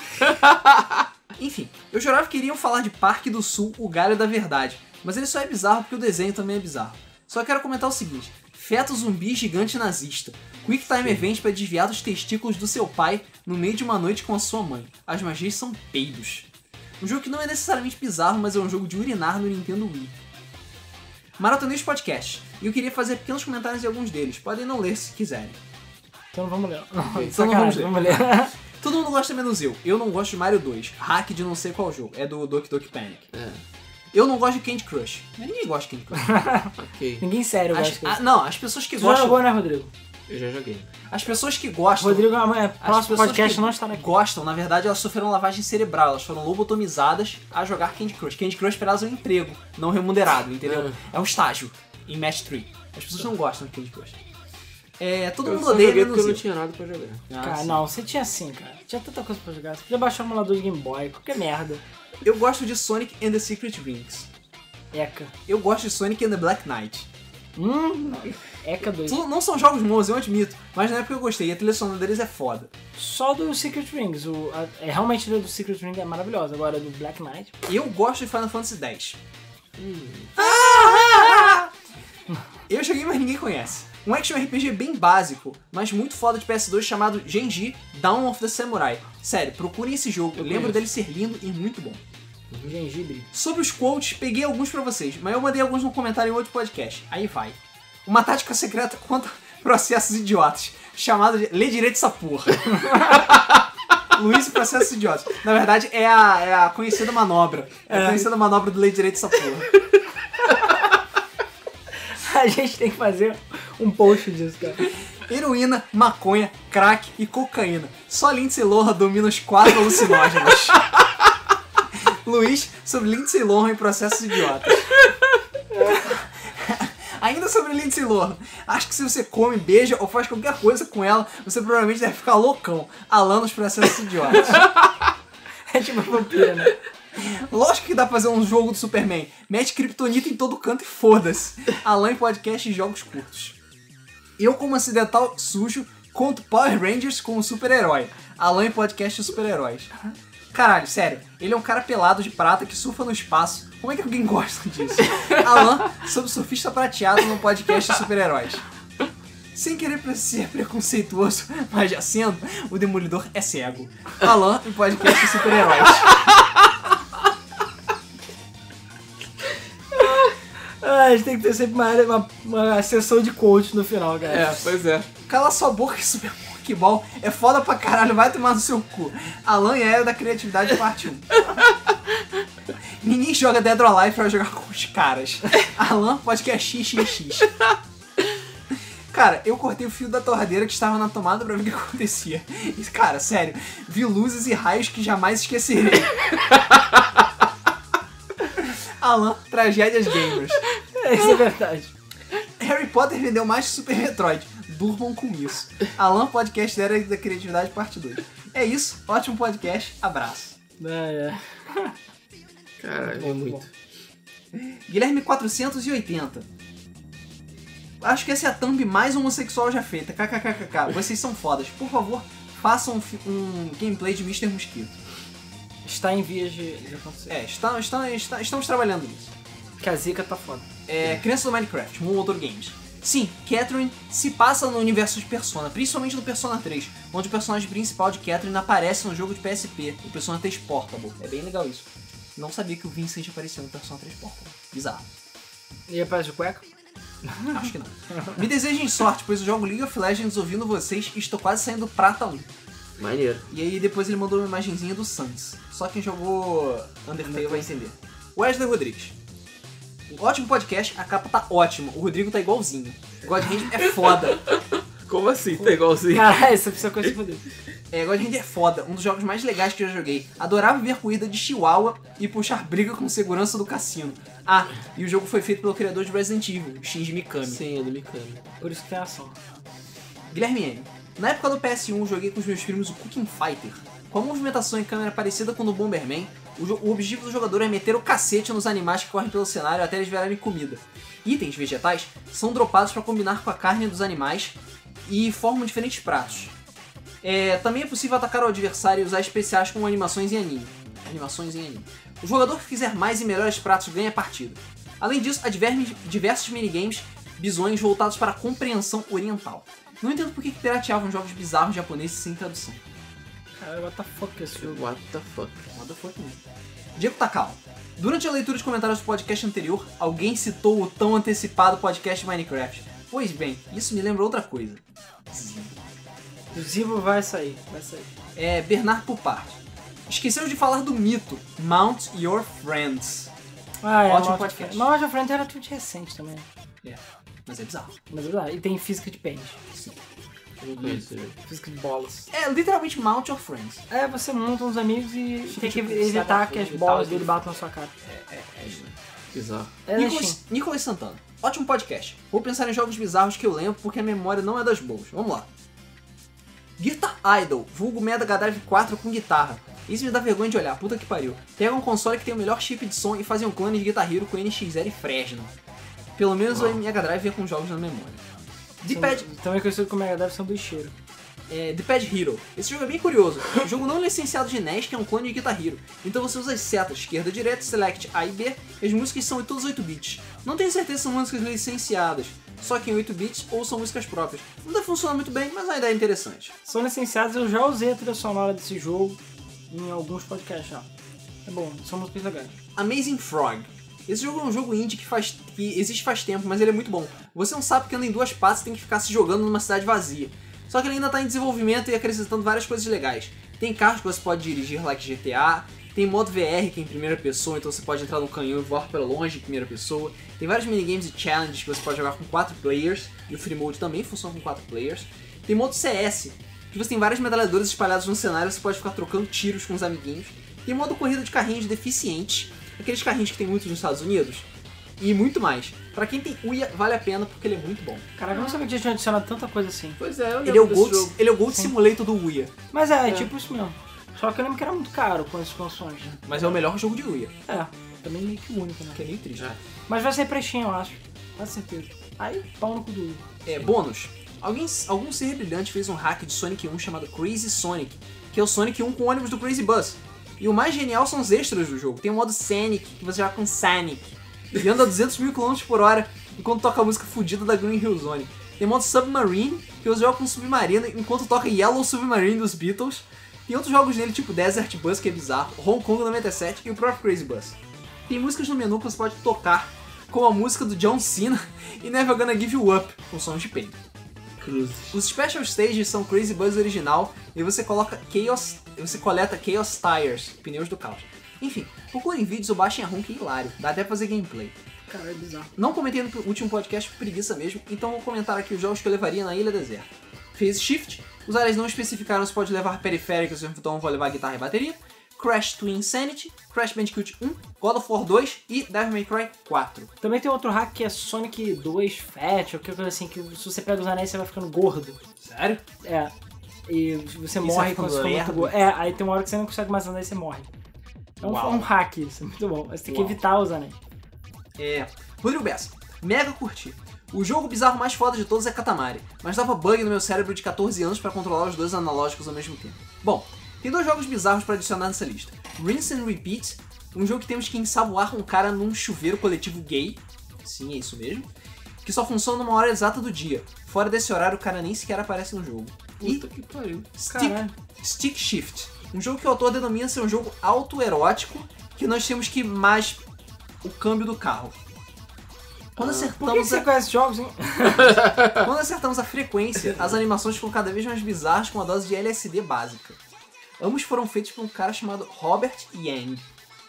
Enfim, eu jurava que iriam falar de Parque do Sul, o galho da verdade, mas ele só é bizarro porque o desenho também é bizarro. Só quero comentar o seguinte: Feto zumbi gigante nazista. Quick Time Event para desviar dos testículos do seu pai no meio de uma noite com a sua mãe. As magias são peidos. Um jogo que não é necessariamente bizarro, mas é um jogo de urinar no Nintendo Wii. Maratonei os podcasts, e eu queria fazer pequenos comentários em alguns deles. Podem não ler se quiserem. Então vamos ler. Não, Então não sacanagem, vamos vamos ler. Todo mundo gosta menos eu. Eu não gosto de Mario 2. Hack de não sei qual jogo. É do Doki Doki Panic. É, Eu não gosto de Candy Crush. Mas ninguém gosta de Candy Crush. ok. Ninguém sério As- gosta disso. não, as pessoas que Tu já jogou, gostam. né, Rodrigo? Eu já joguei. As pessoas que gostam. Rodrigo, amanhã, as próximo pessoas podcast que não estará aqui. gostam, na verdade, elas sofreram lavagem cerebral, elas foram lobotomizadas a jogar Candy Crush. Candy Crush para elas é um emprego, não remunerado, entendeu? Uhum. É um estágio em Match 3. As pessoas não gostam de Candy Crush. É, todo eu mundo odeia joguei porque eu não tinha nada pra jogar. Ah, Cara, sim. não, você tinha sim, cara. Tinha tanta coisa pra jogar. Você podia baixar um emulador de Game Boy, qualquer merda. Eu gosto de Sonic and the Secret Rings. Eca. Eu gosto de Sonic and the Black Knight. Hum, Eca 2. Não são jogos bons, eu admito, mas na época eu gostei, e a trilha sonora deles é foda. Só do Secret Rings. O, a, é, realmente a do Secret Ring é maravilhosa. Agora do Black Knight. Eu gosto de Final Fantasy X. Eu joguei, mas ninguém conhece. Um action RPG bem básico, mas muito foda de PS2 chamado Genji Dawn of the Samurai. Sério, procurem esse jogo, eu Eu lembro dele ser lindo e muito bom. Gengibre. Sobre os quotes, peguei alguns pra vocês, mas eu mandei alguns no comentário em outro podcast. Aí vai. Uma tática secreta contra processos idiotas, chamado de Lê Direito essa porra. Luiz e Processos Idiotas. Na verdade, é a, é a conhecida manobra. É a É. conhecida manobra do Lê Direito essa porra. A gente tem que fazer um post disso, cara. Heroína, maconha, crack e cocaína. Só Lindsay Lohan domina os quatro alucinógenos. Luiz sobre Lindsay Lohan e processos idiotas. Ainda sobre Lindsay Lohan, acho que se você come, beija ou faz qualquer coisa com ela, você provavelmente deve ficar loucão. Alan nos processos idiotas. É tipo vampira, né? Lógico que dá pra fazer um jogo do Superman. Mete kryptonita em todo canto e foda-se. Alan em podcast e jogos curtos. Eu, como acidental sujo, conto Power Rangers como super-herói. Alan em podcast e super-heróis. Caralho, sério, ele é um cara pelado de prata que surfa no espaço. Como é que alguém gosta disso? Alan, sobre surfista prateado no podcast de super-heróis. Sem querer ser preconceituoso, mas já sendo, o Demolidor é cego. Alan em podcast de super-heróis. Ah, a gente tem que ter sempre uma, uma, uma sessão de coach no final, cara. É, pois é. Cala sua boca e Super Monkey Ball é foda pra caralho, vai tomar no seu cu. Alan e a Era da Criatividade parte 1. Ninguém joga Dead or Alive pra jogar com os caras. Alan, podcast XXX. Cara, eu cortei o fio da torradeira que estava na tomada pra ver o que acontecia. E, cara, sério, vi luzes e raios que jamais esquecerei. Alan, tragédias gamers. Isso é verdade. Harry Potter vendeu mais que Super Metroid. Durmam com isso. Alan, podcast da Era da Criatividade, parte 2. É isso, ótimo podcast, abraço. É, é. Caralho, é muito. Guilherme 480. Acho que essa é a thumb mais homossexual já feita. KKKKK. Vocês são fodas. Por favor, façam um, um gameplay de Mr. Mosquito. Está em vias de, de acontecer. É, está, está, está- estamos trabalhando nisso. Que a zica tá foda. É, Criança do Minecraft, Moon Motor Games. Sim, Catherine se passa no universo de Persona, principalmente no Persona 3, onde o personagem principal de Catherine aparece no jogo de PSP, o Persona 3 Portable. É bem legal isso. Não sabia que o Vincent apareceu no Persona 3 Portable. Bizarro. E aparece de cueca? Acho que não. Me desejem sorte, pois eu jogo League of Legends ouvindo vocês e estou quase saindo prata 1. Maneiro. E aí depois ele mandou uma imagenzinha do Sans. Só quem jogou Undertale vai entender. Wesley Rodrigues. Ótimo podcast, a capa tá ótima. O Rodrigo tá igualzinho. God Hand é foda. Como assim? Tá igualzinho? Caralho, precisa conhecer o poder. É, God Hand é foda, um dos jogos mais legais que eu já joguei. Adorava ver corrida de Chihuahua e puxar briga com segurança do cassino. Ah, e o jogo foi feito pelo criador de Resident Evil, Shinji Mikami. Sim, é do Mikami. Por isso que tem ação. Guilherme M. Na época do PS1 eu joguei com os meus primos o Cooking Fighter. Com a movimentação em câmera parecida com o do Bomberman, o, objetivo do jogador é meter o cacete nos animais que correm pelo cenário até eles virarem comida. Itens vegetais são dropados para combinar com a carne dos animais e formam diferentes pratos. É, também é possível atacar o adversário e usar especiais como animações em anime. Animações em anime. O jogador que fizer mais e melhores pratos ganha a partida. Além disso, há diversos minigames bizonhos voltados para a compreensão oriental. Não entendo por que pirateavam jogos bizarros japoneses sem tradução. Cara, what the fuck é esse jogo? What the fuck? Motherfucker mesmo. Diego Takao. Durante a leitura de comentários do podcast anterior, alguém citou o tão antecipado podcast Minecraft. Pois bem, isso me lembra outra coisa. O Zibo vai sair, vai sair. É Bernard Pupart. Esqueceu de falar do mito Mount Your Friends. Ah, é, Ótimo podcast. Watch of Friends é relativamente recente também. É, mas é bizarro. Mas é verdade. E tem física de pênis. Eu ele. Física de bolas. É literalmente Mount Your Friends. É, você monta uns amigos e Fica tem que tipo evitar que as bolas dele batam na sua cara. É, é, é isso. Bizarro. É da Nicolas. Nicolas Santana. Ótimo podcast. Vou pensar em jogos bizarros que eu lembro porque a memória não é das boas. Vamos lá. Guitar Idol, vulgo Mega Drive 4 com guitarra. Isso me dá vergonha de olhar, puta que pariu. Pega um console que tem o melhor chip de som e fazem um clone de Guitar Hero com NX0 e Fresno. Pelo menos Uau. o Mega Drive vinha com jogos na memória. D-Pad Também conhecido como Mega Drive são do cheiro. é, The Pad Hero. Esse jogo é bem curioso. O jogo não licenciado de NES, que é um clone de Guitar Hero. Então você usa as setas, esquerda, direita, select A e B, e as músicas são em todos 8 bits. Não tenho certeza se são músicas licenciadas, só que em 8 bits ou são músicas próprias. Não deve funcionar muito bem, mas a ideia é interessante. São licenciados, eu já usei a trilha sonora desse jogo em alguns podcasts já. É bom, são músicas legais. Amazing Frog. Esse jogo é um jogo indie que, faz, que existe faz tempo, mas ele é muito bom. Você é um sapo que anda em duas patas e tem que ficar se jogando numa cidade vazia. Só que ele ainda está em desenvolvimento e acrescentando várias coisas legais. Tem carros que você pode dirigir, like GTA. Tem modo VR que é em primeira pessoa, então você pode entrar no canhão e voar para longe em primeira pessoa. Tem vários minigames e challenges que você pode jogar com 4 players. E o Free Mode também funciona com 4 players. Tem modo CS, que você tem várias medalhadoras espalhadas no cenário, você pode ficar trocando tiros com os amiguinhos. Tem modo corrida de carrinhos deficientes, aqueles carrinhos que tem muitos nos Estados Unidos. E muito mais. Pra quem tem Uia, vale a pena porque ele é muito bom. Caraca, eu não sabia que tinha adicionado tanta coisa assim. Pois é, eu Ele é o Gold, jogo. ele é o Gold Sim. Simulator do Uia. Mas é, é É. tipo isso mesmo. Só que eu lembro que era muito caro com as expansões. né? Mas é o melhor jogo de Uia. É, também meio que único, né? Que é meio triste. É. Mas vai ser prestinho, eu acho. Com certeza. Aí, pau no cu do Wii. É, bônus. Alguém, algum ser brilhante fez um hack de Sonic 1 chamado Crazy Sonic, que é o Sonic 1 com o ônibus do Crazy Bus. E o mais genial são os extras do jogo. Tem o modo Sonic, que você joga com Sonic. E anda a 200 mil km por hora enquanto toca a música fodida da Green Hill Zone. Tem modo Submarine, que você joga com submarino enquanto toca Yellow Submarine dos Beatles. Tem outros jogos nele, tipo Desert Bus, que é bizarro, Hong Kong 97 e o próprio Crazy Bus. Tem músicas no menu que você pode tocar, como a música do John Cena e Never Gonna Give You Up, com sons de peito. Cruzes. Os Special Stages são Crazy Buzz original e você coloca Chaos, você coleta Chaos Tires, pneus do caos. Enfim, procurem vídeos ou baixem a ROM que é hilário, dá até pra fazer gameplay. Cara, é bizarro. Não comentei no último podcast por preguiça mesmo, então vou comentar aqui os jogos que eu levaria na Ilha Deserta. Phase Shift, os aliens não especificaram se pode levar periféricos, então vou levar guitarra e bateria. Crash to Insanity, Crash Bandicoot 1, God of War 2 e Devil May Cry 4. Também tem outro hack que é Sonic 2 Fat, ou qualquer coisa assim, que se você pega os anéis você vai ficando gordo. Sério? É. E você E morre você quando você fica muito. É, aí tem uma hora que você não consegue mais andar e você morre. É um, Uau. um hack isso, é muito bom. Mas tem que Uau. evitar os anéis. É. Rodrigo Bessa, mega curti. O jogo bizarro mais foda de todos é Katamari, mas dava bug no meu cérebro de 14 anos pra controlar os dois analógicos ao mesmo tempo. Bom, tem dois jogos bizarros pra adicionar nessa lista. Rinse and Repeat, um jogo que temos que ensaboar um cara num chuveiro coletivo gay. Sim, é isso mesmo. Que só funciona numa hora exata do dia. Fora desse horário, o cara nem sequer aparece no jogo. E Puta que pariu. Stick. Stick Shift, um jogo que o autor denomina ser um jogo autoerótico, que nós temos que mais o câmbio do carro. Quando Por que que acertamos, você a, conhece jogos, hein? quando acertamos a frequência, as animações ficam cada vez mais bizarras com a dose de LSD básica. Ambos foram feitos por um cara chamado Robert Yang.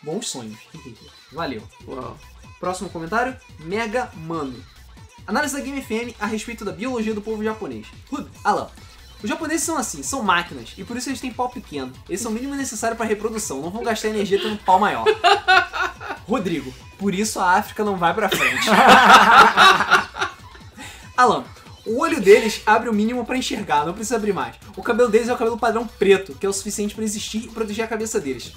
Bons sonhos. Valeu. Uau. Próximo comentário, Mega Mano. Análise da Game FM a respeito da biologia do povo japonês. Alan. Os japoneses são assim, são máquinas, e por isso eles têm pau pequeno. Eles são o mínimo necessário para reprodução, não vão gastar energia tendo um pau maior. Rodrigo, por isso a África não vai pra frente. Alan, o olho deles abre o mínimo pra enxergar, não precisa abrir mais. O cabelo deles é o cabelo padrão preto, que é o suficiente pra existir e proteger a cabeça deles.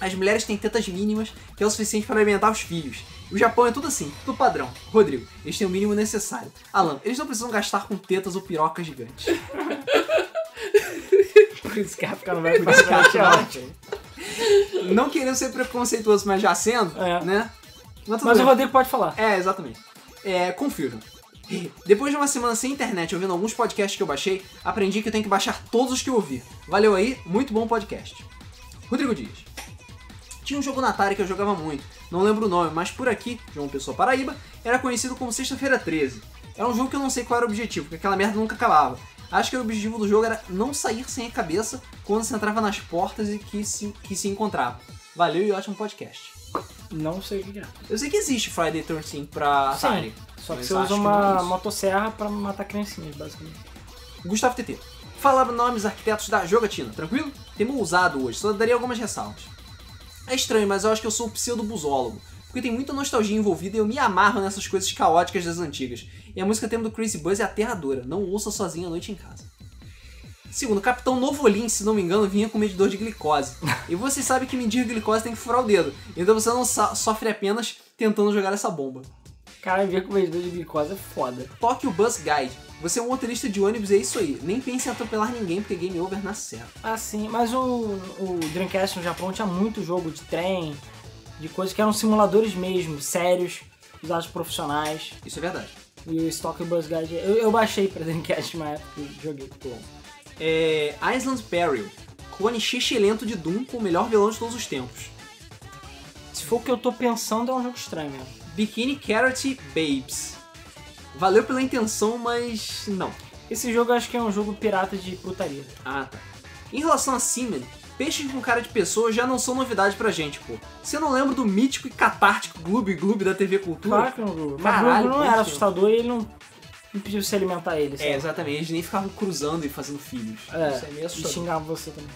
As mulheres têm tetas mínimas, que é o suficiente para alimentar os filhos. O Japão é tudo assim, tudo padrão. Rodrigo, eles têm o mínimo necessário. Alan, eles não precisam gastar com tetas ou pirocas gigantes. Por isso que a África não vai. África não querendo ser preconceituoso, mas já sendo, É. né? tudo Mas o. Rodrigo pode falar. É, exatamente. É, Confusion. Depois de uma semana sem internet ouvindo alguns podcasts que eu baixei, aprendi que eu tenho que baixar todos os que eu ouvi. Valeu aí, muito bom podcast. Rodrigo Dias. Tinha um jogo na Atari que eu jogava muito, não lembro o nome, mas por aqui, João Pessoa Paraíba, era conhecido como Sexta-feira 13. Era um jogo que eu não sei qual era o objetivo, porque aquela merda nunca acabava. Acho que o objetivo do jogo era não sair sem a cabeça quando se entrava nas portas e que se, que se encontrava. Valeu e ótimo podcast. Não sei o que é. Eu sei que existe Friday 13 pra Atari. Sim, só que você usa é uma isso. motosserra pra matar criancinhas, basicamente. Gustavo TT. Fala nomes arquitetos da jogatina, tranquilo? Tema ousado hoje, só daria algumas ressalvas. É estranho, mas eu acho que eu sou o pseudo-busólogo. Porque tem muita nostalgia envolvida e eu me amarro nessas coisas caóticas das antigas. E a música tema do Crazy Buzz é aterradora, não ouça sozinho à noite em casa. Segundo, o Capitão Novolin, se não me engano, vinha com medidor de glicose. E você sabe que medir glicose tem que furar o dedo. Então você não so- sofre apenas tentando jogar essa bomba. Cara, ver com medidor de glicose é foda. Tokyo Bus Guide. Você é um motorista de ônibus e é isso aí. Nem pense em atropelar ninguém porque game over na certa. Ah, sim, mas o, o Dreamcast no Japão tinha muito jogo de trem, de coisas que eram simuladores mesmo, sérios, usados profissionais. Isso é verdade. E o Stock Bus Guide, eu, eu baixei pra Dreamcast na época e joguei. Bom. É, Island Peril. Clone lento de Doom com o melhor vilão de todos os tempos. Se for o que eu tô pensando, é um jogo estranho mesmo. Bikini Carrot Babes. Valeu pela intenção, mas não. Esse jogo eu acho que é um jogo pirata de putaria. Ah, tá. Em relação a Seaman, peixes com cara de pessoa já não são novidade pra gente, pô. Você não lembra do mítico e catártico Gloob Gloob da TV Cultura? Claro que um jogo. Mas jogo não era assustador e ele não, não pediu se alimentar ele, sabe? É, exatamente. Eles nem ficavam cruzando e fazendo filhos. É, Isso é meio e assustador. xingava você também.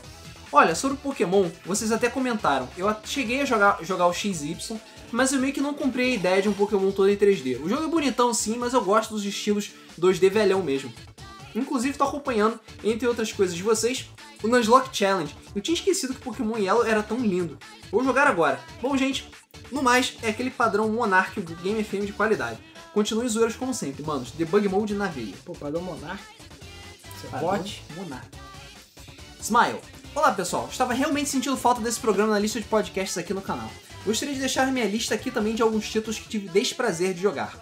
Olha, sobre o Pokémon, vocês até comentaram. Eu cheguei a jogar, jogar o XY, mas eu meio que não comprei a ideia de um Pokémon todo em 3D. O jogo é bonitão sim, mas eu gosto dos estilos 2D velhão mesmo. Inclusive, tô acompanhando, entre outras coisas de vocês, o Nuzlocke Challenge. Eu tinha esquecido que Pokémon Yellow era tão lindo. Vou jogar agora. Bom, gente, no mais, é aquele padrão Monarch do Game FM de qualidade. Continue zoeiros como sempre, manos. Debug Mode na veia. Pô, Padrão Monarch. Você bote? Monarch. Smile. Olá pessoal, estava realmente sentindo falta desse programa na lista de podcasts aqui no canal. Gostaria de deixar minha lista aqui também de alguns títulos que tive desprazer de jogar.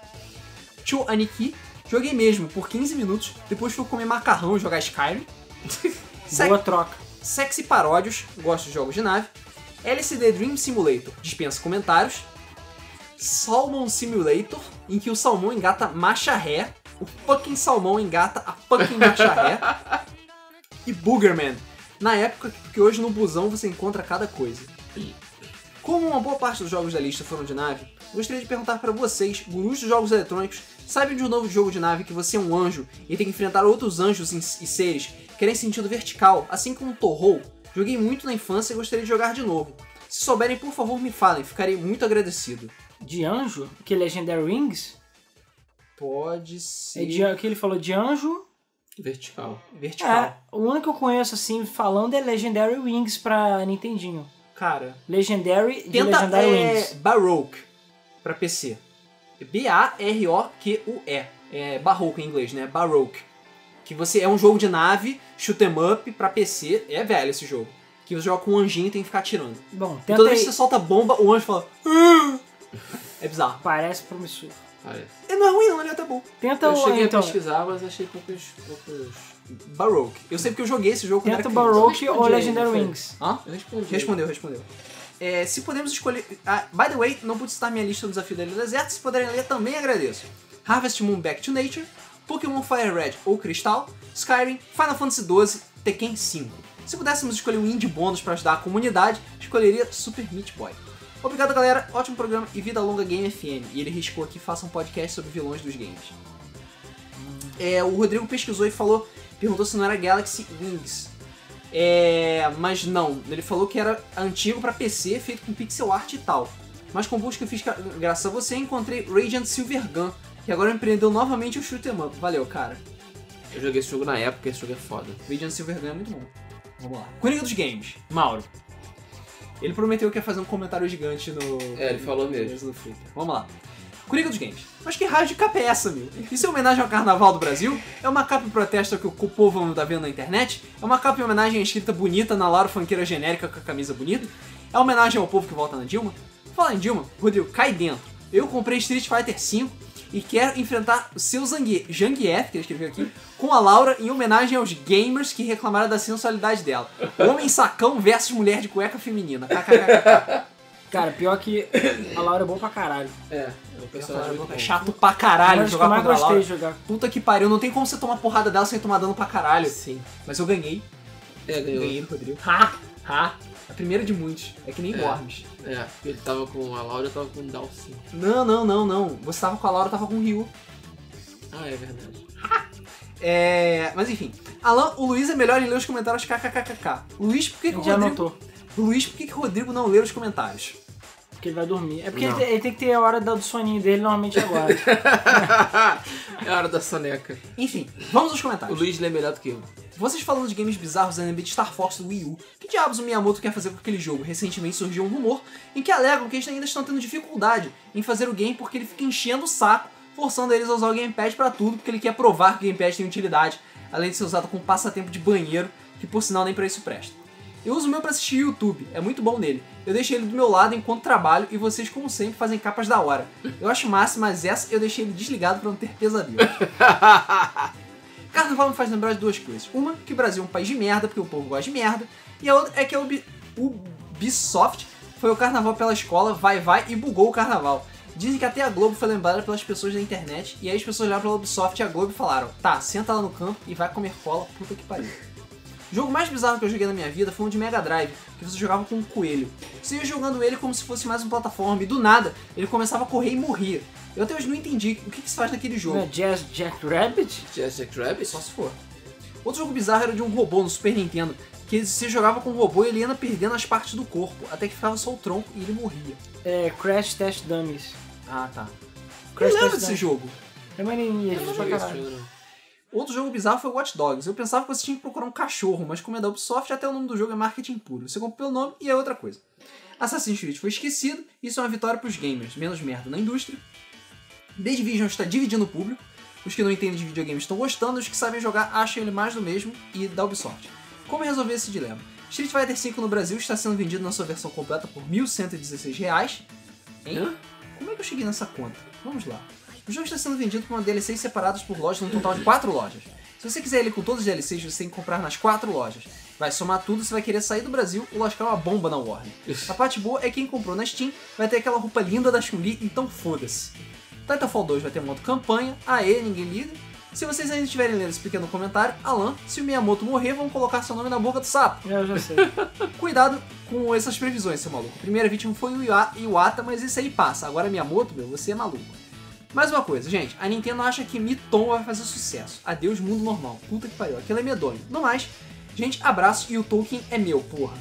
Cho Aniki, joguei mesmo por 15 minutos, depois fui comer macarrão e jogar Skyrim. Boa troca. Sexy Paródios, gosto de jogos de nave. LCD Dream Simulator, dispensa comentários. Salmon Simulator, em que o salmão engata macha ré, o fucking salmão engata a fucking macha ré. E Boogerman, na época que hoje no busão você encontra cada coisa. Como uma boa parte dos jogos da lista foram de nave, gostaria de perguntar para vocês, gurus dos jogos eletrônicos, sabem de um novo jogo de nave que você é um anjo e tem que enfrentar outros anjos e seres que querem sentido vertical, assim como Torrou? Joguei muito na infância e gostaria de jogar de novo. Se souberem, por favor, me falem, ficarei muito agradecido. De anjo? Que Legendary Wings? Pode ser. É de, que ele falou de anjo. Vertical. Vertical. É, o único que eu conheço assim falando é Legendary Wings pra Nintendinho. Cara, Legendary de tenta Legendary é, Wings. Baroque pra PC. B-A-R-O-Q-U-E. É Barroco em inglês, né? Baroque. Que você é um jogo de nave, shoot 'em up pra PC. É velho esse jogo. Que você joga com um anjinho e tem que ficar atirando. Bom, tenta toda vez que você solta bomba, o anjo fala. "Ah!" É bizarro. Parece promissor. Parece. E não é ruim, não, ele é até bom. Tenta Eu o. cheguei Então, a pesquisar, mas achei poucos. poucos... Baroque. Eu sei porque eu joguei esse jogo quando tenta era criança. Baroque ou Legendary? Wings. Hã? Eu respondi. Respondeu, respondeu. É, se podemos escolher. Ah, by the way, não pude citar minha lista do desafio da Ilha do Deserto. Se puderem ler, também agradeço. Harvest Moon Back to Nature, Pokémon Fire Red ou Cristal, Skyrim, Final Fantasy XII, Tekken 5. Se pudéssemos escolher um indie bônus para ajudar a comunidade, escolheria Super Meat Boy. Obrigado, galera. Ótimo programa e vida longa Game FM. E ele riscou aqui, faça um podcast sobre vilões dos games. É, o Rodrigo pesquisou e falou, perguntou se não era Galaxy Wings. É, mas não, ele falou que era antigo pra PC, feito com pixel art e tal. Mas com busca que eu fiz graças a você, encontrei Radiant Silvergun, que agora empreendeu novamente o shoot 'em up. Valeu, cara. Eu joguei esse jogo na época, esse jogo é foda. Radiant Silvergun é muito bom. Vamos lá. Coringa dos Games, Mauro. Ele prometeu que ia fazer um comentário gigante no. É, ele falou mesmo. No. Vamos lá. Coringa dos Games. Mas que raio de capa é essa, meu? Isso é homenagem ao Carnaval do Brasil? É uma capa em protesto que o povo anda vendo na internet? É uma capa em homenagem à escrita bonita na Laura Fanqueira genérica com a camisa bonita? É homenagem ao povo que volta na Dilma? Fala em Dilma, Rodrigo, cai dentro. Eu comprei Street Fighter V e quer enfrentar o seu Zangief, Zangief, que ele escreveu aqui, com a Laura em homenagem aos gamers que reclamaram da sensualidade dela. Homem sacão versus mulher de cueca feminina. KKKK. Cara, pior que a Laura é boa pra caralho. É, é um personagem É bom. chato pra caralho jogar mais contra a gostei Laura. de jogar. Puta que pariu, não tem como você tomar porrada dela sem tomar dano pra caralho. Sim. Mas eu ganhei. É, ganhou. Ganhei do Rodrigo. Ha! Ha! A primeira de muitos. É que nem É. Worms. É, ele tava com a Laura, eu tava com o Dalsin. Não, não, não, não. Você tava com a Laura, eu tava com o Ryu. Ah, é verdade. É. Mas enfim. Alan, o Luiz é melhor em ler os comentários kkkk. Luiz, por que, que o gente já Rodrigo. anotou. Luiz, por que, que o Rodrigo não lê os comentários? Porque ele vai dormir. É porque ele, tem- ele tem que ter a hora do soninho dele normalmente agora. é a hora da soneca. Enfim, vamos aos O comentários. Luiz lê melhor do que eu. Vocês falando de games bizarros em ambiente Star Fox do Wii U, que diabos o Miyamoto quer fazer com aquele jogo? Recentemente surgiu um rumor em que alegam que eles ainda estão tendo dificuldade em fazer o game porque ele fica enchendo o saco, forçando eles a usar o Gamepad pra tudo, porque ele quer provar que o Gamepad tem utilidade, além de ser usado como passatempo de banheiro, que por sinal nem pra isso presta. Eu uso o meu pra assistir YouTube, é muito bom nele. Eu deixei ele do meu lado enquanto trabalho e vocês, como sempre, fazem capas da hora. Eu acho massa, mas essa eu deixei ele desligado pra não ter pesadelo. Carnaval me faz lembrar de duas coisas. Uma, que o Brasil é um país de merda, porque o povo gosta de merda. E a outra é que a Ubi- Ubisoft foi o carnaval pela escola, vai, vai e bugou o carnaval. Dizem que até a Globo foi lembrada pelas pessoas da internet, e aí as pessoas olharam pela Ubisoft e a Globo e falaram: tá, senta lá no campo e vai comer cola, puta que pariu. O jogo mais bizarro que eu joguei na minha vida foi um de Mega Drive, que você jogava com um coelho. Você ia jogando ele como se fosse mais uma plataforma, e do nada ele começava a correr e morria. Eu até hoje não entendi o que, que se faz naquele jogo. Não é Jazz Jack Rabbit? Jazz Jack Rabbit? Só se for. Outro jogo bizarro era de um robô no Super Nintendo, que você jogava com o robô e ele ia perdendo as partes do corpo, até que ficava só o tronco e ele morria. É Crash Test Dummies. Ah, tá. Crash Eu lembro Test desse Dummies. jogo. É gente, não pra caralho. Outro jogo bizarro foi Watch Dogs. Eu pensava que você tinha que procurar um cachorro, mas como é da Ubisoft, até o nome do jogo é marketing puro. Você compra pelo nome e é outra coisa. Assassin's Creed foi esquecido, isso é uma vitória pros gamers, menos merda na indústria. The Division está dividindo o público. Os que não entendem de videogames estão gostando, os que sabem jogar acham ele mais do mesmo e da Ubisoft. Como resolver esse dilema? Street Fighter V no Brasil está sendo vendido na sua versão completa por 1.116 reais. Hein? Hã? Como é que eu cheguei nessa conta? Vamos lá. O jogo está sendo vendido por uma DLCs separadas por lojas, num total de 4 lojas. Se você quiser ele com todos os DLCs, você tem que comprar nas 4 lojas. Vai somar tudo, você vai querer sair do Brasil ou lascar uma bomba na Warner. A parte boa é que quem comprou na Steam vai ter aquela roupa linda da Chun-Li, então foda-se. Titanfall 2 vai ter modo campanha, aê, ninguém liga. Se vocês ainda estiverem lendo esse pequeno comentário, Alan, se o Miyamoto morrer, vão colocar seu nome na boca do sapo. Eu já sei. Cuidado com essas previsões, seu maluco. A primeira vítima foi o Iwa- Iwata, mas isso aí passa. Agora Miyamoto, meu, você é maluco. Mais uma coisa, gente, a Nintendo acha que Miton vai fazer sucesso. Adeus, mundo normal. Puta que pariu, aquilo é medonho. No mais, gente, abraço e o Tolkien é meu, porra.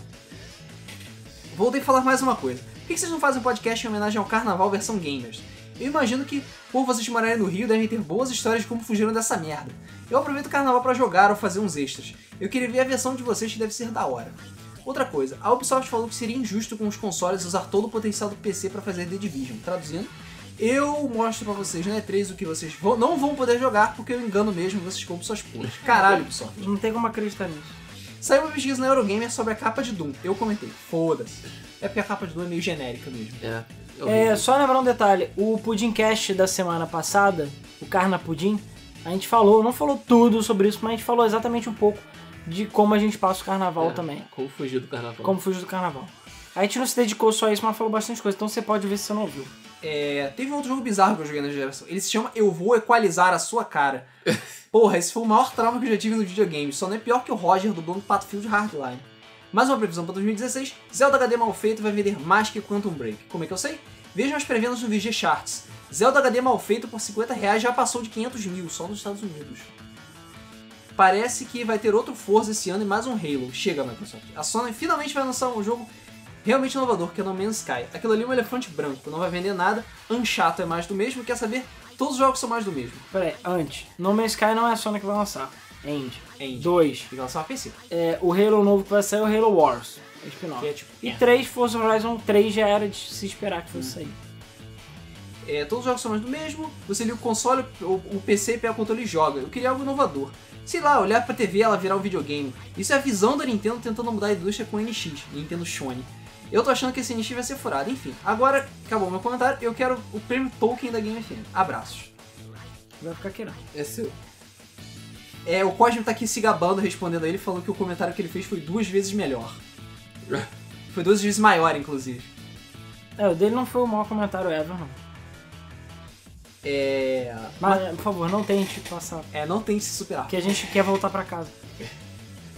Voltei a falar mais uma coisa. Por que vocês não fazem um podcast em homenagem ao Carnaval versão gamers? Eu imagino que, por vocês morarem no Rio, devem ter boas histórias de como fugiram dessa merda. Eu aproveito o Carnaval pra jogar ou fazer uns extras. Eu queria ver a versão de vocês que deve ser da hora. Outra coisa, a Ubisoft falou que seria injusto com os consoles usar todo o potencial do PC pra fazer The Division. Traduzindo, eu mostro pra vocês na E3 o que vocês vão- não vão poder jogar porque eu engano mesmo e vocês compram suas porras. Caralho, Ubisoft. Não tem como acreditar nisso. Saiu uma pesquisa na Eurogamer sobre a capa de Doom. Eu comentei, foda-se. É porque a capa de Doom é meio genérica mesmo. É. É, só lembrar um detalhe, o Pudimcast da semana passada, o Carna Pudim, a gente falou, não falou tudo sobre isso, mas a gente falou exatamente um pouco de como a gente passa o carnaval É, também. Como fugir do carnaval. Como fugir do carnaval. A gente não se dedicou só a isso, mas falou bastante coisa, então você pode ver se você não ouviu. É, teve um outro jogo bizarro que eu joguei na geração. Ele se chama Eu Vou Equalizar a Sua Cara. Porra, esse foi o maior trauma que eu já tive no videogame. Só não é pior que o Roger dublando Battlefield Hardline. Mais uma previsão para 2016, Zelda HD mal feito vai vender mais que Quantum Break. Como é que eu sei? Vejam as pré-vendas no VG Charts. Zelda HD mal feito por 50 reais já passou de 500 mil, só nos Estados Unidos. Parece que vai ter outro Forza esse ano e mais um Halo. Chega, Microsoft. A Sony finalmente vai lançar um jogo realmente inovador, que é No Man's Sky. Aquilo ali é um elefante branco, não vai vender nada. Unchato é mais do mesmo, quer saber? Todos os jogos são mais do mesmo. Pera aí, antes, No Man's Sky não é a Sony que vai lançar, é Indie. End. Dois, que lançar uma PC. é, o Halo novo que vai sair é o Halo Wars, é spin-off. É tipo. E três, Forza Horizon 3 já era de se esperar que fosse sair. É, todos os jogos são mais do mesmo. Você liga o console, o, o PC pega o controle e joga. Eu queria algo inovador. Sei lá, olhar pra TV ela virar um videogame. Isso é a visão da Nintendo tentando mudar a indústria com o NX, Nintendo Shone. Eu tô achando que esse NX vai ser furado. Enfim, agora acabou meu comentário. Eu quero o prêmio Tolkien da Game FM. Abraços. Vai ficar querendo. É seu. É, o Cosmo tá aqui se gabando, respondendo a ele, falando que o comentário que ele fez foi duas vezes melhor. Foi duas vezes maior, inclusive. É, o dele não foi o maior comentário ever, não. É. Mas, por favor, não tente passar. É, não tem que se superar. Porque a gente quer voltar pra casa.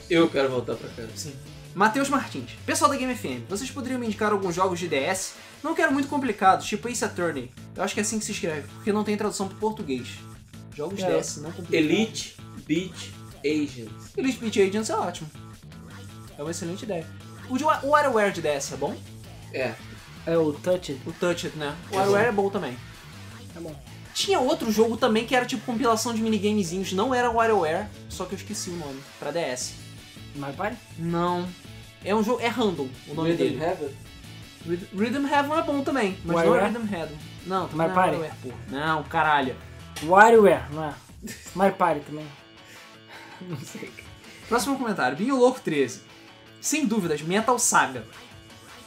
Eu quero voltar pra casa. Sim. Matheus Martins. Pessoal da Game FM, vocês poderiam me indicar alguns jogos de DS? Não quero muito complicados, tipo Ace Attorney. Eu acho que é assim que se escreve, porque não tem tradução pro português. Jogos É. DS, não complicados. Elite Beat Agents. Elite Beat Agents é ótimo. É uma excelente ideia. O, de, o WarioWare de DS é bom? É. É o Touch. O Touched, né? O É WarioWare é bom também. Tá bom. Tinha outro jogo também que era tipo compilação de minigamezinhos, não era WarioWare, só que eu esqueci o nome, pra DS. Mas pare. Não. É um jogo, é random o nome Rhythm dele. Heaven? Rhythm Heaven é bom também, mas não é Rhythm Heaven. Não, também Mas não é pare. WarioWare, pô. Não, caralho. WarioWare, não é? Mas pare também. Não sei. Próximo comentário, Binho Louco 13. Sem dúvidas, Metal Saga.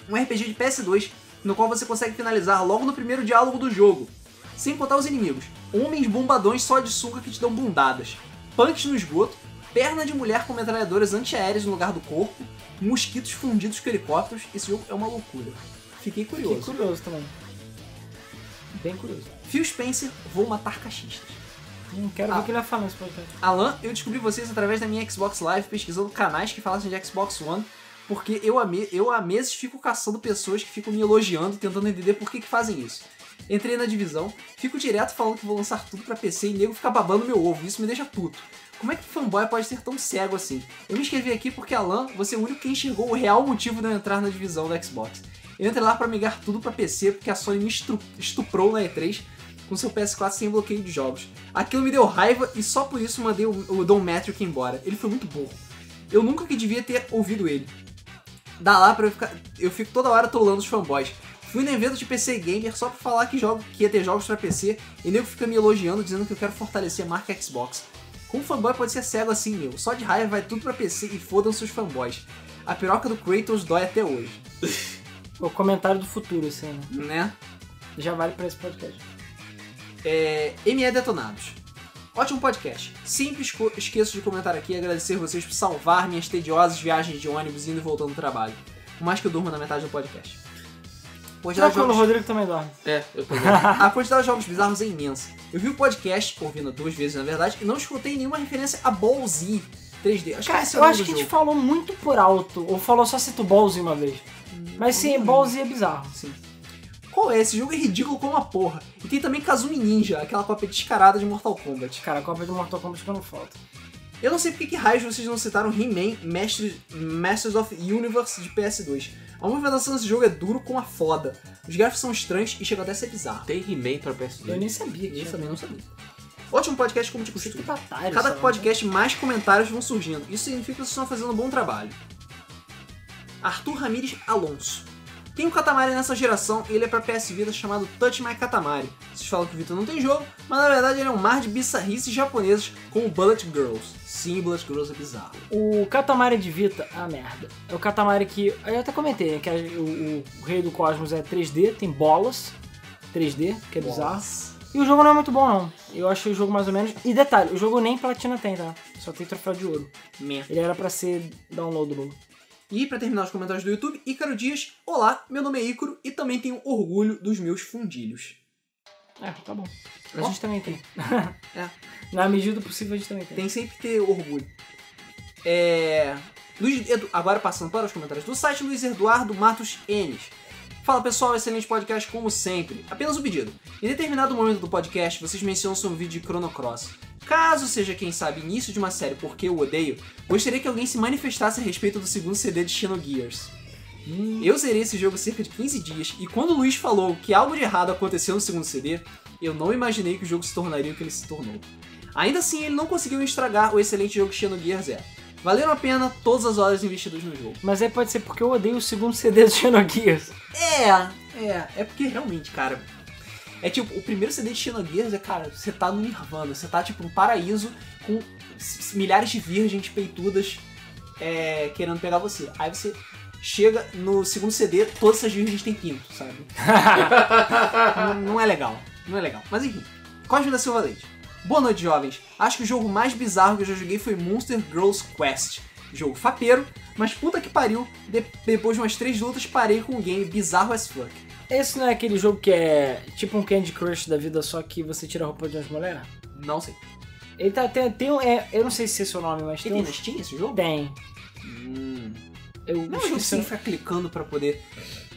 Um RPG de PS2 no qual você consegue finalizar logo no primeiro diálogo do jogo. Sem contar os inimigos. Homens bombadões só de sunga que te dão bundadas. Punks no esgoto. Perna de mulher com metralhadoras antiaéreas no lugar do corpo. Mosquitos fundidos com helicópteros. Esse jogo é uma loucura. Fiquei Fiquei curioso. curioso também. Bem curioso. Phil Spencer, vou matar cachistas. Não quero Ah. ver o que ele vai falar nesse podcast. Alan, eu descobri vocês através da minha Xbox Live pesquisando canais que falassem de Xbox One, porque eu há, me- eu há meses fico caçando pessoas que ficam me elogiando, tentando entender por que, que fazem isso. Entrei na divisão, fico direto falando que vou lançar tudo pra PC e nego fica babando meu ovo, isso me deixa puto. Como é que fanboy pode ser tão cego assim? Eu me inscrevi aqui porque, Alan, você é o único que enxergou o real motivo de eu entrar na divisão da Xbox. Eu entrei lá pra migrar tudo pra PC porque a Sony me estuprou na E3 com seu PS4 sem bloqueio de jogos. Aquilo me deu raiva e só por isso mandei o, Don Metric embora. Ele foi muito burro. Eu nunca que devia ter ouvido ele. Dá lá pra eu ficar. Eu fico toda hora trollando os fanboys. Fui no evento de PC Gamer só pra falar que, jogo, que ia ter jogos pra PC e nego fica me elogiando dizendo que eu quero fortalecer a marca Xbox. Como fanboy pode ser cego assim, meu? Só de raiva vai tudo pra PC e fodam-se os fanboys. A piroca do Kratos dói até hoje, O comentário do futuro, assim, né? né? Já vale pra esse podcast. É, ME Detonados. Ótimo podcast. Sempre esqueço de comentar aqui e agradecer vocês por salvar minhas tediosas viagens de ônibus indo e voltando do trabalho. Por mais que eu durma na metade do podcast. Quantidade de Tranquilo, o jogos- Rodrigo também dorme. É, eu tô vendo. A quantidade de jogos bizarros é imensa. Eu vi o podcast, ouvindo duas vezes na verdade, e não escutei nenhuma referência a Ball Z 3D. Acho Cara, que esse é o eu acho que a gente falou muito por alto. Ou falou só cito Ballsy uma vez. Mas sim, Ballsy é bizarro. Sim. Qual é? Esse jogo é ridículo como uma porra. E tem também Kazumi Ninja, aquela cópia descarada de Mortal Kombat. Cara, a Copa de Mortal Kombat que não falta. Eu não sei porque que raios vocês não citaram He-Man Masters, Masters of Universe de PS2. A movimentação desse jogo é duro com a foda. Os gráficos são estranhos e chegam até a ser bizarro. Tem He-Man pra Eu PS2. nem sabia que também não sabia. Ótimo podcast como de Achei que costume. batalha. Cada podcast mais comentários vão surgindo. Isso significa que vocês estão fazendo um bom trabalho. Arthur Ramires Alonso. Tem um Katamari nessa geração e ele é pra PS Vita chamado Touch My Katamari. Vocês falam que o Vita não tem jogo, mas na verdade ele é um mar de bizarrices japonesas como Bullet Girls. Sim, Bullet Girls é bizarro. O Katamari de Vita, ah merda. É o Katamari que. Eu até comentei, né? Que a- o, o Rei do Cosmos é 3D, tem bolas 3D, que é bizarro. E o jogo não é muito bom, não. Eu achei o jogo mais ou menos. E detalhe, o jogo nem platina tem, tá? Só tem troféu de ouro. Meh. Ele era pra ser downloadable. E pra terminar os comentários do YouTube, Ícaro Dias. Olá, meu nome é Ícaro e também tenho orgulho dos meus fundilhos. É, tá bom. A gente também tem. É. Na medida do possível a gente também tem. Tem sempre que ter orgulho. É. Luiz Edu... Agora passando para os comentários do site, Luiz Eduardo Matos Enes. Fala pessoal, excelente podcast como sempre. Apenas um pedido. Em determinado momento do podcast, vocês mencionam sobre um vídeo de Chrono Cross. Caso seja, quem sabe, início de uma série porque eu odeio, gostaria que alguém se manifestasse a respeito do segundo CD de Xenogears. Eu zerei esse jogo cerca de 15 dias e quando o Luiz falou que algo de errado aconteceu no segundo CD, eu não imaginei que o jogo se tornaria o que ele se tornou. Ainda assim, ele não conseguiu estragar o excelente jogo que Xenogears é. Valeram a pena todas as horas investidas no jogo. Mas aí pode ser porque eu odeio o segundo CD do Xenogears. É, é, é porque realmente, cara. É tipo, o primeiro CD de Xenogears é, cara, você tá no Nirvana, você tá tipo no paraíso com milhares de virgens peitudas é, querendo pegar você. Aí você chega no segundo CD, todas essas virgens têm pinto, sabe? não, não é legal, não é legal. Mas enfim, Cosme da Silva Leite. Boa noite, jovens. Acho que o jogo mais bizarro que eu já joguei foi Monster Girls Quest. Jogo fapeiro, mas puta que pariu, de- depois de umas três lutas parei com um game bizarro as fuck. Esse não é aquele jogo que é tipo um Candy Crush da vida, só que você tira a roupa de umas mulheres? Não sei. Ele tá, tem, tem um. É, eu não sei se é o nome, mas tem tem um. na Steam esse jogo? Tem. Hum. Eu Não é um jogo que você ficar clicando pra poder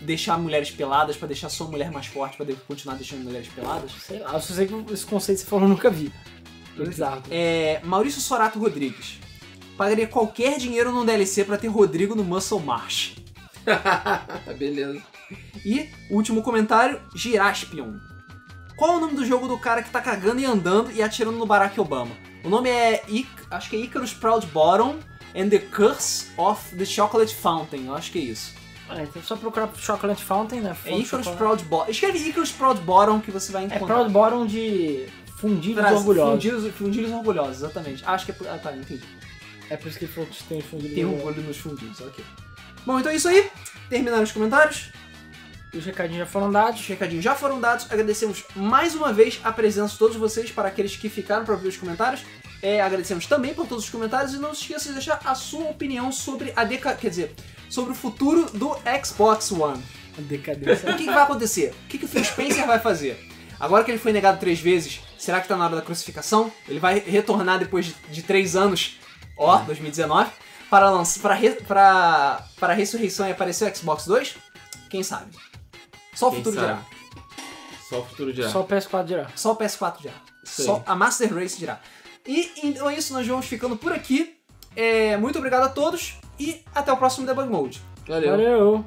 deixar mulheres peladas, pra deixar sua mulher mais forte, pra continuar deixando mulheres peladas? Sei lá, eu só sei que esse conceito que você falou eu nunca vi. Bizarro. É, Maurício Sorato Rodrigues. Pagaria qualquer dinheiro num DLC pra ter Rodrigo no Muscle March. Beleza. E, último comentário, Giraspion. Qual é o nome do jogo do cara que tá cagando e andando e atirando no Barack Obama? O nome é, Ic- acho que é Icarus Proud Bottom and the Curse of the Chocolate Fountain. Eu acho que é isso. Olha, então é só procurar Chocolate Fountain, né? É Fonte de Icarus. Proud Bottom. Escreve Icarus Proud Bottom que você vai É encontrar. Proud Bottom de fundilhos Traz- orgulhosos. Fundilhos, fundilhos orgulhosos, exatamente. Acho que é. Ah, tá, entendi. É por isso que ele falou que tem fundilhos Tem um nos fundilhos, ok. Bom, então é isso aí. Terminaram os comentários. Os recadinhos já foram dados. Os recadinhos já foram dados. Agradecemos mais uma vez a presença de todos vocês para aqueles que ficaram para ver os comentários. É, agradecemos também por todos os comentários e não se esqueça de deixar a sua opinião sobre a deca... quer dizer, sobre o futuro do Xbox One. A decadência. O que, que vai acontecer? O que, que o Phil Spencer vai fazer? Agora que ele foi negado três vezes, será que tá na hora da crucificação? Ele vai retornar depois de, de três anos, ó, 2019, para, lançar, para, re- para, para a ressurreição e aparecer o Xbox 2? Quem sabe? Só o Quem futuro sabe? dirá. Só o futuro dirá. Só o PS4 dirá. Só o PS4 dirá. Isso Só a Master Race dirá. E então é isso, nós vamos ficando por aqui. É, muito obrigado a todos e até o próximo Debug Mode. Valeu. Valeu!